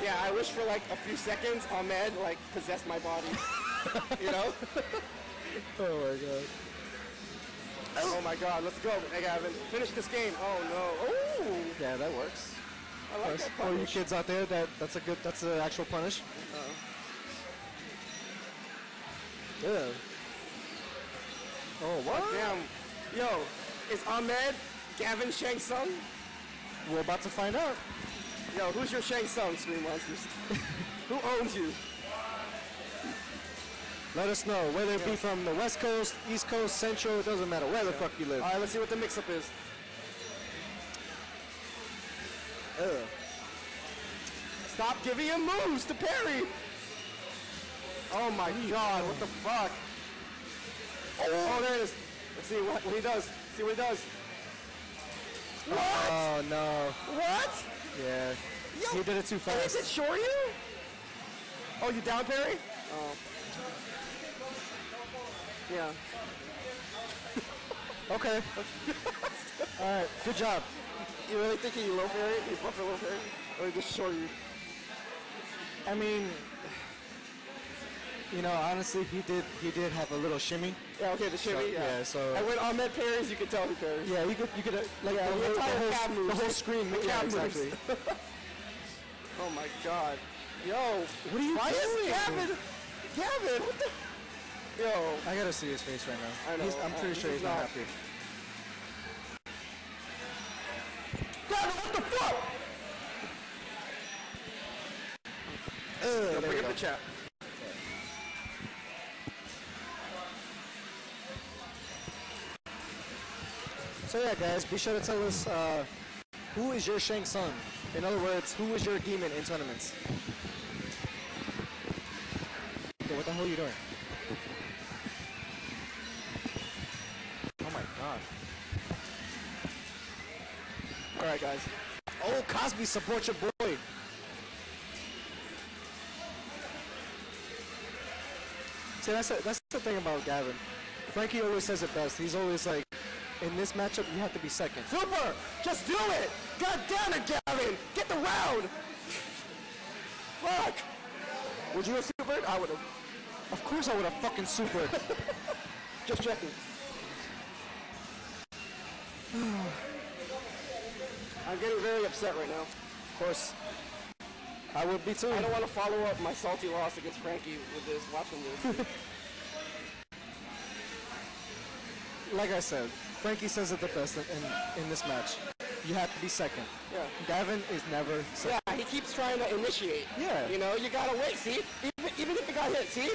Yeah, I wish for like a few seconds Ahmed like possessed my body. you know? Oh my god. Oh my God, let's go, hey, Gavin. Finish this game. Oh no. Oh, Yeah, that works. I like that For you kids out there, that that's a good that's an actual punish. Uh-huh. Yeah. Oh what? Damn. Yo, is Ahmed Gavin Shang Tsung? We're about to find out. Yo, who's your Shang Tsung, Stream Monsters? Who owns you? Let us know whether it be from the West Coast, East Coast, Central. It doesn't matter where the fuck you live. All right, let's see what the mix-up is. Ugh. Stop giving him moves to parry. Oh my God, what the fuck? Oh. oh, there it is. Let's see what, what he does. See what he does. What? Oh no. what? Yeah. Yo, He did it too oh, fast. He did fast. short you? Oh, you down parry? Oh. Yeah. Okay. All right. Good job. You really think he low parry? He buff a low parry? Or he just short you? I mean, you know, honestly, he did he did have a little shimmy. Yeah, okay, the shimmy, So, yeah. yeah, so- And when Ahmed parries, you can tell he parries. Yeah, you could you could uh, like Yeah, the, the whole, the, entire whole, cab moves. the whole screen. The yeah, cab moves. exactly. Oh my god. Yo, What are you why doing? is Gavin? Gavin, what the? Yo, I gotta see his face right now. I know, He's, I'm uh, pretty this sure he's not not- happy. Gavin, what the fuck? Ugh, Yo, there bring up the chat. So yeah, guys, be sure to tell us uh, who is your Shang Tsung. In other words, who is your demon in tournaments? Yo, what the hell are you doing? Oh my god. All right, guys. Oh, Cosby, support your boy. See, that's, the that's the thing about Gavin. Frankie always says it best. He's always like, in this matchup, you have to be second. Super, just do it. God damn it, Gavin, get the round. Fuck. Would you have supered? I would have. Of course I would have fucking supered. Just checking. I'm getting very upset right now. of course. I would be too. I don't want to follow up my salty loss against Frankie with this. Watching this. like I said, Frankie says it the best in, in, in this match. You have to be second. Yeah. Gavin is never second. Yeah, he keeps trying to initiate. Yeah. You know, you gotta wait. See, even, even if it got hit, see.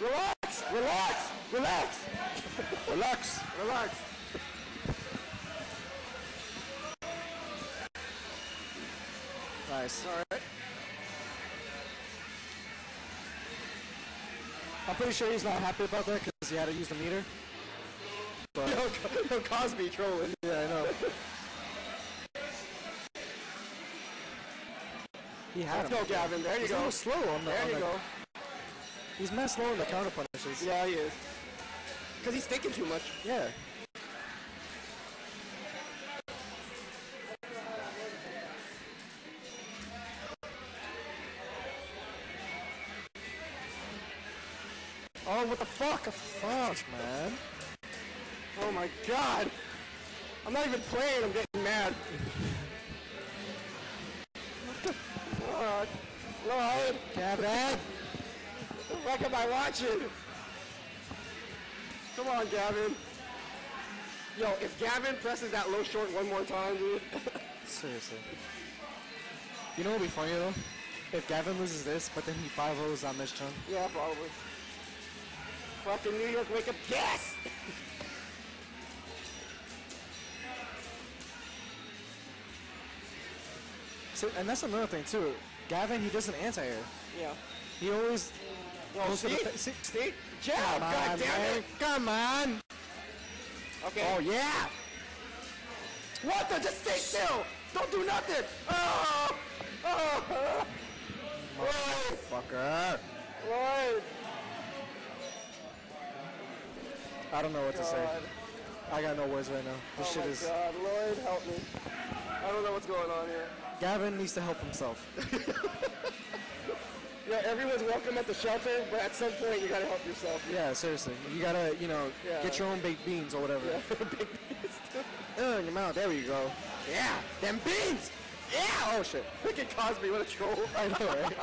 Relax, relax, relax, Relax. relax. Nice. All right. I'm pretty sure he's not happy about that because he had to use the meter. But Yo, yo, Cosby trolling. yeah, I know. He had Let's him. go, Gavin. There you He's a go. little slow on the. There on you the- go. He's mad slow on the counter punishes. Yeah, he is. Cause he's thinking too much. Yeah. What the fuck? Fuck, man. Oh my god. I'm not even playing. I'm getting mad. What the fuck? Lord, Gavin. what the fuck am I watching? Come on, Gavin. Yo, if Gavin presses that low short one more time, dude. Seriously. You know what would be funny though? If Gavin loses this, but then he 5 0s on this chunk. yeah, probably. Fucking New York, wake up, yes! So, and that's another thing too. Gavin, he doesn't anti-air. Yeah. He always to see? see, See? Jab, Come god on, damn man. it! Come on. Okay. Oh yeah. What the? Just stay still! Don't do nothing! Oh! Oh! Lloyd! Fucker. I don't know what to say. I got no words right now. This Oh shit my is. God, Lloyd, help me. I don't know what's going on here. Gavin needs to help himself. Yeah, everyone's welcome at the shelter, but at some point you gotta help yourself. Yeah, seriously. You gotta, you know, Yeah. get your own baked beans or whatever. Yeah. baked Oh, in your mouth. There you go. yeah, them beans. Yeah. Oh shit. Look at Cosby. What a troll. I know, right?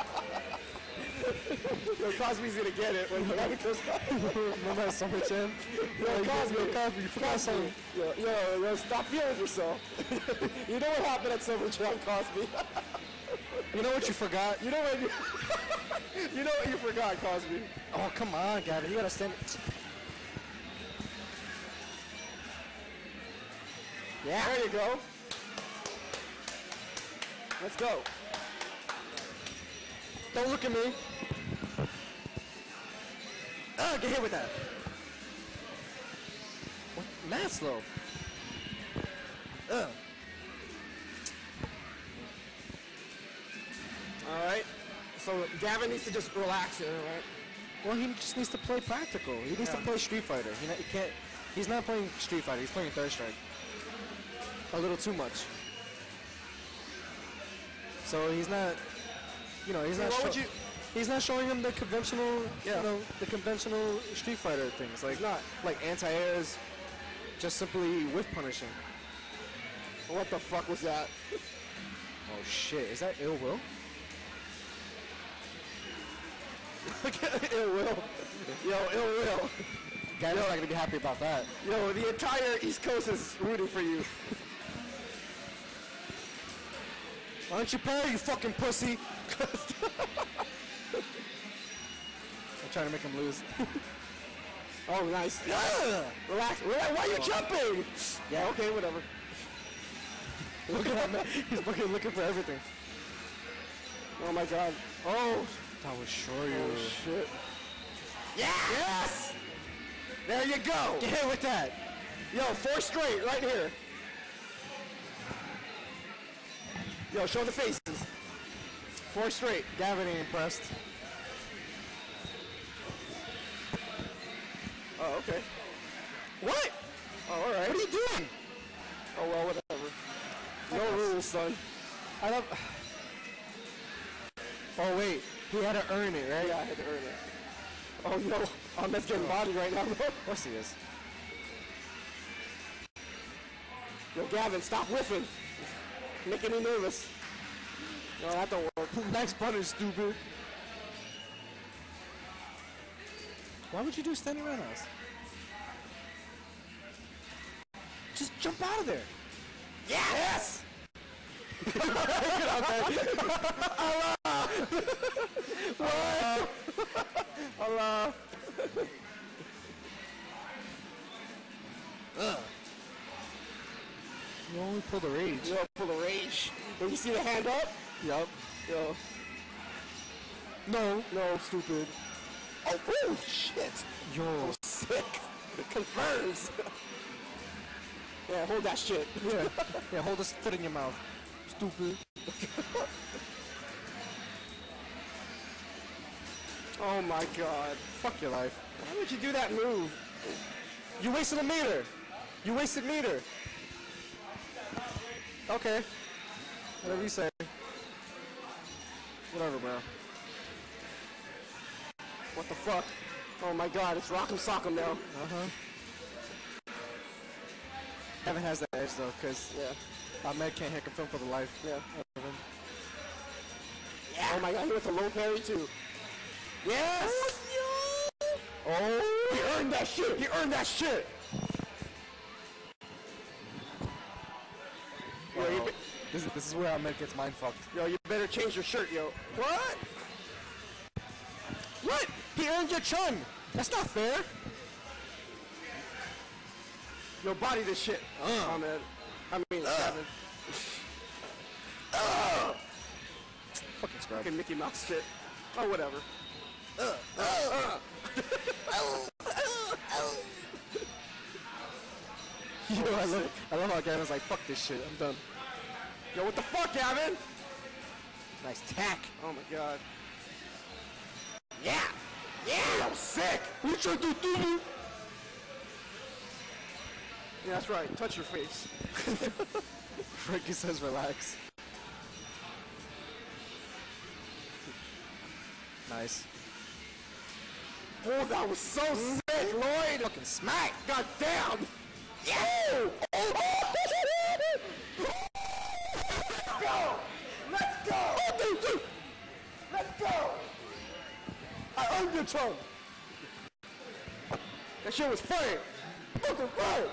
Yo, Cosby's gonna get it when when it goes Remember that summer jam? Yo, Cosby, Cosby, you forgot something. Yo, yo, yo, stop feeling yourself. you know what happened at Summer Jam, Cosby? You know what you forgot? you know what you, you know what you forgot, Cosby. Oh, come on, Gavin. You gotta stand. Yeah. There you go. Let's go. Don't look at me. Ah, get hit with that. What? Mad slow. Ugh. All right. So Gavin needs to just relax here, right? Well, he just needs to play practical. He needs to play Street Fighter. He, not, he can't. He's not playing Street Fighter. He's playing Third Strike. A little too much. So he's not. You know, he's not. what would you- He's not showing him the conventional. Yeah. You know, the conventional Street Fighter things. Like not. Like anti-airs. Just simply whiff punishing. What the fuck was that? Oh shit! Is that ill will? ill will. Yo, ill will. Guy's not gonna be happy about that. Yo, the entire East Coast is rooting for you. Why don't you pay, you fucking pussy? I'm trying to make him lose. Oh, nice. Relax. Relax. Why are you jumping? Yeah. Okay, whatever. Look at that man. He's fucking looking for everything. Oh my God. Oh. That was sure you. Oh shit. Yeah. Yes. There you go. Get hit with that. Yo, four straight right here. Yo, show the faces. Four straight. Gavin ain't impressed. Oh, okay. What? Oh, all right. What are you doing? Oh well, whatever. No rules, son. I love. Oh wait, he had to earn it, right? Yeah, I had to earn it. Oh no, Ahmed's getting oh. body right now, bro. Of course he is. Yo, Gavin, stop whiffing. Making me nervous. No, that don't work. nice punish, stupid. Why would you do standing roundhouse? Just jump out of there. Yes! Allah. what? Allah. Ugh. You only pull the rage. Yo, full of rage. When you see the hand up? Yup. Yo. No. No, stupid. Oh, oh shit. Yo. Sick. Confirms. yeah, hold that shit. Yeah. yeah. Hold this foot in your mouth. Stupid. Oh my god. Fuck your life. Why would you do that move? You wasted a meter. You wasted meter. Okay. Whatever you say. Whatever, bro. What the fuck? Oh my god, it's Rock'em Sock'em now. Uh-huh. Evan has that edge though, cause Yeah. Ahmed can't hit confirm for the life. Yeah. Evan. Oh my god, he went to low parry too. Yes! Oh, He earned that shit! He earned that shit! Be- this, is- this is where Ahmed gets mind fucked. yo, you better change your shirt, yo. What? What? He earned your chun. That's not fair. Yo, body this shit. Uh. Oh man. I mean, uh. Gavin. Uh. Fucking scrub. Fucking Mickey Mouse shit. Oh, whatever. Yo, I love, I love how Gavin's like, fuck this shit. I'm done. Yo, what the fuck, Gavin? Nice tack. Oh my god. Yeah! Yeah! That was sick! What you do, do, do? Yeah, that's right. Touch your face. Frankie says relax. Nice. Oh, that was so sick, Lloyd. Fucking smack. God damn. Yeah. Oh. Let's go. Let's go. Let's go. I earned your trunk. That shit was fire. Fucking fire.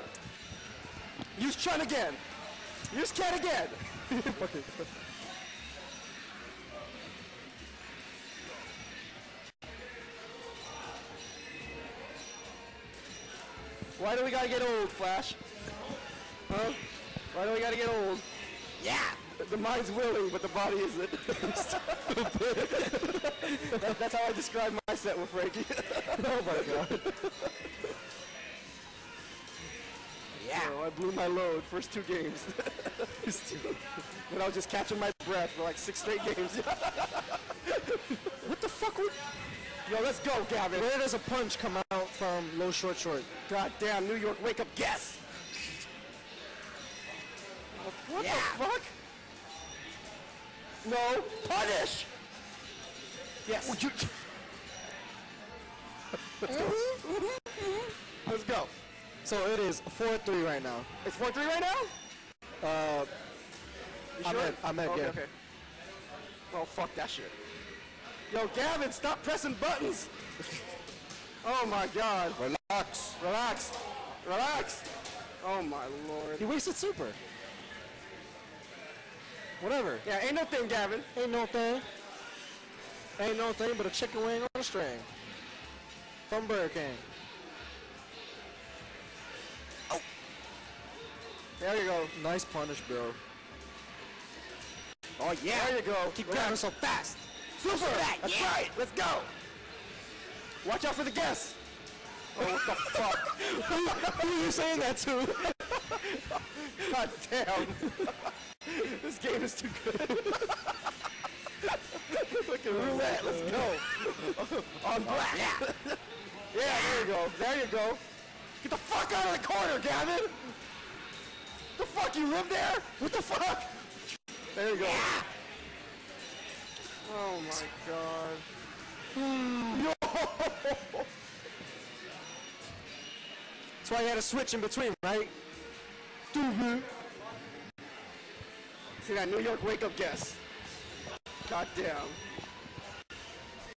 Use Chun again. Use Ken again. Why do we gotta get old, Flash? Huh? Why do we gotta get old? Yeah! The mind's willing, but the body isn't. that, that's how I describe my set with Frankie. oh my god. Yeah. I blew my load first two games. then I was just catching my breath for like six straight games. what the fuck would... Yo, let's go, Gavin. Where does a punch come out from low short short? God damn, New York, wake up, guess! What the fuck? No, punish! Yes. Let's go. Let's go. So it is 4-3 right now. It's 4-3 right now? Uh, You I'm sure? in, I'm in, okay, yeah. Okay. Well, fuck that shit. Yo, Gavin, stop pressing buttons. oh my god. Relax. Relax. Relax. Oh my lord. He wasted super. Whatever. Yeah, ain't no thing, Gavin. Ain't no thing. Ain't no thing but a chicken wing on a string. From Burger King. Oh. There you go. Nice punish, bro. Oh yeah. There you go. Keep Relax. grabbing so fast. Super. Fast. That's right. Let's go. Watch out for the guests. Oh, what the fuck? Who are you saying that to? God damn. this game is too good. Look at roulette. Let's go. On black. Yeah. there you go. There you go. Get the fuck out of the corner, Gavin. The fuck, you live there? What the fuck? There you go. Oh my god. Yo! That's why you had to switch in between, right? Mm-hmm. See that New York wake up guess. God damn.